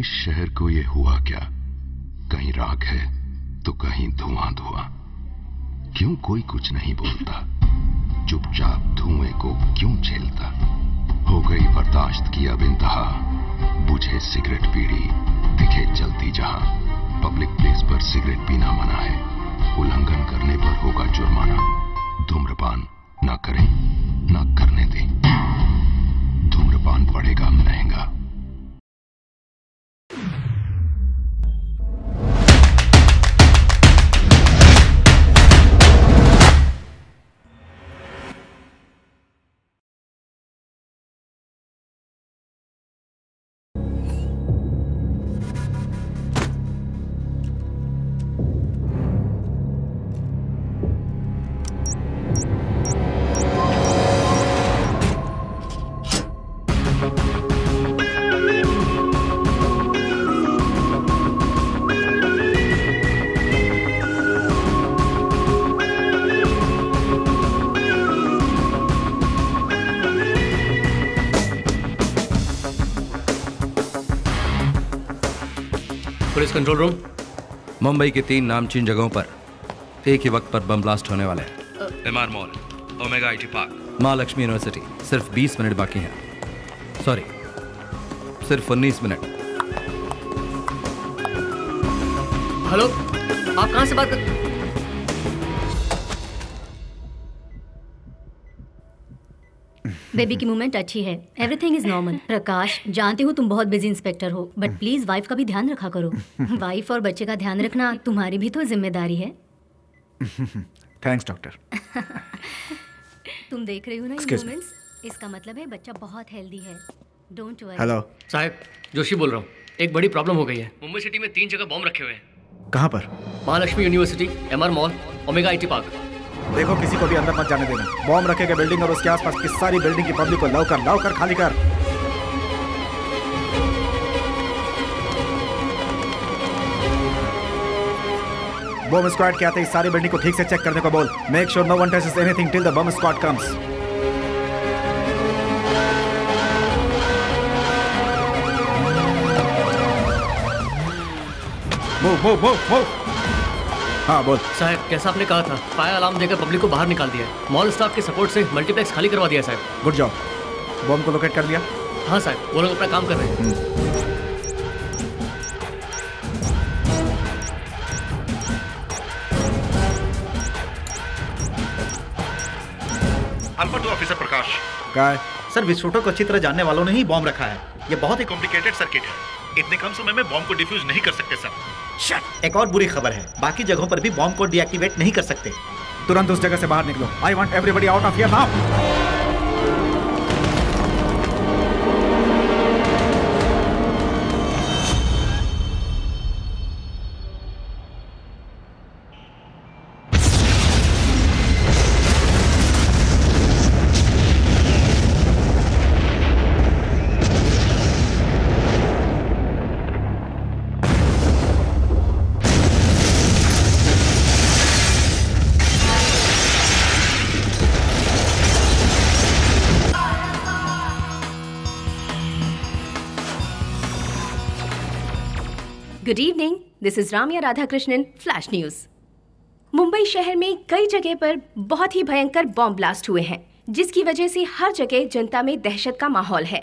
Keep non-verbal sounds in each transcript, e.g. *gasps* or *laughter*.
इस शहर को ये हुआ क्या? कहीं राख है तो कहीं धुआँ धुआँ। क्यों कोई कुछ नहीं बोलता? चुपचाप धुएँ को क्यों झेलता? हो गई बर्दाश्त की अब इंतहा। बुझे सिगरेट पीड़ी, दिखे जलती जहाँ। पब्लिक प्लेस पर सिगरेट पीना मना है। उल्लंघन करने पर होगा जुर्माना। धूम्रपान ना करें, ना करने दें। धूम्रपान पड़ेगा महँगा। कंट्रोल रूम मुंबई के तीन नामचीन जगहों पर एक ही वक्त पर बम ब्लास्ट होने वाले हैं। MR mall omega IT park. माँ लक्ष्मी यूनिवर्सिटी सिर्फ़ 20 मिनट बाकी हैं। सॉरी सिर्फ़ 19 मिनट। हेलो आप कहाँ से बात कर बेबी की मूवमेंट अच्छी है। एवरीथिंग इज़ नॉर्मल प्रकाश जानती हूँ तुम बहुत बिज़ी इंस्पेक्टर हो बट प्लीज़ वाइफ का भी ध्यान रखा करो। वाइफ और बच्चे का ध्यान रखना तुम्हारी भी तो ज़िम्मेदारी है। थैंक्स डॉक्टर तुम देख रही हो ना. मूवमेंट्स इसका मतलब है बच्चा बहुत हेल्दी है। डोंट वरी हेलो साहब जोशी बोल रहा हूँ। एक बड़ी प्रॉब्लम हो गई है। मुंबई सिटी में तीन जगह बॉम्ब रखे हुए हैं। कहाँ पर? Mahalakshmi university M R mall omega IT park देखो किसी को भी अंदर मत जाने देना। बॉम्ब रखेगा बिल्डिंग और उसके आसपास की सारी बिल्डिंग की पब्लिक को लव कर लव कर, खाली कर। बम स्क्वाड के आते ही सारी बिल्डिंग को ठीक से चेक करने को बोल। Make sure no one touches anything till the bomb squad comes move move move move हाँ बोल। साहब कैसा आपने कहा था? फायर अलार्म देकर पब्लिक को बाहर निकाल दिया है। मॉल स्टाफ के सपोर्ट से मल्टीप्लेक्स खाली करवा दिया साहब। Good job. बम को लोकेट कर दिया। हाँ साहब वो लोग अपना काम कर रहे हैं। Alpha officer Prakash. काय सर विस्फोटक को अच्छी तरह जानने वालों ने ही बॉम्ब रखा है। ये बहुत ही कॉम्प्लिकेटेड सर्किट है। इतने कम समय में बॉम्ब को डिफ्यूज नहीं कर सकते, सर। एक और बुरी खबर है। बाकी जगहों पर भी बॉम्ब को डीएक्टिवेट नहीं कर सकते। तुरंत उस जगह से बाहर निकलो। I want everybody out of here now good evening this is Ramiya Radhakrishnan flash news Mumbai शहर में कई जगह पर बहुत ही भयंकर बॉम्ब ब्लास्ट हुए हैं, जिसकी वजह से हर जगह जनता में दहशत का माहौल है।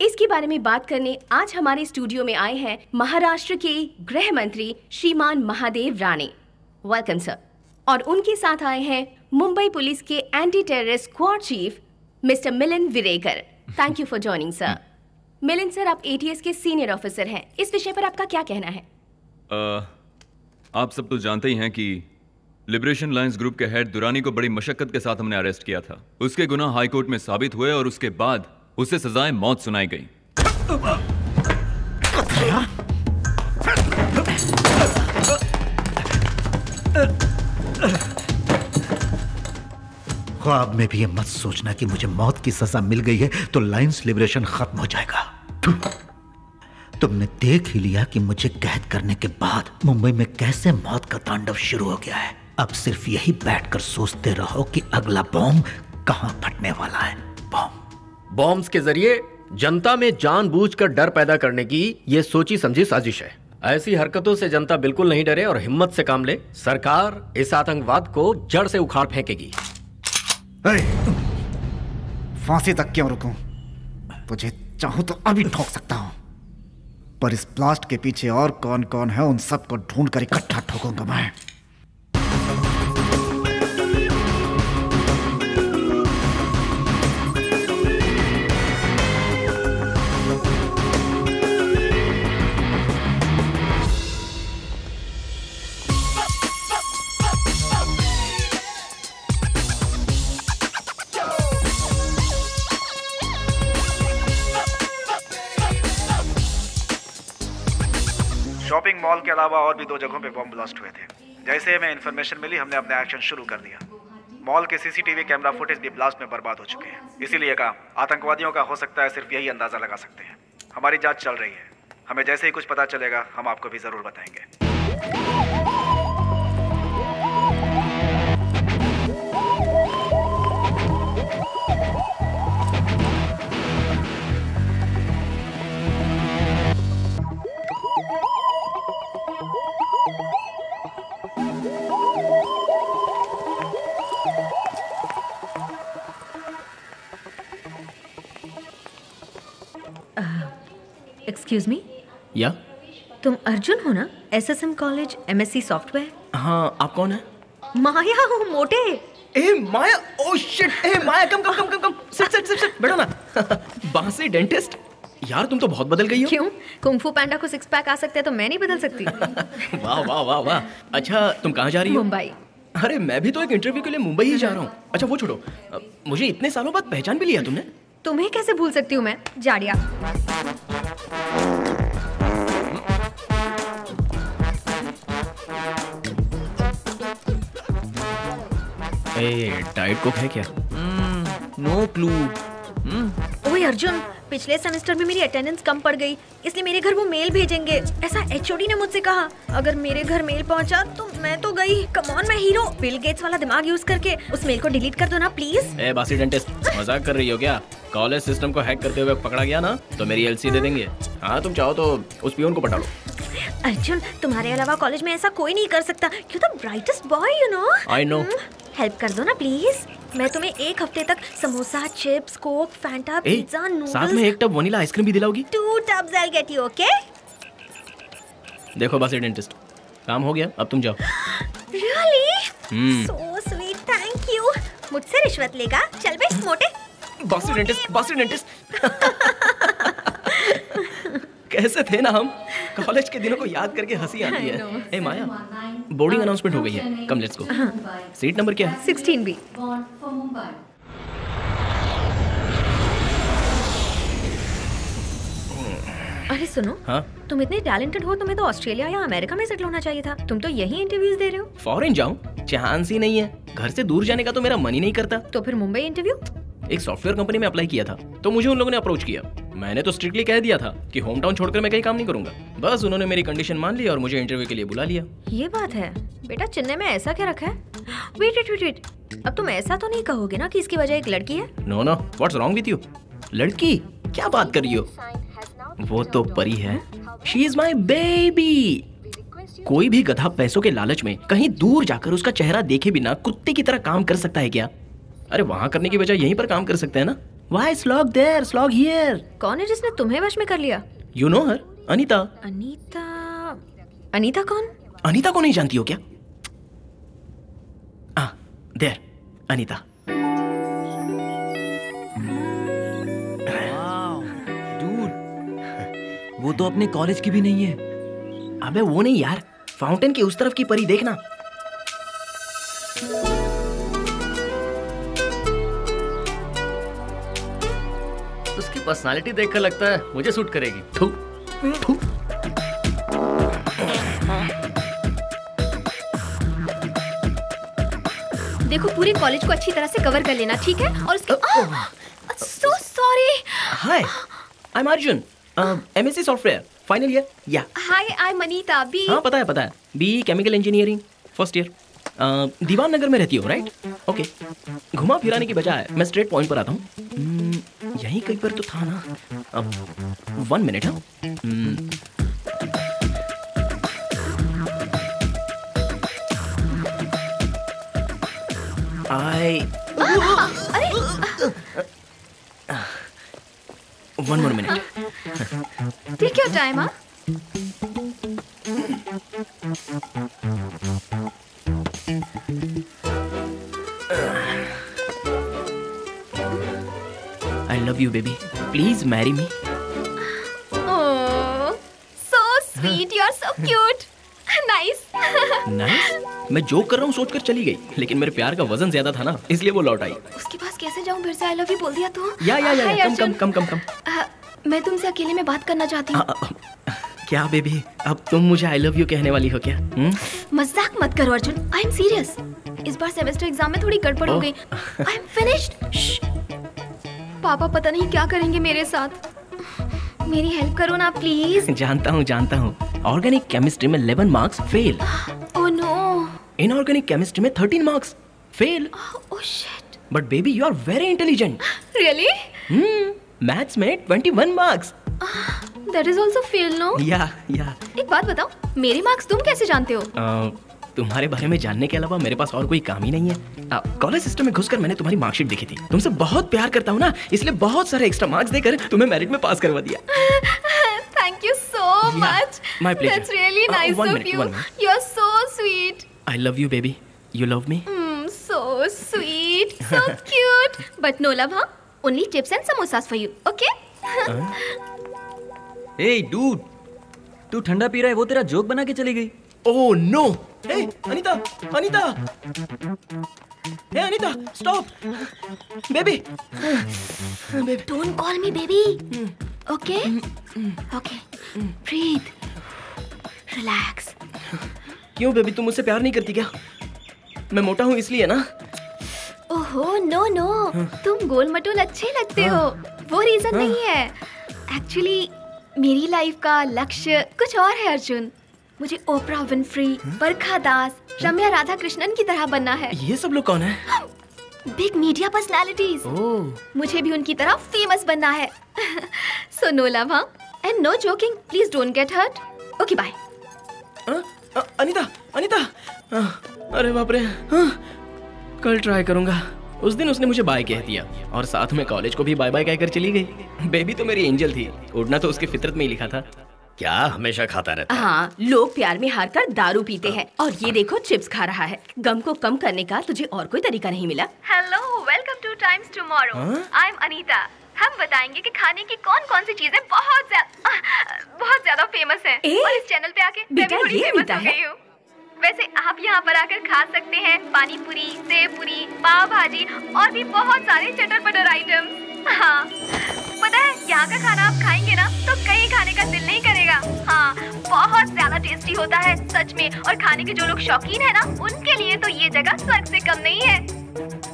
इसके बारे में बात करने आज हमारे स्टूडियो में आए हैं महाराष्ट्र के गृह मंत्री श्रीमान महादेव राणे। वेलकम सर और उनके साथ आए हैं मुंबई पुलिस के anti terrorist squad chief mister Milin Virekar. Thank you for joining sir Milin sir आप एटीएस के सीनियर ऑफिसर हैं। इस विषय पर आपका क्या कहना है? आ, आप सब तो जानते ही हैं कि लिबरेशन लाइंस ग्रुप के हेड दुरानी को बड़ी मशक्कत के साथ हमने अरेस्ट किया था। उसके गुना हाई कोर्ट में साबित हुए और उसके बाद उसे सजाएँ मौत सुनाई गई। ख्वाब में भी ये मत सोचना कि मुझे मौत की सजा मिल गई है तो लाइन्स लिबरेशन खत्म हो जाएगा। तुमने देख ही लिया कि मुझे कैद करने के बाद मुंबई में कैसे मौत का तांडव शुरू हो गया है। अब सिर्फ़ यही बैठकर सोचते रहो कि अगला बॉम्ब कहाँ फटने वाला है। बॉम्ब बॉम्ब्स के ज़रिए जनता में जानबूझकर डर पैदा करने की ये सोची समझी साजिश है। ऐसी हरकतों से जनता बिल्कुल नहीं डरे और हिम्मत से काम ले। सरकार इस आतंकवाद को जड़ से उखाड़ फेंकेगी। फांसी तक क्यों रुकूं? तुझे चाहूँ तो अभी ठोक सकता हूँ पर इस ब्लास्ट के पीछे और कौन कौन है उन सबको ढूंढ कर इकट्ठा ठोकूँगा मैं मॉल के अलावा और भी दो जगहों पे बॉम्ब ब्लास्ट हुए थे। जैसे हमें इन्फॉर्मेशन मिली, हमने अपना एक्शन शुरू कर दिया। मॉल के सीसीटीवी कैमरा फुटेज भी ब्लास्ट में बर्बाद हो चुके हैं। इसीलिए कहा आतंकवादियों का हो सकता है, सिर्फ़ यही अंदाज़ा लगा सकते हैं। हमारी जाँच चल रही है। हमें जैसे ही कुछ पता चलेगा, हम आपको भी ज़रूर बताएँगे। एक्सक्यूज मी या? तुम अर्जुन हो ना? एसएसएम कॉलेज एमएससी सॉफ्टवेयर हाँ आप कौन है? माया हूँ मोटे। ए माया ओ शिट ए Maya come come come come come sit sit sit sit बैठो ना। *laughs* बांसी डेंटिस्ट यार तुम तो बहुत बदल गई हो। क्यों? कुंफू पैंडा को सिक्स पैक आ सकते हैं तो मैं नहीं बदल सकती। *laughs* वाह वाह वाह वाह। अच्छा तुम कहाँ जा रही हो? मुंबई। अरे मैं भी तो एक इंटरव्यू के लिए मुंबई ही जा रहा हूँ। अच्छा वो छोड़ो। मुझे इतने सालों बाद पहचान भी लिया तुमने। तुम्हें कैसे भूल सकती हूँ मैं? जाड़िया। ए डाइट कोक है क्या? No clue. ओए अर्जुन पिछले सेमेस्टर में मेरी अटेंडेंस कम पड़ गई इसलिए मेरे घर वो मेल भेजेंगे। ऐसा एचओडी ने मुझसे कहा अगर मेरे घर मेल पहुँचा तो मैं तो गई। कम ऑन मैं हीरो बिल गेट्स वाला दिमाग यूज़ करके उस मेल को डिलीट कर दो ना प्लीज़ ए बासी डेंटिस्ट मज़ाक कर रही हो क्या? कॉलेज सिस्टम को हैक करते हुए पकड़ा गया ना तो मेरी एलसी दे देंगे। हाँ तुम चाहो तो उस पियोन को पटा लो। अर्जुन तुम्हारे अलावा कॉलेज में ऐसा कोई नहीं कर सकता। क्यों तो brightest boy you know I know. Help कर दो ना प्लीज़ मैं तुम्हें एक हफ़्ते तक samosa chips coke Fanta pizza साथ में एक टब वनीला आइसक्रीम भी दिलाओगी। Two tubs I get you okay देखो बासी डेंटिस्ट काम हो गया अब तुम जाओ। Really so sweet thank you मुझसे रिश्वत लेगा। चल बे मोटे। बासी डेंटिस्ट बासी डेंटिस्ट कैसे थे ना हम? कॉलेज के दिनों को याद करके हँसी आती है। ए माया बोर्डिंग अनाउंसमेंट हो गई है come let's go seat number क्या है? 16 बी अरे सुनो। हाँ? तुम इतने टैलेंटेड हो तुम्हें तो ऑस्ट्रेलिया या अमेरिका में सेटल होना चाहिए था। तुम तो यही इंटरव्यूज़ दे रहे हो। फॉरेन जाऊँ? चांस ही नहीं है। घर से दूर जाने का तो मेरा मन ही नहीं करता। तो फिर मुंबई इंटरव्यू एक सॉफ्टवेयर कंपनी में अप्लाई किया था तो मुझे उन लोगों ने अप्रोच किया। मैंने तो स्ट्रिक्टली कह दिया था कि होम टाउन छोड़कर मैं कहीं काम नहीं करूँगा। बस उन्होंने मेरी कंडीशन मान ली और मुझे इंटरव्यू के लिए बुला लिया। ये बात है। बेटा चेन्नई में ऐसा क्या रखा है? वेट वेट वेट वेट अब तुम ऐसा तो नहीं कहोगे ना कि इसकी वजह एक लड़की है? No no what's wrong with you लड़की? क्या बात कर रही हो? वो तो परी है। शी इज़ माई बेबी कोई भी गधा पैसों के लालच में कहीं दूर जाकर उसका चेहरा देखे बिना कुत्ते की तरह काम कर सकता है क्या? अरे वहाँ करने की बजाय यहीं पर काम कर सकते हैं ना? Why slog there slog here कौन है जिसने तुम्हें वश में कर लिया? You know her Anita Anita Anita कौन? अनीता को नहीं जानती हो क्या? आ देर अनीता वो तो अपने कॉलेज की भी नहीं है। अबे वो नहीं यार फाउंटेन के उस तरफ़ की परी देखना। पर्सनालिटी देखकर लगता है मुझे सूट करेगी। थू थू। देखो पूरे कॉलेज को अच्छी तरह से कवर कर लेना ठीक है? और उसके so sorry hi I am Arjun MSc software final year या हाय आई मनीता बी हाँ पता है पता है। B chemical engineering first year Diwan Nagar में रहती हो राइट ओके घुमा फिराने की बजाय मैं स्ट्रेट पॉइंट पर आता हूँ। हम्म, यहीं कहीं पर तो था ना। अब वन मिनट हाँ? I one more minute. Take your time हाँ? I love you, baby. Please marry me. Oh, so sweet. You're so cute. *laughs* Nice. *laughs* Nice. मैं जोक कर रहा हूँ सोचकर चली गई लेकिन मेरे प्यार का वज़न ज़्यादा था ना इसलिए वो लौट आई उसके पास कैसे जाऊँ फिर से आई लव यू बोल दिया तो या या या, या कम। कम कम कम कम अ, मैं तुमसे अकेले में बात करना चाहती हूँ क्या बेबी? अब तुम मुझे आई लव यू कहने वाली हो क्या? हम्म? मज़ाक मत करो अर्जुन। आई एम सीरियस इस बार सेमेस्टर एग्ज़ाम में थोड़ी गड़बड़ हो गई। आई एम फिनिश्ड पापा पता नहीं क्या करेंगे मेरे साथ। मेरी हेल्प करो ना प्लीज़ *laughs* जानता हूँ जानता हूँ। ऑर्गेनिक केमिस्ट्री में 11 marks fail oh no inorganic chemistry में 13 marks fail oh shit but baby you are very intelligent really maths में 21 marks that is also fail no yeah yeah एक बात बताओ मेरे मार्क्स तुम कैसे जानते हो? अ, तुम्हारे बारे में जानने के अलावा मेरे पास और कोई काम ही नहीं है। कॉलेज सिस्टम में घुसकर मैंने तुम्हारी मार्कशीट देखी थी। तुमसे बहुत प्यार करता हूँ ना इसलिए बहुत सारे एक्स्ट्रा मार्क्स देकर तुम्हें मेरिट में पास करवा दिया। Thank you so much my pleasure. That's really Uh, minute, you one minute. You are so sweet I love you baby you love me so sweet. So *laughs* cute. But no love huh? Only chips and samosas for you okay? *laughs* A dude तू ठंडा P रहा है वो तेरा joke बना के चली गई। ओह no hey Anita Anita hey Anita stop baby baby don't call me baby. Okay? Okay. Breathe relax. क्यों बेबी तुम मुझसे प्यार नहीं करती क्या? मैं मोटा हूँ इसलिए ना? ओहो नो नो तुम गोल मटोल अच्छे लगते हो। वो रीजन नहीं है। एक्चुअली मेरी लाइफ का लक्ष्य कुछ और है अर्जुन। मुझे ओपरा विनफ्री बरखा दास रम्या राधा कृष्णन की तरह बनना है। ये सब लोग कौन है? बिग मीडिया पर्सनालिटीज मुझे भी उनकी तरह फ़ेमस बनना है। *laughs* So no love and no joking please don't get hurt okay bye Anita Anita. अरे बाप रे। हाँ, कल ट्राई करूँगा। उस दिन उसने मुझे बाय कह दिया और साथ में कॉलेज को भी बाय बाय कहकर चली गई। बेबी तो मेरी एंजल थी उड़ना तो उसकी फितरत में ही लिखा था। क्या हमेशा खाता रहता हाँ? लोग प्यार में हार कर दारू पीते हैं। और ये देखो चिप्स खा रहा है। गम को कम करने का तुझे और कोई तरीका नहीं मिला। Hello welcome to Times tomorrow हाँ? आई एम अनीता हम बताएँगे कि खाने की कौन कौन सी चीज़ें बहुत ज़्यादा बहुत ज़्यादा फ़ेमस हैं। और इस चैनल पे आके बेटा, ये फ़ेमस हो है? गई हूँ। वैसे आप यहाँ पर आकर खा सकते हैं पानी पूरी सेव पूरी पाव भाजी और भी बहुत सारे चटर पटर आइटम हाँ पता है, यहाँ का खाना आप खाएँगे ना तो कहीं खाने का दिल नहीं करेगा। हाँ बहुत ज़्यादा टेस्टी होता है, सच में। और खाने के जो लोग शौकीन है ना, उनके लिए तो ये जगह स्वर्ग से कम नहीं है।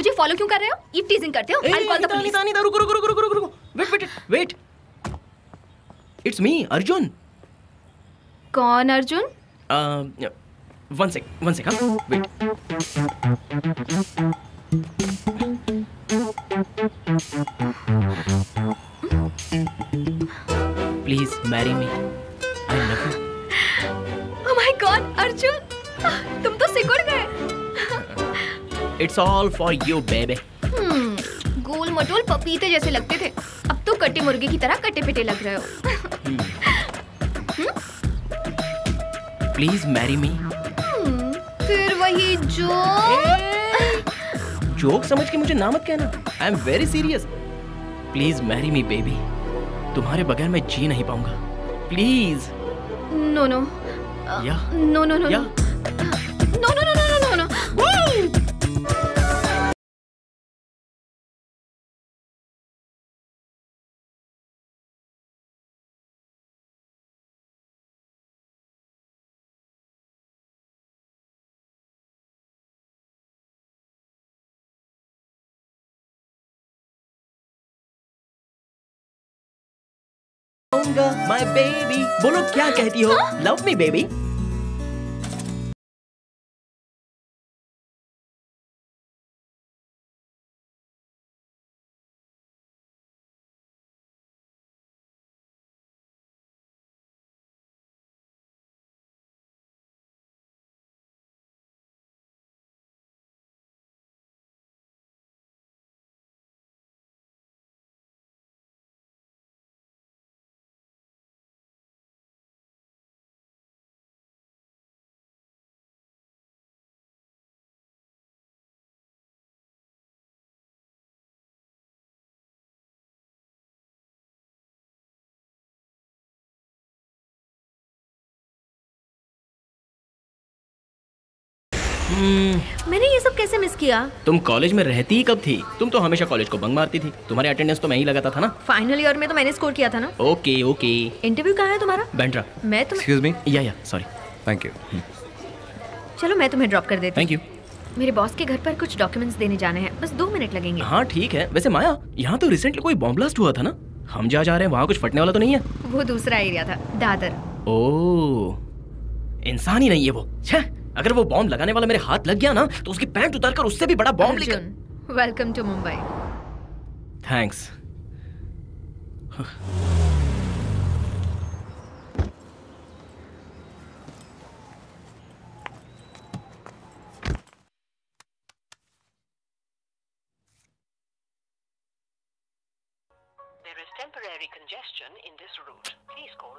मुझे फॉलो क्यों कर रहे हो? ईव टीजिंग करते हो? call the Anita, police. Anita, Anita, रुको रुको रुको रुको रुको। Wait wait wait it's me Arjun कौन Arjun? One sec one sec wait please marry me I love you Oh my God, Arjun तुम तो सिकुड़ गए। It's all for you baby गोल मटोल पपीते जैसे लगते थे। अब तो कटे मुर्गे की तरह कटे पिटे लग रहे हो। प्लीज़ मैरी मी फिर वही जो जोक समझ के मुझे ना मत कहना। I am very serious please marry me baby तुम्हारे बगैर मैं जी नहीं पाऊँगा। Please no no yeah no no no my baby बोलो क्या कहती हो? लव मी बेबी मैंने ये सब कैसे मिस किया? तुम कॉलेज में रहती ही कब थी? तुम तो हमेशा कॉलेज को बंक मारती थी। तुम्हारे अटेंडेंस तो मैं ही लगाता था ना? फाइनल ईयर में तो मैंने स्कोर किया था ना। ओके ओके इंटरव्यू कहाँ है तुम्हारा? बैंड्रा मैं तुम्हें excuse me yeah yeah sorry thank you चलो मैं तुम्हें ड्रॉप कर देती थैंक यू मेरे बॉस के घर पर कुछ डॉक्यूमेंट्स देने जाने हैं। बस दो मिनट लगेंगे। हाँ ठीक है। वैसे माया यहाँ तो रिसेंटली कोई बॉम्ब ब्लास्ट हुआ था ना? हम जहाँ जा रहे हैं वहाँ कुछ फटने वाला तो नहीं है? वो दूसरा एरिया था दादर। ओ इंसान ही नहीं है वो। छह। अगर वो बॉम्ब लगाने वाला मेरे हाथ लग गया ना तो उसकी पैंट उतार कर उससे भी बड़ा बॉम्ब लेकर welcome to Mumbai thanks There is temporary congestion in this route. Please call.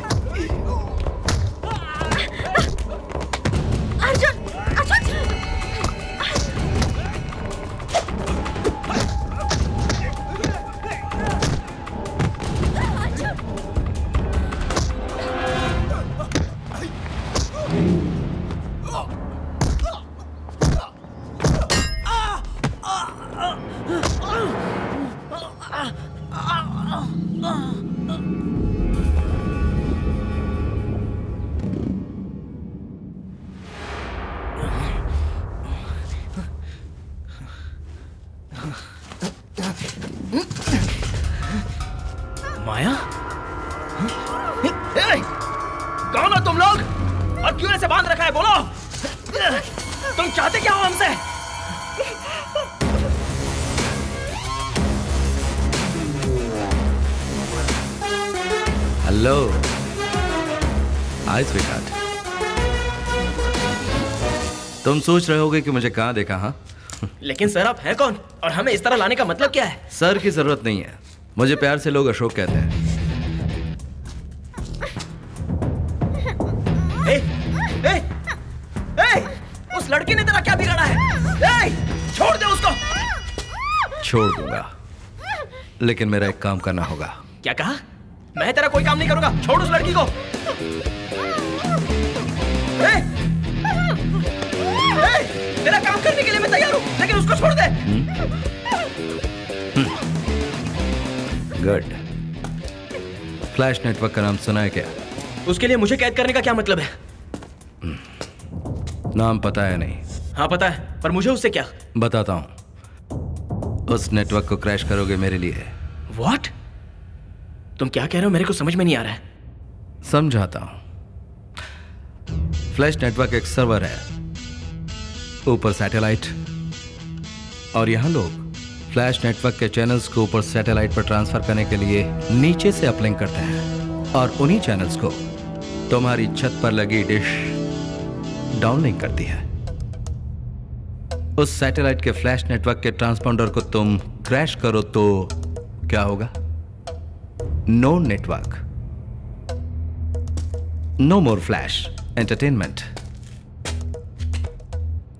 तुम सोच रहे होगे कि मुझे कहाँ देखा हाँ? लेकिन सर आप हैं कौन? और हमें इस तरह लाने का मतलब क्या है? सर की ज़रूरत नहीं है। मुझे प्यार से लोग अशोक कहते हैं। ए, ए, ए, उस लड़की ने तेरा क्या बिगाड़ा है? ए, छोड़ दे उसको! छोड़ दूँगा। लेकिन मेरा एक काम करना होगा। क्या कहा? मैं तेरा कोई काम नहीं करूँगा। छोड़ उस लड़की को! ए, करने के लिए मैं तैयार हूँ लेकिन उसको छोड़ दे गुड फ्लैश नेटवर्क का नाम सुना है क्या? उसके लिए मुझे कैद करने का क्या मतलब है? नाम पता है नहीं। हाँ पता है पर मुझे उससे क्या? बताता हूँ। उस नेटवर्क को क्रैश करोगे मेरे लिए। वॉट तुम क्या कह रहे हो? मेरे को समझ में नहीं आ रहा है। समझाता हूँ। फ्लैश नेटवर्क एक सर्वर है। ऊपर सैटेलाइट। और यहाँ लोग फ्लैश नेटवर्क के चैनल्स को ऊपर सैटेलाइट पर ट्रांसफ़र करने के लिए नीचे से अपलिंक करते हैं। और उन्हीं चैनल्स को तुम्हारी छत पर लगी डिश डाउनलिंक करती है। उस सैटेलाइट के फ्लैश नेटवर्क के ट्रांसपॉन्डर को तुम क्रैश करो तो क्या होगा? No network. No more flash, entertainment.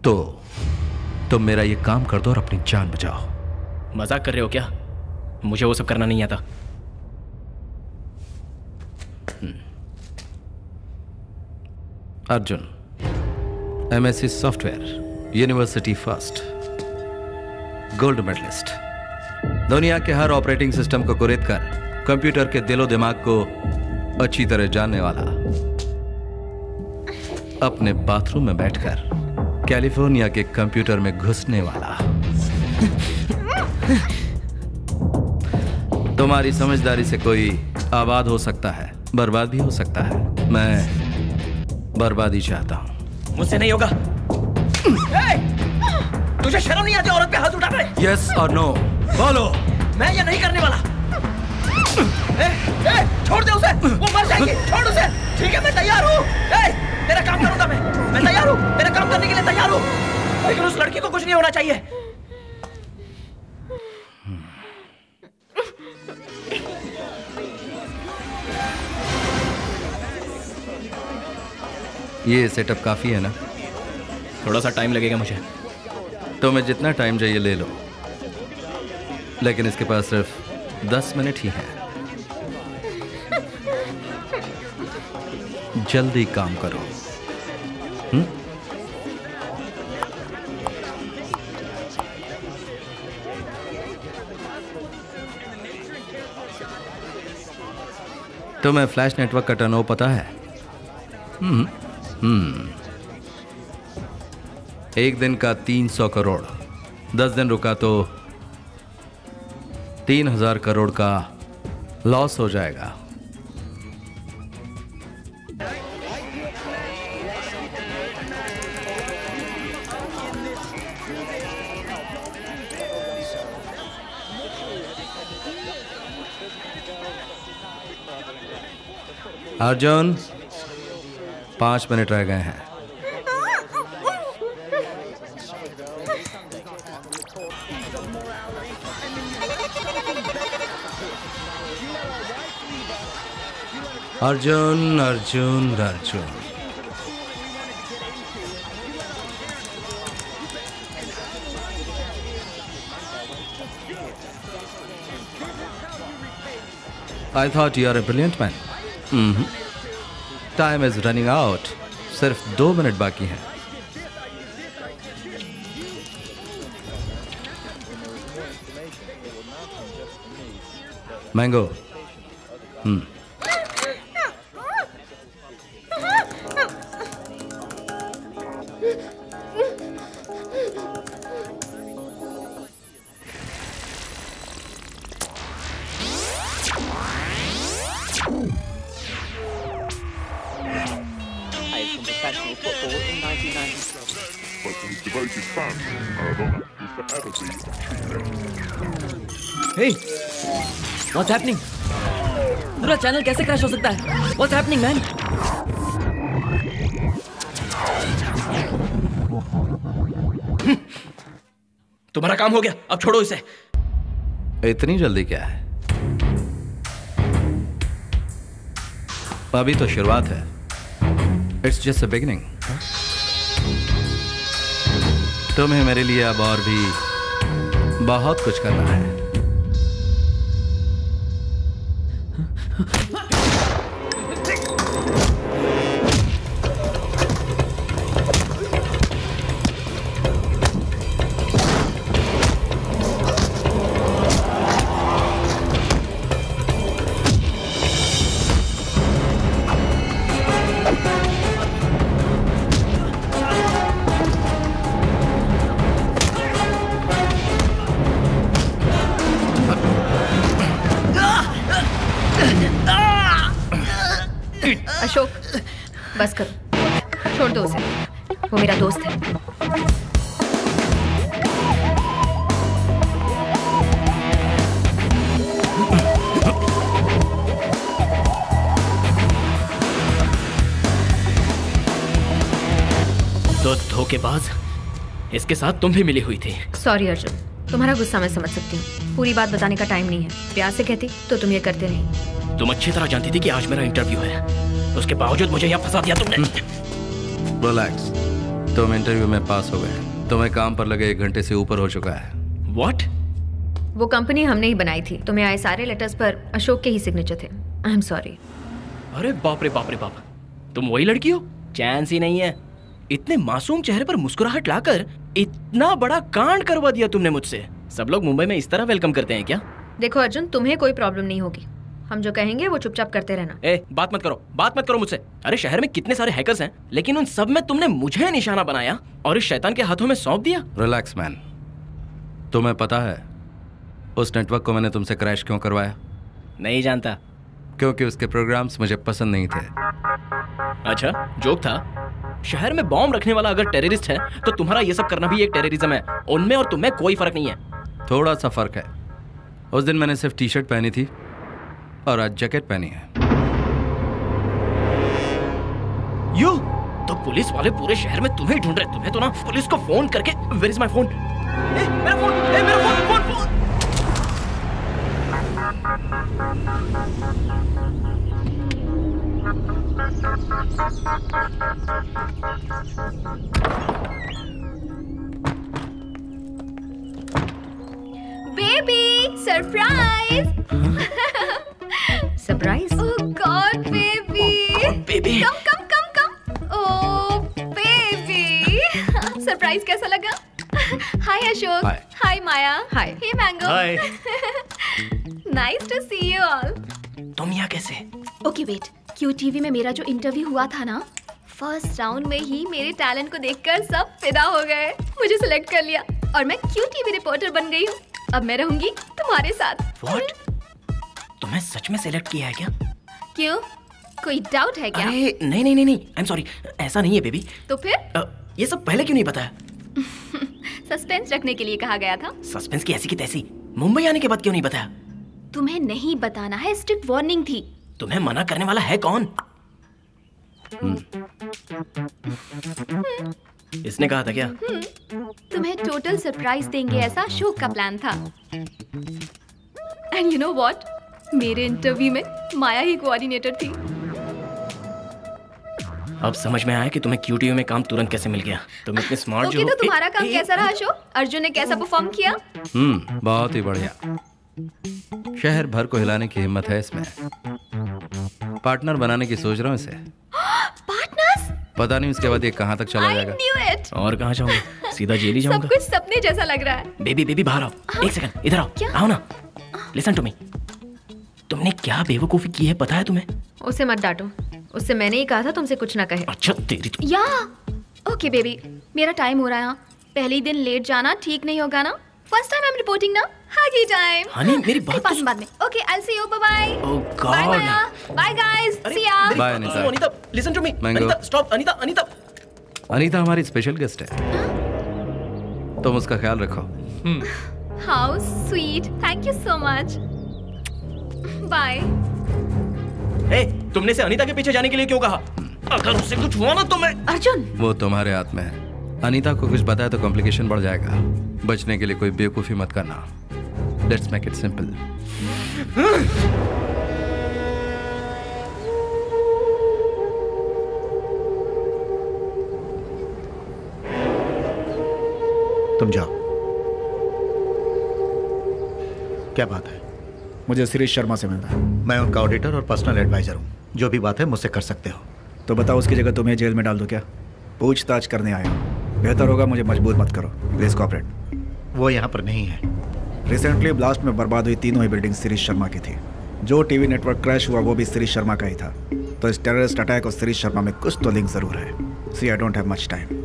तो तुम मेरा ये काम कर दो और अपनी जान बचाओ। मज़ाक कर रहे हो क्या? मुझे वो सब करना नहीं आता। Arjun MSc software university first gold medallist दुनिया के हर ऑपरेटिंग सिस्टम को कुरेद कर कंप्यूटर के दिलो दिमाग को अच्छी तरह जानने वाला अपने बाथरूम में बैठकर कैलिफ़ोर्निया के कंप्यूटर में घुसने वाला। तुम्हारी समझदारी से कोई आबाद हो सकता है बर्बाद भी हो सकता है। मैं बर्बादी चाहता हूँ। मुझसे नहीं होगा। तुझे शर्म नहीं आती औरत पे हाथ उठा रहे यस और नो बोलो। मैं ये नहीं करने वाला। ए, ए, छोड़ दे उसे। वो मर जाएगी। छोड़ उसे। ठीक है मैं तैयार हूँ। तेरा काम करूँगा मैं। मैं तैयार हूँ। तेरा काम करने के लिए तैयार हूँ। लेकिन उस लड़की को कुछ नहीं होना चाहिए। ये सेटअप काफ़ी है ना? थोड़ा सा टाइम लगेगा मुझे। तो मैं जितना टाइम चाहिए ले लो। लेकिन इसके पास सिर्फ़ दस मिनट ही है। जल्दी काम करो। तुम्हें फ्लैश नेटवर्क का टर्नओवर पता है। हम्म हम्म। एक दिन का तीन सौ करोड़, दस दिन रुका तो तीन हज़ार करोड़ का लॉस हो जाएगा। अर्जुन पाँच मिनट रह गए हैं Arjun Arjun Arjun I thought you are a brilliant man. Time is running out सिर्फ़ दो मिनट बाकी हैं। मैंगो हम्म. Hmm. What's happening? पूरा चैनल कैसे क्रैश हो सकता है? What's happening, man? *laughs* तुम्हारा काम हो गया। अब छोड़ो इसे। इतनी जल्दी क्या है? अभी तो शुरुआत है। इट्स जस्ट अ बिगिनिंग तुम्हें मेरे लिए अब और भी बहुत कुछ करना है। बस करो। छोड़ दो उसे। वो मेरा दोस्त है। तो धोखेबाज इसके साथ तुम भी मिली हुई थी। सॉरी अर्जुन। तुम्हारा गुस्सा मैं समझ सकती हूँ। पूरी बात बताने का टाइम नहीं है। प्यार से कहती तो तुम ये करते नहीं। तुम अच्छी तरह जानती थी कि आज मेरा इंटरव्यू है। उसके बावजूद मुझे यहाँ फंसा दिया तुमने। रिलैक्स। तुम इंटरव्यू में पास हो गए। तुम्हें काम पर लगे एक घंटे से ऊपर हो चुका है। व्हाट वो कंपनी हमने ही बनाई थी। तुम्हें आए सारे लेटर्स पर अशोक के ही सिग्नेचर थे। आई एम सॉरी अरे बाप रे बाप रे बाप। तुम वही लड़की हो? चांस ही नहीं है। इतने मासूम चेहरे पर मुस्कुराहट लाकर इतना बड़ा कांड करवा दिया तुमने मुझसे। सब लोग मुंबई में इस तरह वेलकम करते हैं क्या? देखो अर्जुन तुम्हें कोई प्रॉब्लम नहीं होगी। हम जो कहेंगे वो चुपचाप करते रहना। ए बात मत करो बात मत करो मुझसे। अरे शहर में कितने सारे हैकर्स हैं लेकिन उन सब में तुमने मुझे निशाना बनाया और इस शैतान के हाथों में सौंप दिया। रिलैक्स मैन तुम्हें पता है उस नेटवर्क को मैंने तुमसे क्रैश क्यों करवाया? नहीं जानता। क्योंकि उसके प्रोग्राम्स मुझे पसंद नहीं थे। अच्छा जोक था। शहर में बॉम्ब रखने वाला अगर टेररिस्ट है तो तुम्हारा ये सब करना भी एक टेररिज्म है। उनमें और तुम्हें कोई फ़र्क नहीं है। थोड़ा सा फ़र्क है। उस दिन मैंने सिर्फ़ टी शर्ट पहनी थी। और आज जैकेट पहनी है। यू तो पुलिस वाले पूरे शहर में तुम्हें ढूंढ रहे तुम्हें तो ना पुलिस को फ़ोन करके वेर इज़ माई फ़ोन ए मेरा फ़ोन ए मेरा phone phone phone baby surprise surprise oh God baby baby come come come come oh baby surprise कैसा लगा? Hi Ashok Hi. Hi Maya Hi. Hey mango hi nice to see you all तुम यहाँ कैसे? Okay wait Q TV में मेरा जो interview हुआ था ना फ़र्स्ट राउंड में ही मेरे टैलेंट को देखकर सब फिदा हो गए। मुझे सिलेक्ट कर लिया। और मैं क्यू टीवी रिपोर्टर बन गई हूँ। अब मैं रहूँगी तुम्हारे साथ। व्हाट तुम्हें सच में सिलेक्ट किया है क्या? क्यों? कोई डाउट है क्या? अरे नहीं नहीं नहीं नहीं आई एम सॉरी ऐसा नहीं है बेबी तो फिर? आ, ये सब पहले क्यों नहीं बताया सस्पेंस *laughs* रखने के लिए कहा गया था। सस्पेंस की ऐसी की तैसी। मुंबई आने के बाद क्यों नहीं बताया तुम्हें नहीं बताना है स्ट्रिक्ट वार्निंग थी। तुम्हें मना करने वाला है कौन? इसने कहा था क्या? हम्म, तुम्हें टोटल सरप्राइज़ देंगे ऐसा अशोक का प्लान था। एंड यू नो व्हाट मेरे इंटरव्यू में माया ही कोऑर्डिनेटर थी। अब समझ में आया कि तुम्हें क्यूटीयू में काम तुरंत कैसे मिल गया? तुम इतने स्मार्ट ओके जो तो हो। तुम्हारा काम कैसा रहा अशोक? अर्जुन ने कैसा परफॉर्म किया? हम्म बहुत ही बढ़िया। शहर भर को हिलाने की हिम्मत है इसमें। पार्टनर बनाने की सोच रहा हूँ इसे। *gasps* पार्टनर्स? पता नहीं उसके बाद ये कहाँ तक चला जाएगा। और कहाँ जाऊँगा? सीधा जेल ही सब जाऊँगा कुछ सपने जैसा लग रहा है। बेबी बेबी बाहर आओ। एक सेकंड इधर आओ। आओ ना। लिसन टू मी तुमने क्या बेवकूफ़ी की है पता है तुम्हें? उसे मत डांटो। उससे मैंने ही कहा था तुमसे कुछ ना कहे। अच्छा तेरी तो या! ओके बेबी मेरा टाइम हो रहा है पहले दिन लेट जाना ठीक नहीं होगा ना? First time I am reporting ना हागी टाइम हनी, मेरी बात तो बाद में। Okay I will see you bye bye Oh bye God. Bye guys see ya तो Anita. Anita listen to me Anita stop Anita Anita. Anita हमारी special guest है। तुम उसका ख्याल रखो। How sweet thank you so much bye ए तुमने से अनीता के पीछे जाने के लिए क्यों कहा? अगर उससे कुछ हुआ ना तो मैं अर्जुन! वो तुम्हारे हाथ में है। अनीता को कुछ बताया तो कॉम्प्लिकेशन बढ़ जाएगा। बचने के लिए कोई बेवकूफ़ी मत करना। लेट्स मेक इट सिंपल तुम जाओ। क्या बात है? मुझे शिरीष शर्मा से मिलना है। मैं उनका ऑडिटर और पर्सनल एडवाइजर हूँ। जो भी बात है मुझसे कर सकते हो। तो बताओ उसकी जगह तुम्हें जेल में डाल दो क्या? पूछताछ करने आया हूँ। बेहतर होगा मुझे मजबूर मत करो। प्लीज़ कॉपरेट वो यहाँ पर नहीं है। रिसेंटली ब्लास्ट में बर्बाद हुई तीनों ही बिल्डिंग शिरीष शर्मा की थी। जो टीवी नेटवर्क क्रैश हुआ वो भी शिरीष शर्मा का ही था। तो इस टेररिस्ट अटैक और शिरीष शर्मा में कुछ तो लिंक ज़रूर है। See I don't have much time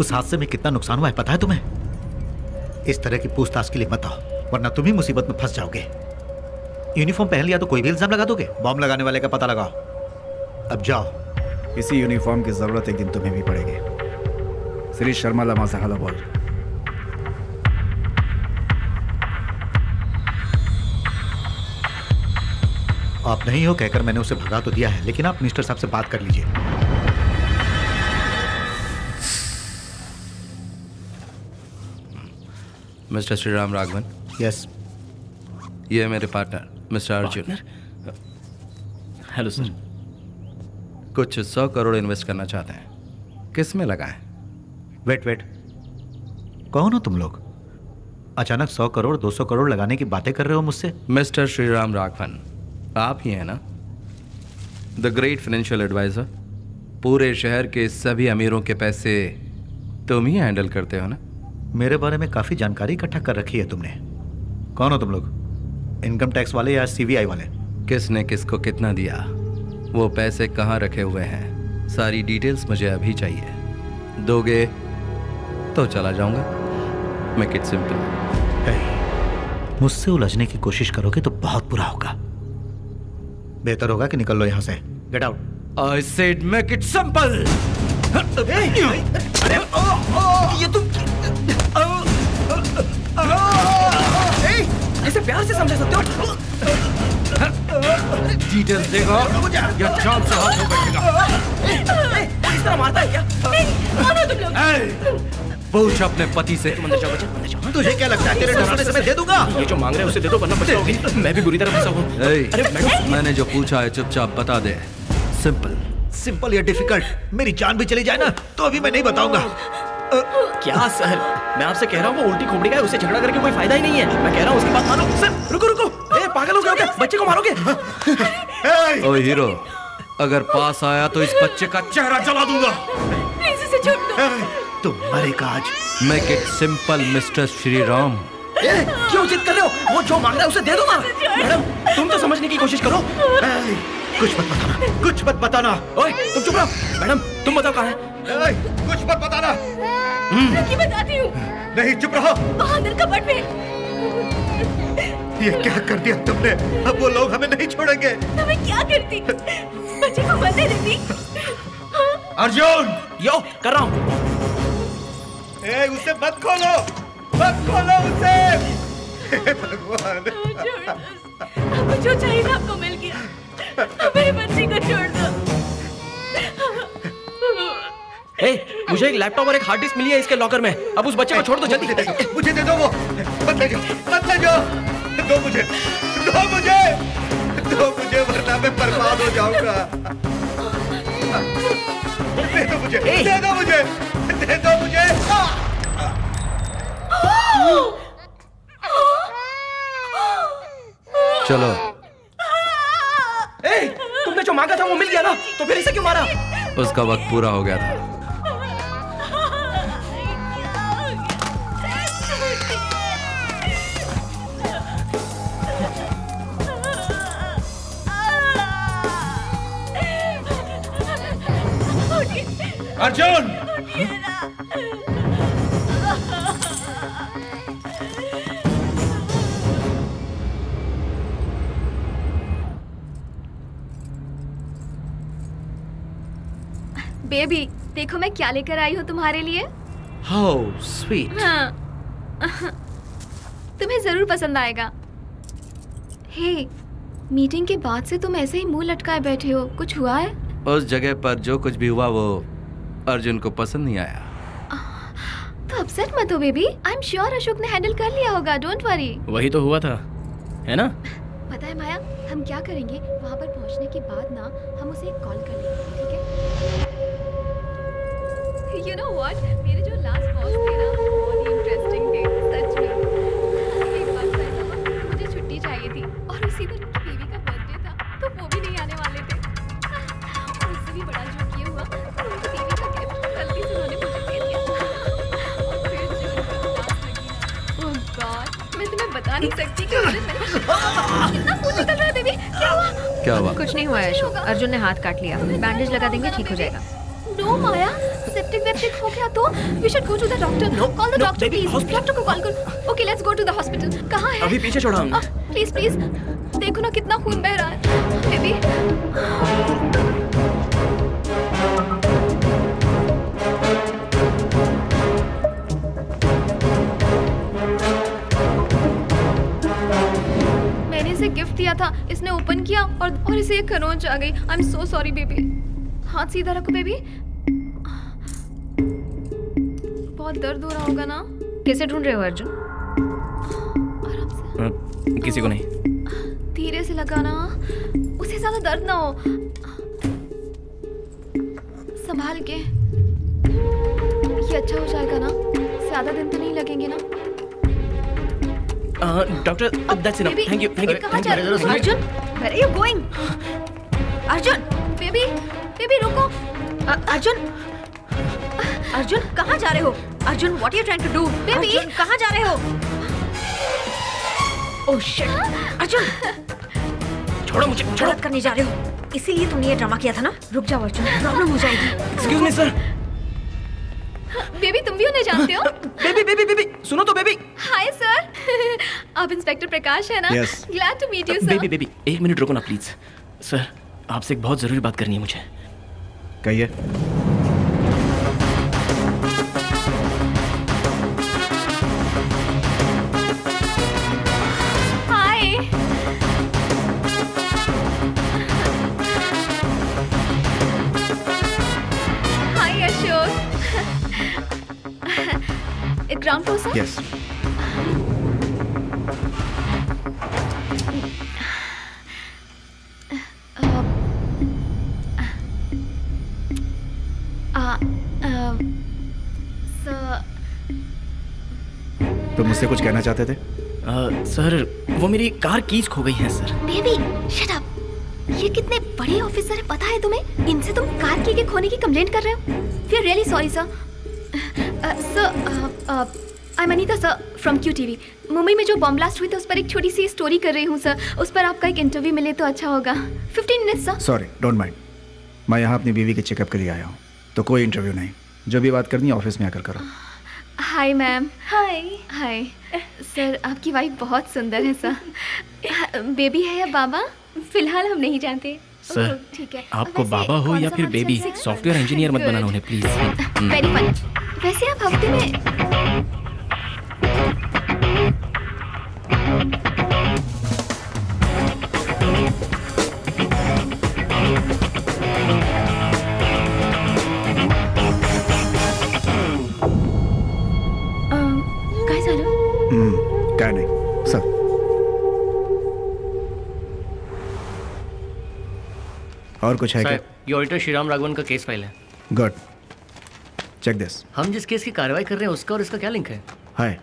उस हादसे में कितना नुकसान हुआ है पता है तुम्हें? इस तरह की पूछताछ के लिए मत आओ वरना तुम ही मुसीबत में फंस जाओगे। यूनिफॉर्म पहन लिया तो कोई भी इल्ज़ाम लगा दोगे? बॉम्ब लगाने वाले का पता लगाओ अब जाओ। इसी यूनिफॉर्म की ज़रूरत एक दिन तुम्हें भी पड़ेगी। श्री शर्मा लमा से हेलो बोल। आप नहीं हो कहकर मैंने उसे भगा तो दिया है लेकिन आप मिनिस्टर साहब से बात कर लीजिए। मिस्टर श्रीराम राघवन? यस ये है मेरे partner. Mister Arjun. Hello sir. कुछ सौ करोड़ इन्वेस्ट करना चाहते हैं। किसमें लगाएँ वेट वेट। कौन हो तुम लोग? अचानक सौ करोड़ दो सौ करोड़ लगाने की बातें कर रहे हो मुझसे? मिस्टर श्रीराम राघवन आप ही हैं ना? द ग्रेट फाइनेंशियल एडवाइजर पूरे शहर के सभी अमीरों के पैसे तुम ही हैंडल करते हो ना? मेरे बारे में काफ़ी जानकारी इकट्ठा कर रखी है तुमने। कौन हो तुम लोग? इनकम टैक्स वाले या सीबीआई वाले किसने किसको कितना दिया वो पैसे कहाँ रखे हुए हैं सारी डिटेल्स मुझे अभी चाहिए दोगे तो चला जाऊँगा मेक इट सिंपल मुझसे उलझने की कोशिश करोगे तो बहुत बुरा होगा बेहतर होगा कि निकल लो यहाँ से get out I said make it simple ये तुम प्यार से समझा सकते हो? डिटेल्स देगा या जान से हाथ हो बैठेगा इस तरह मारता है क्या? कौन हो तुम लोग। पूछ अपने पति से। अंदर जाओ बच्चा अंदर जाओ। तुझे क्या लगता है? तेरे डराने से मैं दे दूँगा? ये जो मांग रहे हैं उसे दे दो वरना बचाओगी मैं भी बुरी तरह फंसा हूँ। अरे मैंने जो पूछा है चुपचाप बता दे। सिंपल सिंपल या डिफ़िकल्ट मेरी जान भी चली जाए ना तो अभी मैं नहीं बताऊँगा। क्या सर? मैं आपसे कह रहा हूँ वो उल्टी खोपड़ी का है उससे झगड़ा करके कोई फ़ायदा ही नहीं है। मैं कह रहा हूँ उसकी बात मानो। सर रुको रुको। ए पागल हो गए क्या? बच्चे को मारोगे? ओ हीरो अगर पास आया तो इस बच्चे का चेहरा जला दूँगा। प्लीज़ इसे छोड़ दो। तुम मरेगा आज। Make it simple mister Shri Ram ए, क्यों जिद कर रहे हो? वो जो मांग रहा है उसे दे दो ना मैडम तुम तो समझने की कोशिश करो। ए, कुछ मत बताना कुछ मत बताना। ओए तुम चुप रहो। मैडम तुम बताओ कहाँ है? ए, कुछ मत बताना। रुकी बताती हूँ। नहीं चुप रहो। वहाँ अंदर कपट में। ये क्या कर दिया तुमने? अब वो लोग हमें नहीं छोड़ेंगे। तो मैं क्या करती? बच्चे को मरने देती अर्जुन यो कर रहा हूँ। ए, उसे मत खोलो। मत खोलो उसे। भगवान। आपको जो चाहिए आपको मिल गया। अब मेरे बच्चे को छोड़ दो। ए, मुझे एक लैपटॉप और एक हार्ड डिस्क मिली है इसके लॉकर में। अब उस बच्चे को छोड़ दो जल्दी। मुझे दे दो वो। मत ले जाओ मत ले जाओ दो मुझे दो मुझे। दो मुझे वरना मैं बर्बाद हो जाऊँगा। दे दो मुझे दे दो मुझे दे दो मुझे। चलो ए, तुमने जो मांगा था वो मिल गया ना तो फिर इसे क्यों मारा? उसका वक्त पूरा हो गया था। अर्जुन! क्या लेकर आई हूँ तुम्हारे लिए? हाउ स्वीट हाँ। तुम्हें ज़रूर पसंद आएगा। हे मीटिंग के बाद से तुम ऐसे ही मुँह लटकाए बैठे हो। कुछ हुआ है? उस जगह पर जो कुछ भी हुआ वो अर्जुन को पसंद नहीं आया। तो अपसेट मत हो baby I am sure Ashok ने हैंडल कर लिया होगा डोंट वरी वही तो हुआ था है ना? पता है माया हम क्या करेंगे? वहाँ पर पहुँचने के बाद ना हम उसे कॉल कर लेंगे। यू नो व्हाट मेरे जो लास्ट बॉस थे ना बहुत ही इंटरेस्टिंग थे सच में। एक बार तो ऐसा हुआ मुझे छुट्टी चाहिए थी और उसी दिन का बर्थडे था तो वो भी नहीं आने वाले थे। और उससे भी बड़ा जो ये हुआ कि उनकी बेबी का गिफ्ट गलती से उन्होंने मुझे दे दिया। और फिर जो ओह गॉड मैं तुम्हें बता नहीं सकती कि उस कितना खून निकल रहा है बेबी क्या हुआ? क्या हुआ? कुछ नहीं हुआ अर्जुन ने हाथ काट लिया। बैंडेज लगा देंगे ठीक हो जाएगा। नो माया। सेप्टिक वेप्टिक हो गया तो we should go to the doctor call the no, doctor baby, please doctor को कॉल करो. Okay let's go to the hospital कहाँ है? अभी पीछे छोड़ा हमने। प्लीज़ प्लीज़ देखो ना कितना खून बह रहा है। बेबी मैंने इसे गिफ्ट दिया था। इसने ओपन किया और और इसे एक खरोंच आ गई। I am so sorry baby हाथ सीधा रखो बेबी बहुत दर्द हो रहा होगा ना? कैसे ढूंढ रहे हो अर्जुन? किसी को नहीं। धीरे से लगाना। उसे ज़्यादा दर्द ना हो। संभाल के। ये अच्छा हो जाएगा ना? ज़्यादा दिन तो नहीं लगेंगे ना? Doctor that's enough thank you thank you कहाँ जा रहे हो? Arjun where are you going Arjun baby baby रुको। अर्जुन अर्जुन कहाँ जा रहे हो? Arjun what you trying to do baby कहाँ जा रहे हो? Oh shit Arjun! छोड़ो मुझे गलत करने जा रहे हो। इसीलिए तुमने ये ड्रामा किया था ना? रुक जाओ अर्जुन प्रॉब्लम हो जाएगी। एक्सक्यूज मी सर बेबी तुम भी उन्हें जानते हो? बेबी बेबी बेबी सुनो तो बेबी हाय सर आप इंस्पेक्टर प्रकाश है ना? Yes. Glad to meet you sir baby baby एक मिनट रुको ना प्लीज़ सर आपसे एक बहुत ज़रूरी बात करनी है मुझे। कहिए। सर तुम मुझसे कुछ कहना चाहते थे? सर वो मेरी कार कीज खो गई है सर। बेबी शट अप ये कितने बड़े ऑफिसर है पता है तुम्हें? इनसे तुम कार की के खोने की कंप्लेंट कर रहे हो? We are really sorry sir sir I Anita sir from Q TV Mumbai में जो बॉम्ब ब्लास्ट हुई थी उस पर एक छोटी सी स्टोरी कर रही हूँ सर उस पर आपका एक इंटरव्यू मिले तो अच्छा होगा. 15 minutes sir sorry don't mind मैं यहाँ अपनी बीवी के चेकअप के लिए आया हूँ तो कोई इंटरव्यू नहीं. जो भी बात करनी है ऑफ़िस में आकर करो. Hi ma'am hi hi sir आपकी वाइफ बहुत सुंदर है सर बेबी *laughs* है या बाबा? फ़िलहाल हम नहीं जानते. सर ठीक है. आपको बाबा हो या फिर बेबी सॉफ्टवेयर इंजीनियर मत बनाना उन्हें प्लीज़ वेरी फन वैसे आप हफ़्ते में काय झालं? हम्म, नहीं. सर और कुछ है क्या? ये ऑडिटर श्रीराम राघवन का केस फ़ाइल है। गुड चेक दिस हम जिस केस की कार्रवाई कर रहे हैं उसका और इसका क्या लिंक है? हाय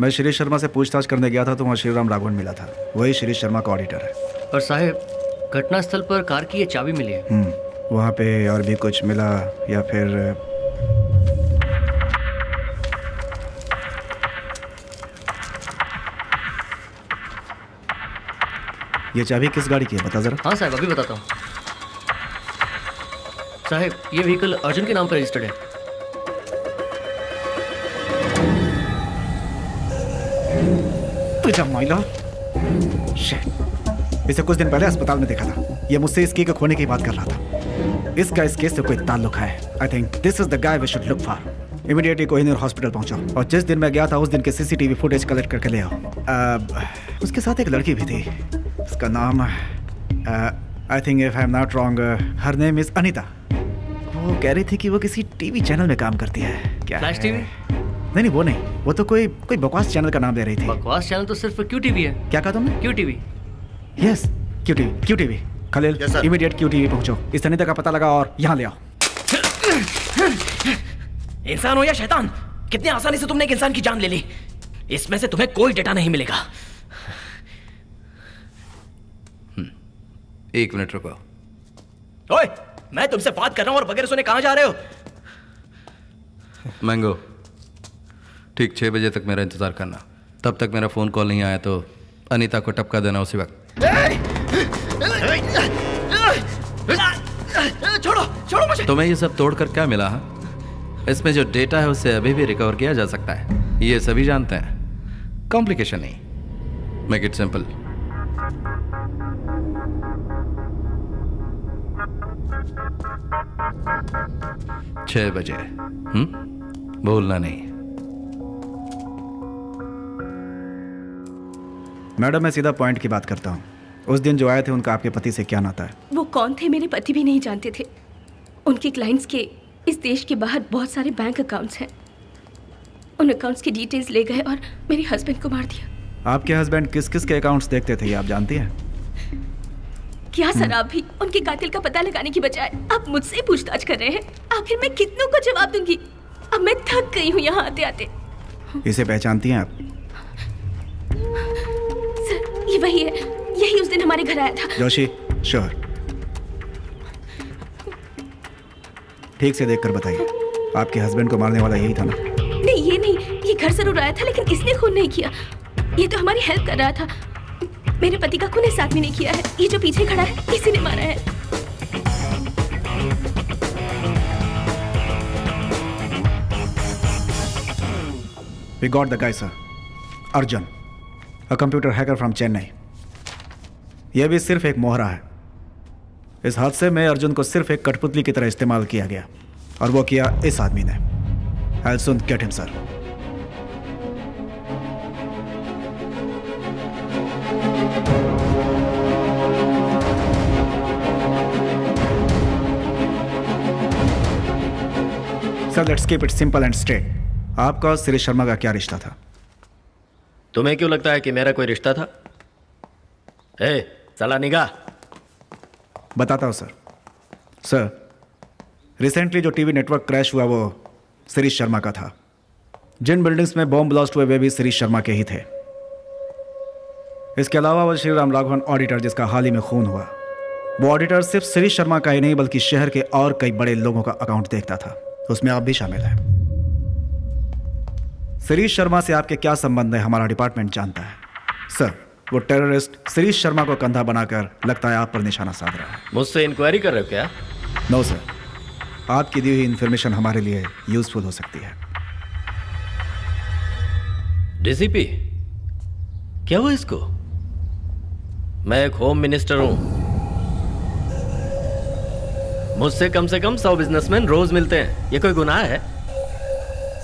मैं श्री शर्मा से पूछताछ करने गया था तो वहाँ श्रीराम राघवन मिला था। वही श्री शर्मा का ऑडिटर है। और साहब घटनास्थल पर कार की ये चाबी मिली है? हम्म, वहाँ पे और भी कुछ मिला या फिर ये चाबी किस गाड़ी की है बता जरा। हाँ साहब अभी बताता हूँ। साहब ये व्हीकल अर्जुन के नाम पर रजिस्टर्ड है। तुझा माइला इसे कुछ दिन पहले अस्पताल में देखा था। ये मुझसे इसकी के खोने की बात कर रहा था। इसका इस केस से कोई ताल्लुक है। I think this is the guy we should look for immediately Kohinoor hospital पहुंचो। और जिस दिन मैं गया था उस दिन के सीसीटीवी फुटेज कलेक्ट करके ले आओ। उसके साथ एक लड़की भी थी। उसका नाम I think if I am not wrong her name is Anita वो कह रही थी कि वो किसी टीवी चैनल में काम करती है। क्या फ्लैश टीवी नहीं नहीं वो नहीं। वो तो कोई कोई बकवास चैनल का नाम दे रही थी। बकवास चैनल तो सिर्फ़ क्यू टीवी है। क्या कहा तुमने? Q TV yes Q TV Q TV Khalil immediate Q TV पहुंचो। इस अनिता का पता लगा और यहाँ ले आओ। इंसान हो या शैतान कितनी आसानी से तुमने एक इंसान की जान ले ली। इसमें से तुम्हें कोई डेटा नहीं मिलेगा। एक मिनट रुको। ओए मैं तुमसे बात कर रहा हूँ और बगैर सुने कहाँ जा रहे हो? मैंगो ठीक छः बजे तक मेरा इंतज़ार करना। तब तक मेरा फ़ोन कॉल नहीं आया तो अनीता को टपका देना उसी वक्त। छोड़ो छोड़ो मुझे तुम्हें ये सब तोड़ कर क्या मिला, है? इसमें जो डेटा है उसे अभी भी रिकवर किया जा सकता है। ये सभी जानते हैं। कॉम्प्लिकेशन नहीं। मेक इट सिंपल छह बजे हम्म? भूलना नहीं। मैडम मैं सीधा पॉइंट की बात करता हूँ। उस दिन जो आए थे उनका आपके पति से क्या नाता है? वो कौन थे मेरे पति भी नहीं जानते थे। उनके क्लाइंट्स के इस देश के बाहर बहुत सारे बैंक अकाउंट्स हैं। उन अकाउंट्स की डिटेल्स ले गए और मेरे हस्बैंड को मार दिया। आपके हस्बैंड किस किस के अकाउंट्स देखते थे ये आप जानती हैं? क्या सर आप भी उनके कातिल का पता लगाने की बजाय आप मुझसे पूछताछ कर रहे हैं? आखिर मैं कितनों को जवाब दूँगी? अब मैं थक गई हूँ यहाँ आते आते इसे पहचानती हैं आप? ये वही है। यही उस दिन हमारे घर आया था। जोशी श्योर। ठीक से देखकर बताइए। आपके हस्बैंड को मारने वाला यही था ना? नहीं ये नहीं। ये घर ज़रूर आया था लेकिन इसने खून नहीं किया। ये तो हमारी हेल्प कर रहा था। मेरे पति का खून इस आदमी ने किया है। ये जो पीछे खड़ा है इसी ने मारा है। We got the guy, sir. Arjun, a computer hacker from Chennai. यह भी सिर्फ़ एक मोहरा है इस हादसे में अर्जुन को सिर्फ़ एक कठपुतली की तरह इस्तेमाल किया गया और वो किया इस आदमी ने soon get him, sir. Sir let's keep it simple and straight आपका और श्री शर्मा का क्या रिश्ता था तुम्हें क्यों लगता है कि मेरा कोई रिश्ता था? ए चला निगाह। बताता हूँ, सर। सर रिसेंटली जो टीवी नेटवर्क क्रैश हुआ, वो शिरीष शर्मा का था। जिन बिल्डिंग्स में बॉम्ब ब्लास्ट हुए, वे भी शिरीष शर्मा के ही थे। इसके अलावा वो श्री राम राघवन ऑडिटर जिसका हाल ही में खून हुआ। वो ऑडिटर सिर्फ़ शिरीष शर्मा का ही नहीं, बल्कि शहर के और कई बड़े लोगों का अकाउंट देखता था। उसमें आप भी शामिल हैं। शिरीष शर्मा से आपके क्या संबंध है? हमारा डिपार्टमेंट जानता है। सर वो टेररिस्ट शिरीष शर्मा को कंधा बनाकर लगता है आप पर निशाना साध रहा है। मुझसे इंक्वायरी कर रहे हो क्या? नो सर आपकी दी हुई इंफॉर्मेशन हमारे लिए यूजफुल हो सकती है। डीसीपी क्या हुआ इसको? मैं एक होम मिनिस्टर हूँ। मुझसे कम से कम सौ बिजनेसमैन रोज मिलते हैं। ये कोई गुनाह है?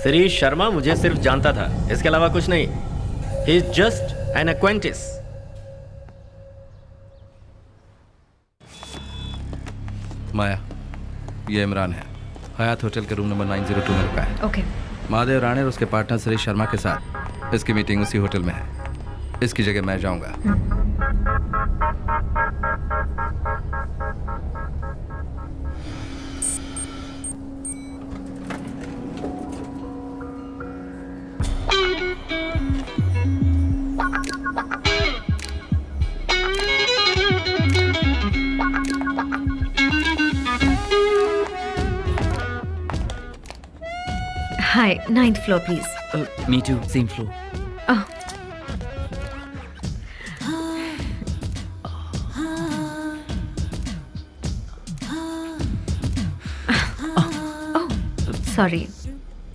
शिरीष शर्मा मुझे सिर्फ़ जानता था इसके अलावा कुछ नहीं। He is just an acquaintance Maya ये इमरान है। हयात होटल के रूम नंबर 902 में रुका है। ओके। महादेव राणे और उसके पार्टनर सुरेश शर्मा के साथ। इसकी मीटिंग उसी होटल में है। इसकी जगह मैं जाऊँगा। Hi, ninth floor, please. Uh, me too, same floor. Oh. *sighs* oh. oh. Sorry.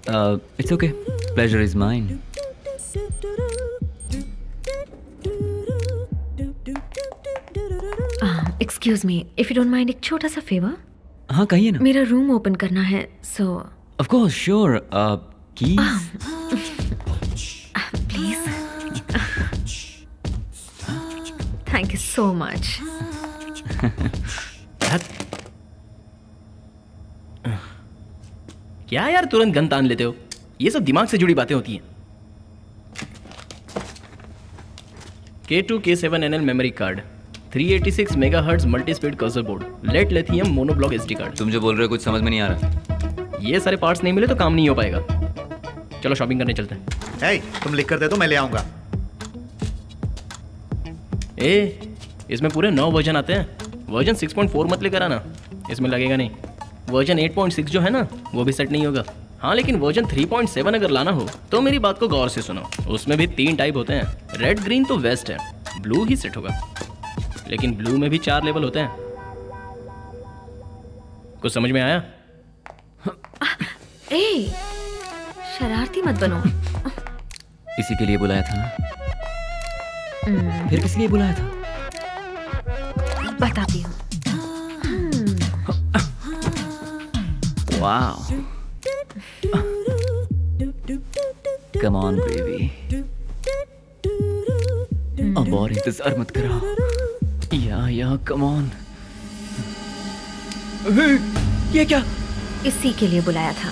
Uh, it's okay. Pleasure is mine. Excuse me if you don't mind एक छोटा सा फेवर हाँ कहिए ना। मेरा रूम ओपन करना है so of course sure keys please thank you so much क्या यार तुरंत गन तान लेते हो? ये सब दिमाग से जुड़ी बातें होती हैं। K two K seven N L memory card 386 mega hertz multi speed cursor board late lithium monoblock SD card तुम जो बोल रहे हो कुछ समझ में नहीं आ रहा। ये सारे पार्ट्स नहीं मिले तो काम नहीं हो पाएगा। चलो शॉपिंग करने चलते हैं। Hey, तुम लिख कर दे तो मैं ले आऊँगा। ए इसमें पूरे नौ वर्जन आते हैं। वर्जन 6.4 मत लेकर आना। इसमें लगेगा नहीं। वर्जन 8.6 जो है ना वो भी सेट नहीं होगा। हाँ लेकिन वर्जन 3.7 अगर लाना हो तो मेरी बात को गौर से सुनो। उसमें भी तीन टाइप होते हैं। रेड ग्रीन तो वेस्ट है। ब्लू ही सेट होगा। लेकिन ब्लू में भी चार लेवल होते हैं। कुछ समझ में आया? *laughs* ए शरारती मत बनो। इसी के लिए बुलाया था ना? फिर किस लिए बुलाया था? बताती हूँ। ऑन बेबी अब और इंतज़ार मत करो। या या कम ऑन ये क्या? इसी के लिए बुलाया था।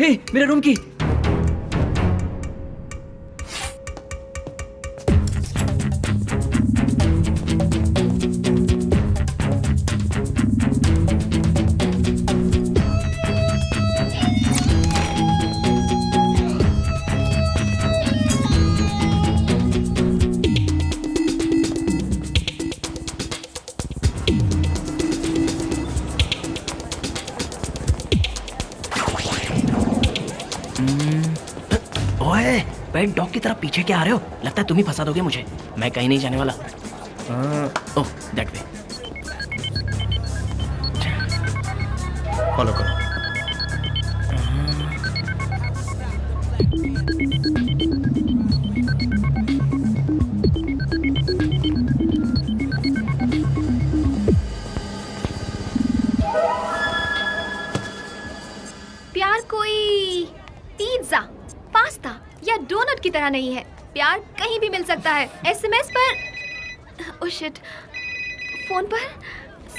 हे मेरे रूम की। पेट डॉग की तरह पीछे क्या आ रहे हो? लगता है तुम ही फंसा दोगे मुझे। मैं कहीं नहीं जाने वाला। ओह that way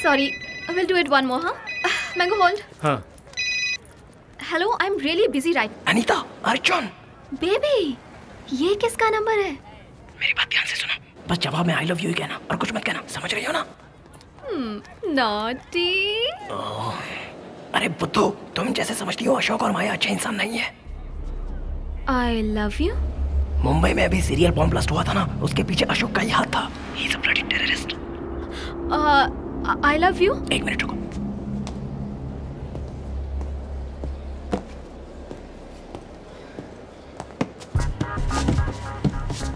sorry will do it one more हाँ मैंगो होल्ड हाँ hello I am really busy right Anita Arjun baby ये किसका नंबर है मेरी बात ध्यान से सुनो। बस जवाब में आई लव यू ही कहना और कुछ मत कहना। समझ रही हो ना? नॉटी ओह, अरे बुद्धू तुम जैसे समझती हो अशोक और माया अच्छे इंसान नहीं है। आई लव यू मुंबई में अभी सीरियल बॉम्ब ब्लास्ट हुआ था ना उसके पीछे अशोक का ही हाथ था। He is a bloody terrorist I love you एक मिनट रुको।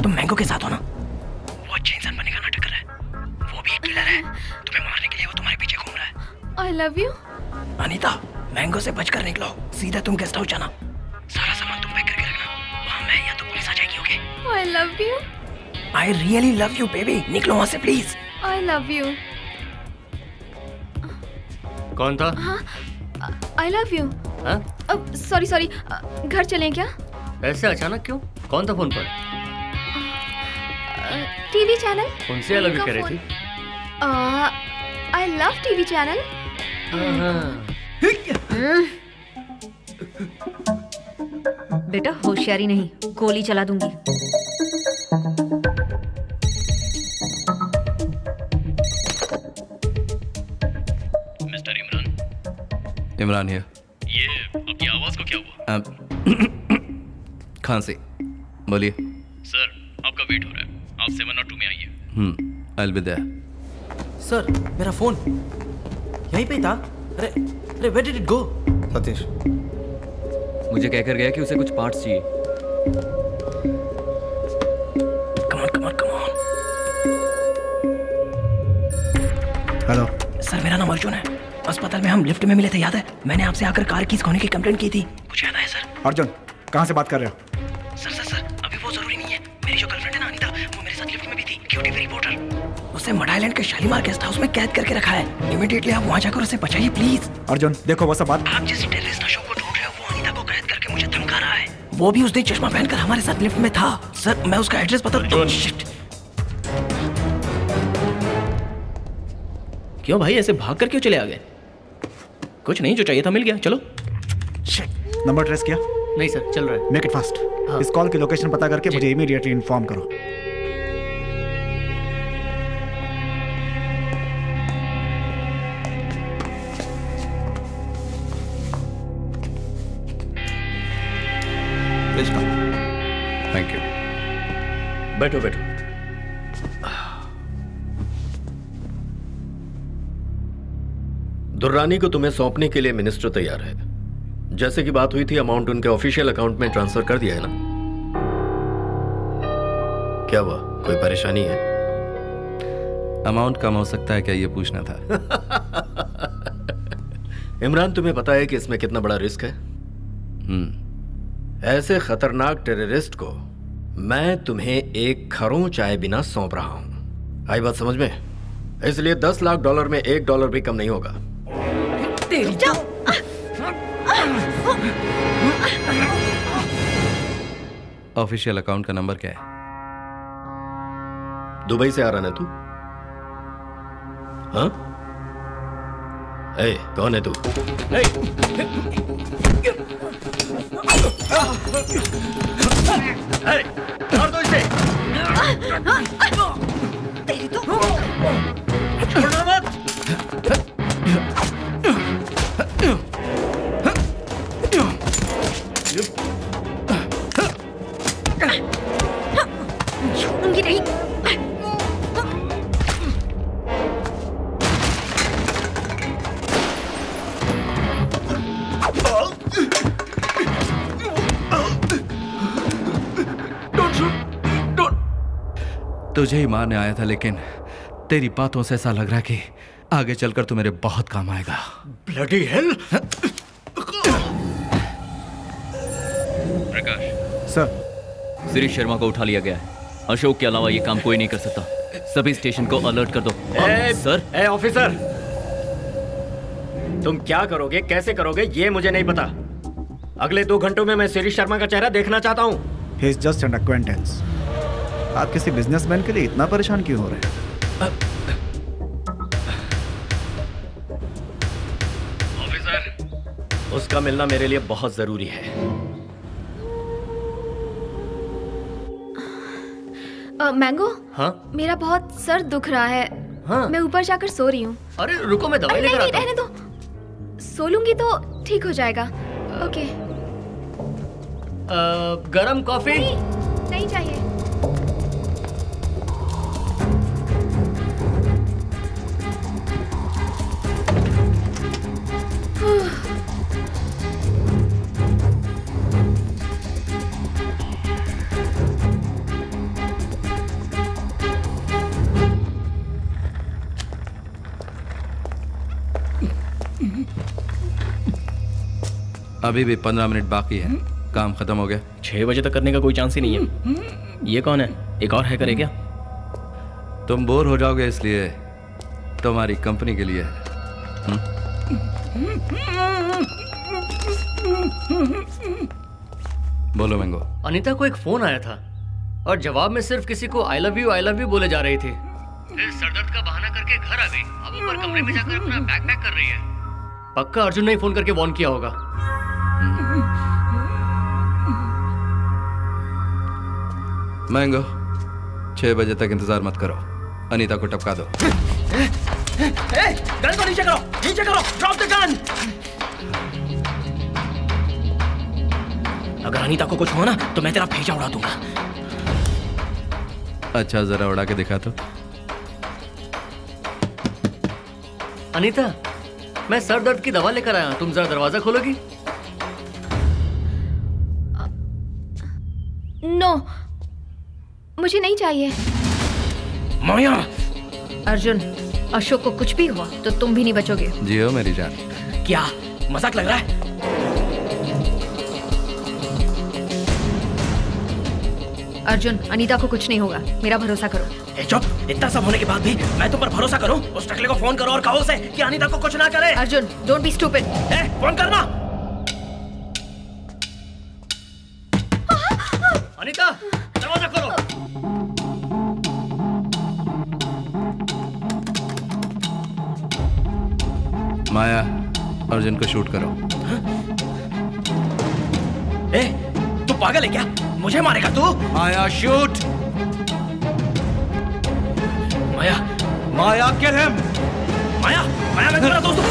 तुम मैंगो के साथ हो ना? वो अच्छे इंसान बनने का नाटक कर रहा है। वो भी एक किलर है। तुम्हें मारने के लिए वो तुम्हारे पीछे घूम रहा है। I love you Anita mango से बचकर निकलो। सीधा तुम गेस्ट हाउस जाना। सारा सामान तुम पैक करके रखना। वहाँ मैं या तो पुलिस आ जाएगी okay I love you I really love you baby निकलो वहाँ से प्लीज़ आई लव यू कौन था? हाँ आई लव यू हाँ? सॉरी सॉरी घर चलें क्या? ऐसे अचानक क्यों? कौन था फ़ोन पर? टीवी चैनल उनसे अलग कह रही थी। आई लव टीवी चैनल बेटा होशियारी नहीं। गोली चला दूँगी। इमरान हियर ये आपकी आवाज़ को क्या हुआ? *coughs* खांसी बोलिए। सर आपका वेट हो रहा है। आप सेवन और टू में आइए। हम्म आई विल सर मेरा फ़ोन। यहीं पे था। अरे अरे where did it go Satish. मुझे कहकर गया कि उसे कुछ पार्ट्स चाहिए। हेलो सर मेरा नाम अर्जुन है। अस्पताल में हम लिफ्ट में मिले थे याद है? मैंने आपसे आकर कार की खोने की कंप्लेंट की थी। कुछ याद है सर? अर्जुन कहाँ से बात कर रहे हो? सर सर सर अभी वो ज़रूरी नहीं है। मेरी जो गर्लफ्रेंड है ना अनीता वो मेरे साथ लिफ्ट में भी थी क्यूटी रिपोर्टर उसे मड आइलैंड के शालीमार गेस्ट हाउस में कैद करके रखा है। इमीडिएटली आप वहाँ जाकर उसे बचाइए प्लीज़ अर्जुन देखो वो सब बात। आप जिस टेररिस्ट अशोक को ढूंढ रहे हो वो अनीता को कैद करके मुझे धमका रहा है। वो भी उस दिन चश्मा पहनकर हमारे साथ लिफ्ट में था। सर मैं उसका एड्रेस बता शिट क्यों भाई ऐसे भाग कर क्यों चले आ गए कुछ नहीं जो चाहिए था मिल गया चलो। नंबर ट्रेस किया? नहीं सर चल रहा है। मेक इट फास्ट इस कॉल की लोकेशन पता करके मुझे इमीडिएटली इन्फॉर्म करो। थैंक यू बैठो बैठो। दुर्रानी को तुम्हें सौंपने के लिए मिनिस्टर तैयार है। जैसे कि बात हुई थी अमाउंट उनके ऑफिशियल अकाउंट में ट्रांसफ़र कर दिया है ना? क्या हुआ? कोई परेशानी है? अमाउंट कम हो सकता है क्या? ये पूछना था। *laughs* इमरान तुम्हें पता है कि इसमें कितना बड़ा रिस्क है? ऐसे खतरनाक टेररिस्ट को मैं तुम्हें एक खरों चाय बिना सौंप रहा हूँ। आई बात समझ में? इसलिए दस लाख डॉलर में एक डॉलर भी कम नहीं होगा। जाओ ऑफिशियल अकाउंट का नंबर क्या है दुबई से आ रहा ना तू हाँ ए, कौन है तू दो इसे तेरी तो तुझे ही मारने आया था लेकिन तेरी बातों से ऐसा लग रहा है कि आगे चलकर तू मेरे बहुत काम आएगा। Bloody hell Prakash. Sir Shirish Sharma को उठा लिया गया है। अशोक के अलावा ये काम कोई नहीं कर सकता। सभी स्टेशन को अलर्ट कर दो। ए, सर? ए ऑफिसर! तुम क्या करोगे कैसे करोगे ये मुझे नहीं पता। अगले दो घंटों में मैं शिरीष शर्मा का चेहरा देखना चाहता हूँ। आप किसी बिजनेसमैन के लिए इतना परेशान क्यों हो रहे हैं? ऑफिसर उसका मिलना मेरे लिए बहुत ज़रूरी है। Uh, mango? हाँ? मेरा बहुत सर दुख रहा है। हाँ। मैं ऊपर जाकर सो रही हूँ। अरे रुको मैं दवाई लेकर आता रहने दो। सो लूँगी तो ठीक हो जाएगा। ओके। अ, गरम कॉफ़ी? नहीं, नहीं चाहिए। अभी भी पंद्रह मिनट बाकी है। काम खत्म हो गया। छह बजे तक करने का कोई चांस ही नहीं है। ये कौन है? एक और हैकर है क्या? तुम बोर हो जाओगे इसलिए तुम्हारी कंपनी के लिए। है बोलो मैंगो अनीता को एक फ़ोन आया था और जवाब में सिर्फ़ किसी को I love you I love you बोले जा रही थी। फिर सरदर्द का बहाना करके घर आ गई। अब ऊपर कमरे में जाकर अपना बैग पैक कर रही है। पक्का अर्जुन ने फ़ोन करके वार्न किया होगा। मैंगो छह बजे तक इंतज़ार मत करो। अनीता को टपका दो। गन को नीचे करो नीचे करो ड्रॉप द गन अगर अनीता को कुछ हुआ ना तो मैं तेरा भेजा उड़ा दूँगा। अच्छा जरा उड़ा के दिखा तो। अनीता मैं सर दर्द की दवा लेकर आया हूँ। तुम जरा दरवाज़ा खोलोगी? नो मुझे नहीं चाहिए। माया! अर्जुन अशोक को कुछ भी हुआ तो तुम भी नहीं बचोगे। जियो मेरी जान। क्या? मज़ाक लग रहा है? अर्जुन अनीता को कुछ नहीं होगा। मेरा भरोसा करो। चुप! इतना सब होने के बाद भी मैं तुम पर भरोसा करूँ? उस टकले को फ़ोन करो और कहो उसे कि अनीता को कुछ ना करे। अर्जुन डोंट बी स्टूपिड ए, फ़ोन करना! माया अर्जुन को शूट करो। ए, तू पागल है क्या? मुझे मारेगा तू? माया शूट। माया माया किल हिम माया माया मैं तेरा दोस्त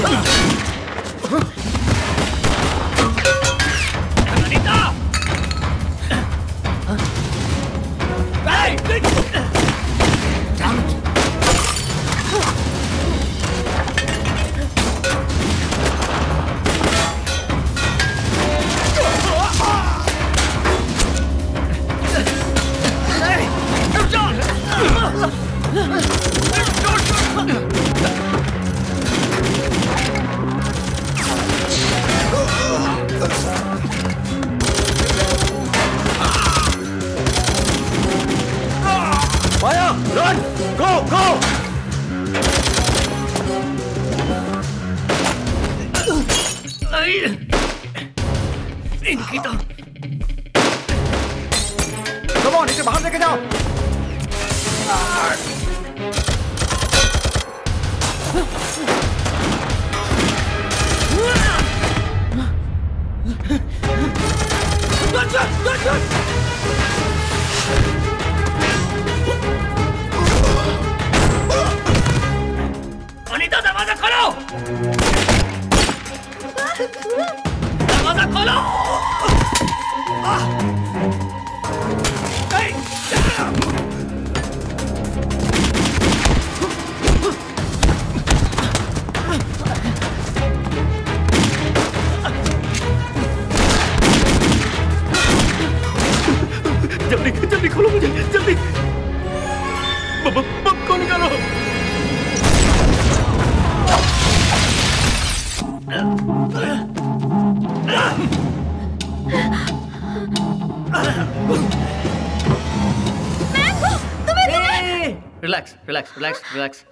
relax relax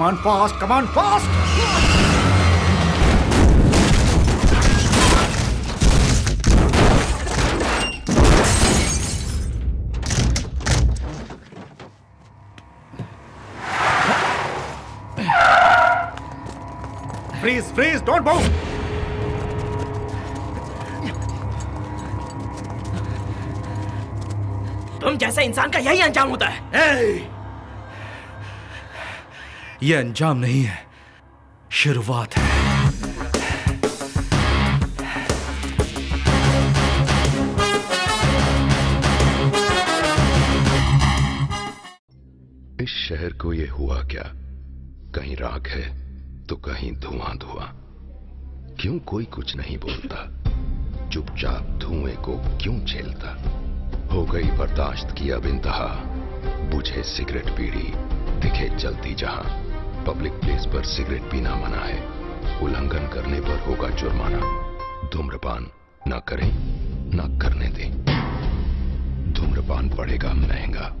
Come on fast, come on fast! Freeze, freeze, don't move! तुम जैसे इंसान का यही अंजाम होता है ये अंजाम नहीं है। शुरुआत है। इस शहर को ये हुआ क्या? कहीं राख है तो कहीं धुआँ धुआँ। क्यों कोई कुछ नहीं बोलता? चुपचाप धुएँ को क्यों झेलता? हो गई बर्दाश्त की अब इंतहा। बुझे सिगरेट पीड़ी दिखे जलती जहाँ। पब्लिक प्लेस पर सिगरेट पीना मना है। उल्लंघन करने पर होगा जुर्माना। धूम्रपान ना करें, ना करने दें। धूम्रपान पड़ेगा महँगा।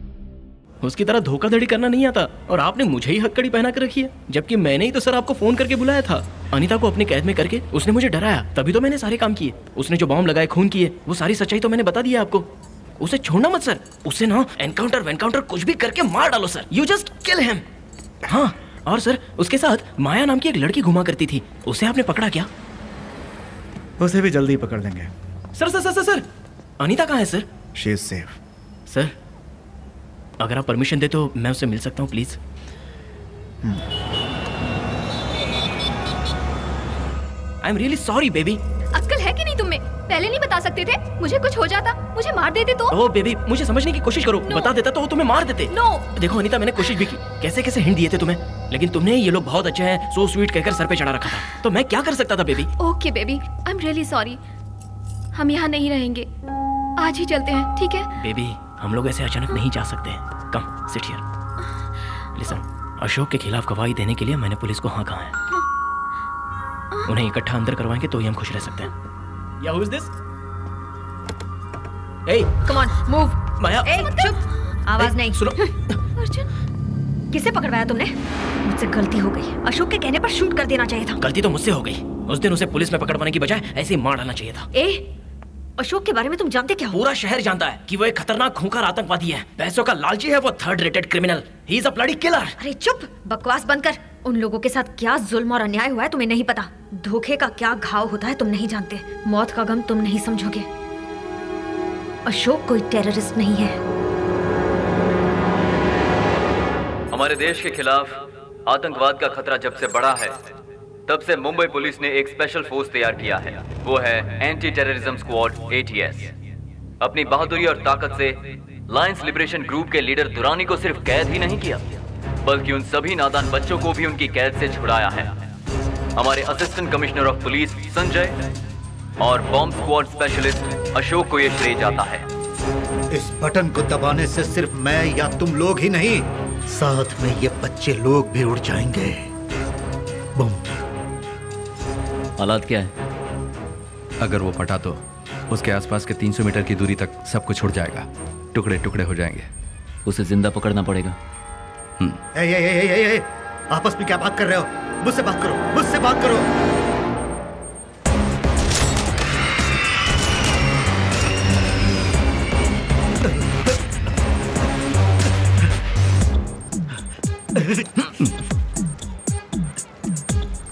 उसकी तरह धोखाधड़ी करना नहीं आता, और आपने मुझे ही हथकड़ी पहना कर रखी है, जबकि मैंने ही तो सर आपको फ़ोन करके बुलाया था। अनिता को अपने कैद में करके उसने मुझे डराया, तभी तो मैंने सारे काम किए। उसने जो बॉम्ब लगाए, खून किए, वो सारी सच्चाई तो मैंने बता दिया आपको। उसे छोड़ना मत, सर। उसे ना एनकाउंटर वेनकाउंटर कुछ भी करके मार डालो, sir. You just kill him हाँ। और सर उसके साथ माया नाम की एक लड़की घुमा करती थी। उसे आपने पकड़ा क्या? उसे भी जल्दी पकड़ लेंगे। Sir sir sir sir, sir. Anita कहाँ है sir? She is safe sir अगर आप परमिशन दे तो मैं उसे मिल सकता हूँ please. I am really sorry baby अक्कल है कि नहीं तुम्हें पहले नहीं बता सकते थे? मुझे कुछ हो जाता? मुझे मार देते तो? ओ बेबी मुझे समझने की कोशिश करो। No. बता देता तो वो तुम्हें मार देते। No no. देखो अनीता मैंने कोशिश भी की। कैसे कैसे हिंट दिए थे तुम्हें? लेकिन तुमने ये लोग बहुत अच्छे हैं सो स्वीट कहकर सर पे चढ़ा रखा था। तो मैं क्या कर सकता था baby? Okay baby I am really sorry हम यहाँ नहीं रहेंगे। आज ही चलते हैं ठीक है? बेबी हम लोग ऐसे अचानक नहीं जा सकते। Come sit here listen Ashok के खिलाफ गवाही देने के लिए मैंने पुलिस को हाँ कहा है। उन्हें इकट्ठा अंदर करवाएँगे तो ही हम खुश रह सकते हैं। या हु इज़ दिस ए कम ऑन मूव माया। ए चुप। आवाज़ नहीं। सुनो। अर्जुन किसे पकड़वाया तुमने? मुझसे गलती हो गई। अशोक के कहने पर शूट कर देना चाहिए था। गलती तो मुझसे हो गई। उस दिन उसे पुलिस में पकड़वाने की बजाय ऐसे ही मार डालना चाहिए था। ए अशोक के बारे में तुम जानते क्या हो? पूरा शहर जानता है कि वो एक खतरनाक खूंखार आतंकवादी है। पैसों का लालची है वो third rated criminal he is a bloody killer अरे चुप। बकवास बंद कर। उन लोगों के साथ क्या जुल्म और अन्याय हुआ है तुम्हें नहीं पता। धोखे का क्या घाव होता है तुम नहीं जानते। मौत का गम तुम नहीं समझोगे। अशोक कोई टेररिस्ट नहीं है। हमारे देश के खिलाफ आतंकवाद का खतरा जब से बढ़ा है, तब से मुंबई पुलिस ने एक स्पेशल फोर्स तैयार किया है। वो है एंटी टेररिज्म स्क्वाड एटीएस अपनी बहादुरी और ताकत से लायंस लिबरेशन ग्रुप के लीडर दुरानी को सिर्फ़ कैद ही नहीं किया, बल्कि उन सभी नादान बच्चों को भी उनकी कैद से छुड़ाया है। हमारे assistant commissioner of police Sanjay और बॉम्ब स्क्वाड स्पेशलिस्ट अशोक को यह श्रेय जाता है। इस बटन को दबाने से सिर्फ़ मैं या तुम लोग ही नहीं साथ में ये बच्चे लोग भी उड़ जाएँगे। बम हालात क्या है? अगर वो पटा तो उसके आसपास के 300 मीटर की दूरी तक सब कुछ उड़ जाएगा। टुकड़े टुकड़े हो जाएँगे। उसे ज़िंदा पकड़ना पड़ेगा। ए, ए, ए, ए, ए, ए, आपस में क्या बात कर रहे हो? मुझसे बात करो मुझसे बात करो।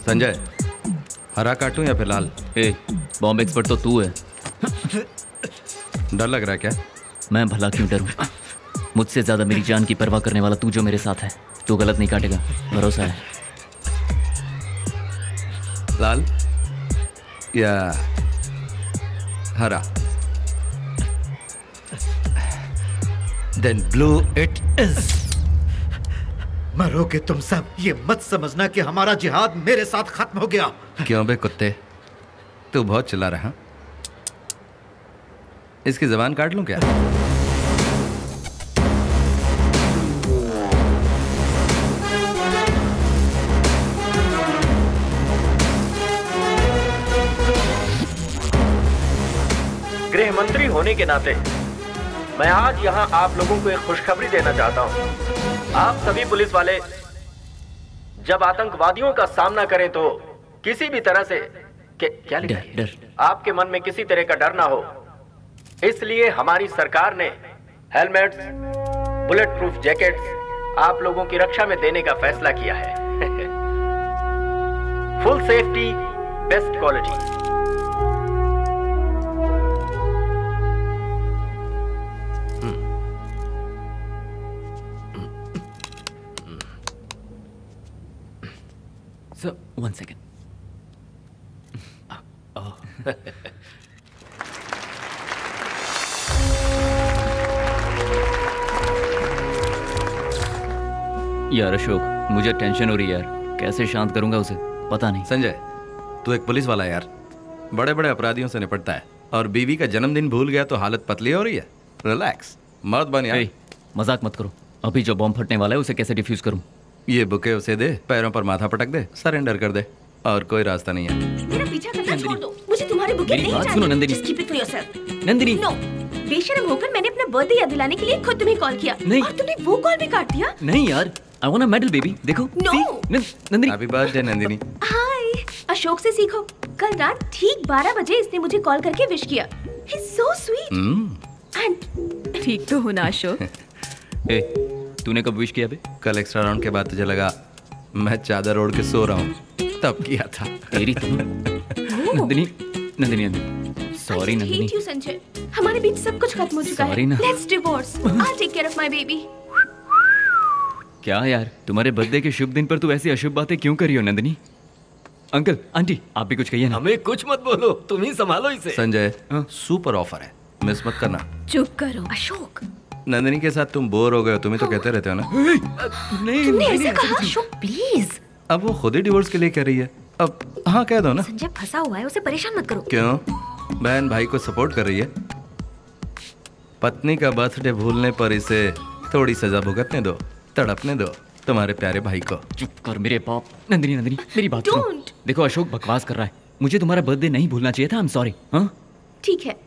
संजय हरा काटूं या फिर लाल? ए बॉम्ब एक्सपर्ट तो तू है। डर लग रहा है क्या? मैं भला क्यों डरूं? मुझसे ज़्यादा मेरी जान की परवाह करने वाला तू जो मेरे साथ है तू गलत नहीं काटेगा। भरोसा है। लाल। या हरा। देन ब्लू इट इज़ मरोगे तुम सब। ये मत समझना कि हमारा जिहाद मेरे साथ खत्म हो गया। क्यों बे कुत्ते? तू बहुत चिल्ला रहा। इसकी जबान काट लूँ क्या? के नाते। मैं आज यहाँ आप लोगों को एक खुशखबरी देना चाहता हूँ। आप सभी पुलिस वाले जब आतंकवादियों का सामना करें तो किसी भी तरह से के, क्या है? डर। आपके मन में किसी तरह का डर ना हो। इसलिए हमारी सरकार ने हेलमेट्स बुलेट प्रूफ जैकेट्स आप लोगों की रक्षा में देने का फैसला किया है। *laughs* Full safety best quality. So, one second. Oh. *laughs* यार अशोक मुझे टेंशन हो रही है यार। कैसे शांत करूँगा उसे? पता नहीं। संजय तू एक पुलिस वाला है यार। बड़े बड़े अपराधियों से निपटता है। और बीवी का जन्मदिन भूल गया तो हालत पतली हो रही है। रिलैक्स। मर्द बन यार। मज़ाक मत करो। अभी जो बॉम्ब फटने वाला है उसे कैसे डिफ्यूज करूँ? ये बुके उसे दे पैरों पर माथा पटक दे सरेंडर कर दे और कोई रास्ता नहीं है। मेरा पीछा करना छोड़ दो मुझे तुम्हारे बुके नहीं बात सुनो, Nandini. Just keep it for yourself. Nandini. No बेशरम होकर मैंने अपना बर्थडे याद दिलाने के लिए खुद तुम्हें कॉल किया। नहीं। और तुमने वो कॉल भी काट दिया। नहीं यार I want a medal baby देखो no Nandini. Happy birthday Nandini. Hi Ashok से सीखो। कल रात ठीक 12 बजे इसने मुझे कॉल करके विश किया। ही सो स्वीट एंड ठीक तो हो ना अशोक? *laughs* ए तूने कब विश किया बे कल एक्स्ट्रा राउंड के बाद तुझे लगा मैं चादर ओढ़ के सो रहा हूँ। तब किया था। तेरी *laughs* नंदिनी नंदिनी नंदिनी। सॉरी नंदिनी। यू संजय। हमारे बीच सब कुछ खत्म हो चुका है। Let's divorce I take care of my baby क्या यार तुम्हारे बर्थडे के शुभ दिन पर तू ऐसी अशुभ बातें क्यों करी हो नंदिनी? अंकल आंटी आप भी कुछ कहिए ना। हमें कुछ मत बोलो तुम ही संभालो इसे। संजय सुपर ऑफ़र है। मिस मत करना। चुप करो अशोक। नंदिनी के साथ तुम बोर हो गए हो तुम ही तो कहते रहते हो ना? नहीं तुमने ऐसे कहा अशोक प्लीज़ अब वो खुद ही डिवोर्स के लिए कह रही है। अब हाँ कह दो ना। संजय फंसा हुआ है उसे परेशान मत करो। क्यों? बहन भाई को सपोर्ट कर रही है। पत्नी का बर्थडे भूलने पर इसे थोड़ी सजा भुगतने दो तड़पने दो तुम्हारे प्यारे भाई को। चुप कर मेरे बाप। नंदिनी नंदिनी मेरी बात सुनो। देखो अशोक बकवास कर रहा है। मुझे तुम्हारा बर्थडे नहीं भूलना चाहिए था आई एम सॉरी हाँ? ठीक है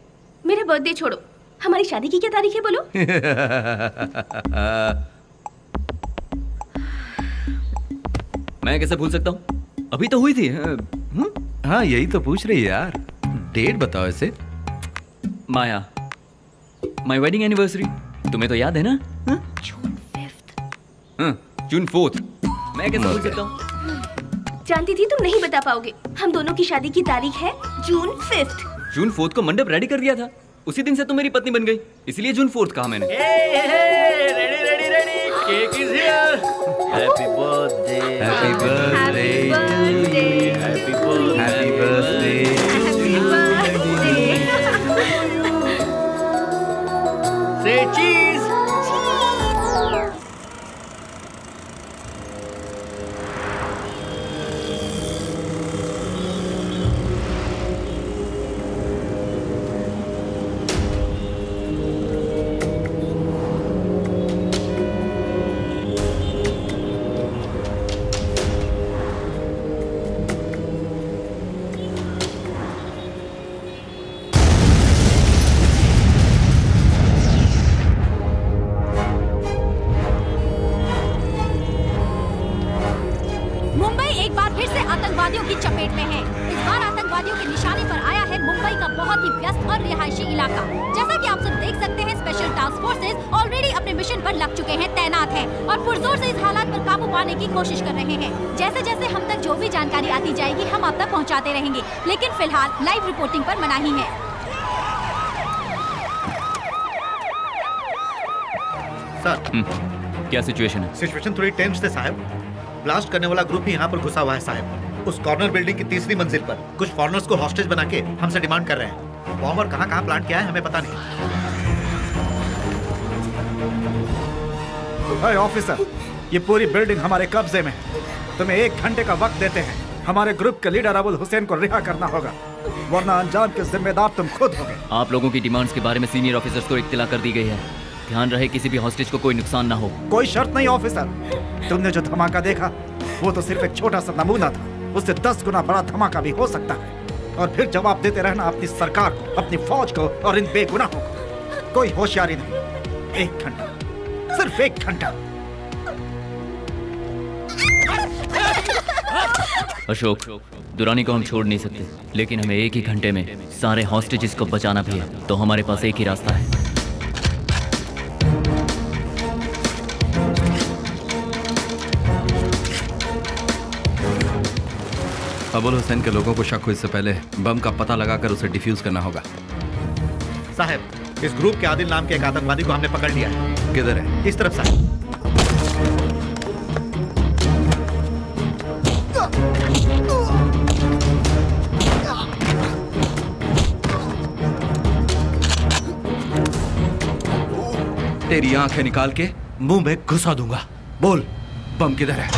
मेरा बर्थडे छोड़ो। हमारी शादी की क्या तारीख है बोलो? *laughs* मैं कैसे भूल सकता हूँ? अभी तो हुई थी हाँ, हाँ यही तो पूछ रही है यार। डेट बताओ इसे। माया माय वेडिंग एनिवर्सरी तुम्हें तो याद है ना? हाँ? जून फोर्थ मैं कैसे भूल सकता हूँ? जानती थी तुम नहीं बता पाओगे। हम दोनों की शादी की तारीख है जून फिफ्थ जून फोर्थ को मंडप रेडी कर दिया था। उसी दिन से तुम मेरी पत्नी बन गई। इसलिए जून फोर्थ कहा मैंने। Ready ready ready cake is here happy birthday happy birthday पर लग चुके हैं तैनात हैं और पुरजोर से इस हालात पर काबू पाने की कोशिश कर रहे हैं। जैसे जैसे हम तक जो भी जानकारी आती जाएगी हम आप तक पहुँचाते रहेंगे। लेकिन फ़िलहाल लाइव रिपोर्टिंग पर मनाही है सर। क्या सिचुएशन है? सिचुएशन थोड़ी टेंस है साहब। ब्लास्ट करने वाला ग्रुप ही यहाँ पर घुसा हुआ है साहब। उस कॉर्नर बिल्डिंग की तीसरी मंजिल पर कुछ फॉरनर्स को हॉस्टेज बना के हमसे डिमांड कर रहे हैं। बॉम्बर कहाँ कहाँ प्लांट किया है हमें पता नहीं। अरे ऑफिसर। ये पूरी बिल्डिंग हमारे कब्जे में है। तुम्हें एक घंटे का वक्त देते हैं। हमारे ग्रुप के लीडर अबुल हुसैन को रिहा करना होगा। वरना अंजाम के जिम्मेदार तुम खुद होगे। आप लोगों की डिमांड्स के बारे में सीनियर ऑफिसर्स को इत्तला कर दी गई है। ध्यान रहे किसी भी हॉस्टेज को कोई नुकसान ना हो। कोई शर्त नहीं ऑफिसर। तुमने जो धमाका देखा वो तो सिर्फ़ एक छोटा सा नमूना था। उससे दस गुना बड़ा धमाका भी हो सकता है। और फिर जवाब देते रहना अपनी सरकार को अपनी फौज को और इन बेगुनाहों को। कोई होशियारी नहीं। एक घंटा। सिर्फ़ एक घंटा। अशोक दुरानी को हम छोड़ नहीं सकते लेकिन हमें एक ही घंटे में सारे हॉस्टेजेस को बचाना भी है तो हमारे पास एक ही रास्ता है। अबुल हुसैन के लोगों को शक हो इससे पहले बम का पता लगाकर उसे डिफ्यूज करना होगा। साहब इस ग्रुप के आदिल नाम के एक आतंकवादी को हमने पकड़ लिया है। किधर है? इस तरफ़ साहब तेरी आँखें निकाल के मुँह में घुसा दूँगा। बोल बम किधर है?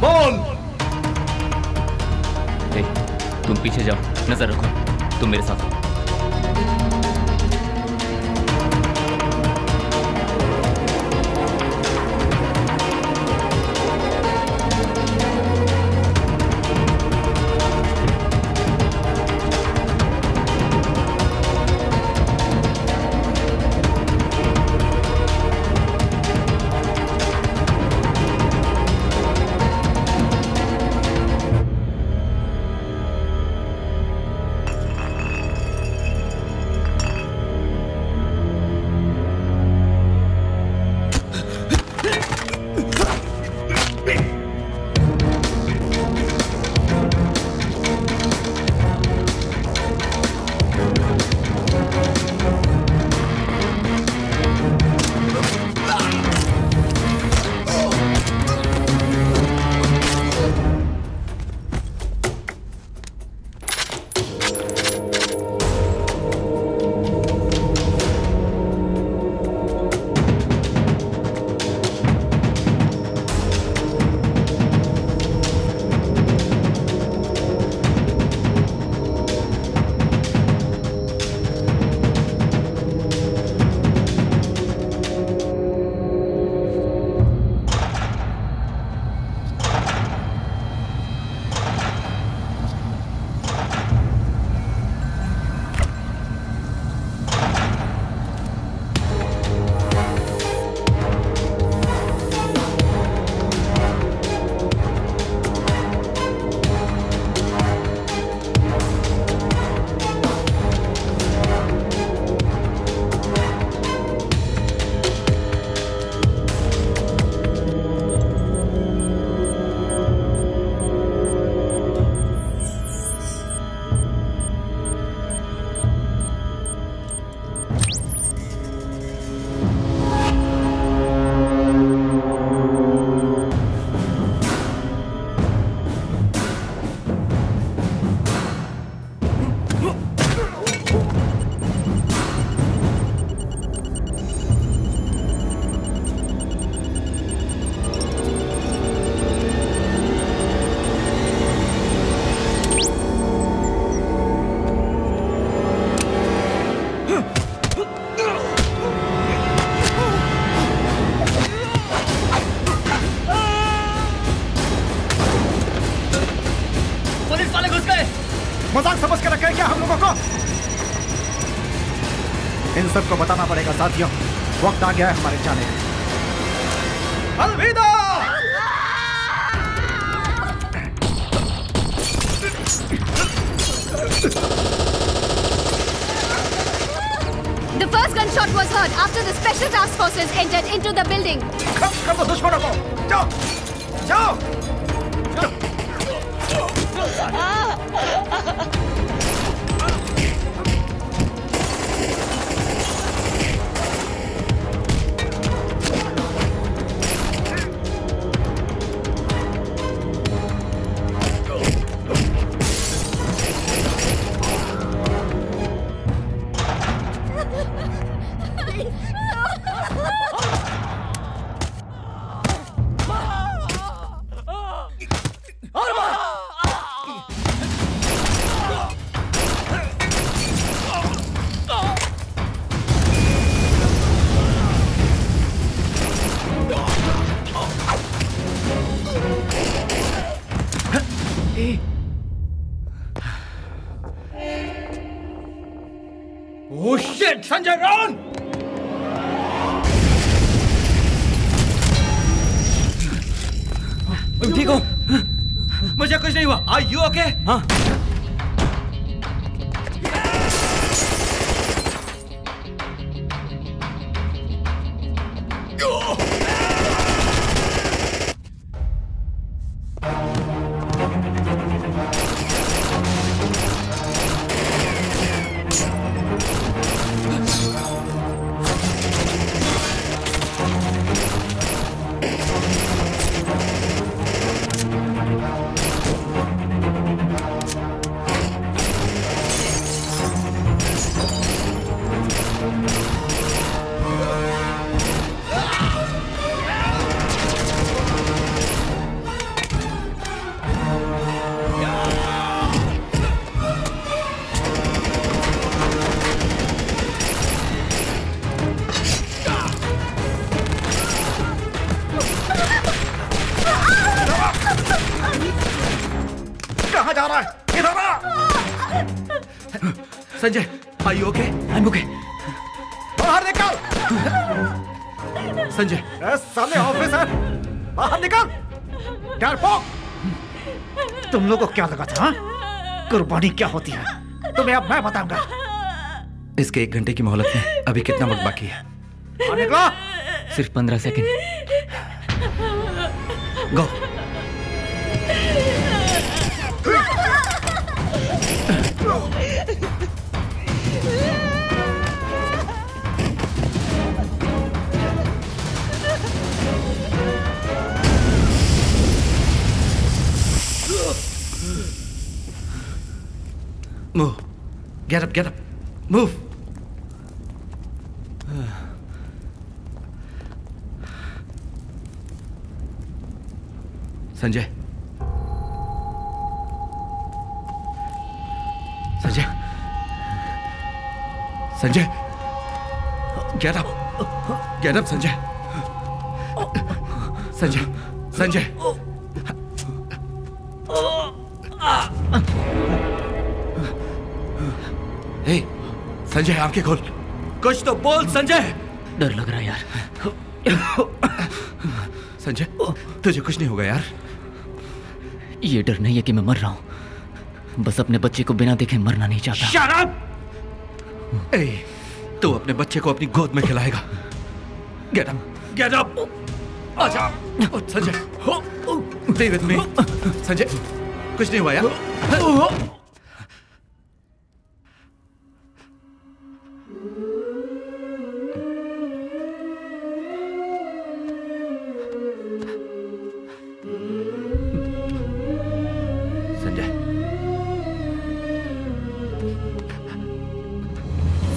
बोल! ए, तुम पीछे जाओ नज़र रखो तुम मेरे साथ आओ। साथियों वक्त आ गया है हमारे जाने का अलविदा The first gunshot was heard after the special task forces entered into the building. जा रहा है। इधर आ। Sanjay you okay I am okay बाहर निकल। संजय। साले ऑफिसर बाहर निकल। डरपोक तुम लोगों को क्या लगा था हाँ? कुर्बानी क्या होती है? तुम्हें अब मैं बताऊँगा। इसके एक घंटे की मोहलत में अभी कितना वक्त बाकी है? बाहर निकलो। सिर्फ़ पंद्रह second. Go Move. Get up, get up. Move. Sanjay. Sanjay. Get up get up Sanjay. Sanjay Sanjay. Hey Sanjay आँखें खोल। कुछ तो बोल संजय। डर लग रहा है यार। संजय तुझे कुछ नहीं होगा यार। ये डर नहीं है कि मैं मर रहा हूँ। बस अपने बच्चे को बिना देखे मरना नहीं चाहता। शराब ए तू अपने बच्चे को अपनी गोद में खिलाएगा गेट अप गेट अप आजा उठ, संजय with me संजय कुछ नहीं हुआ यार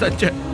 संजय संजय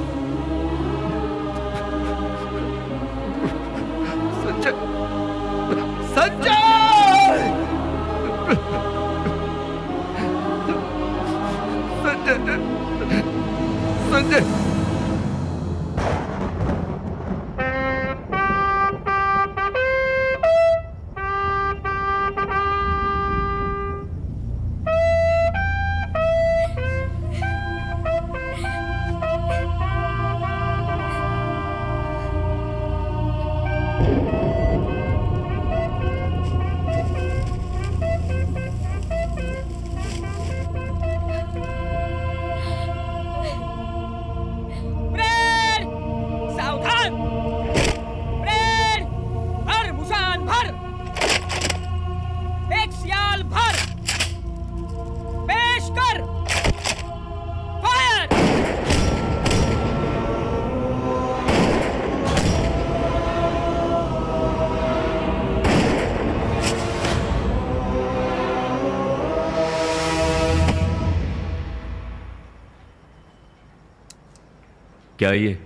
क्या ये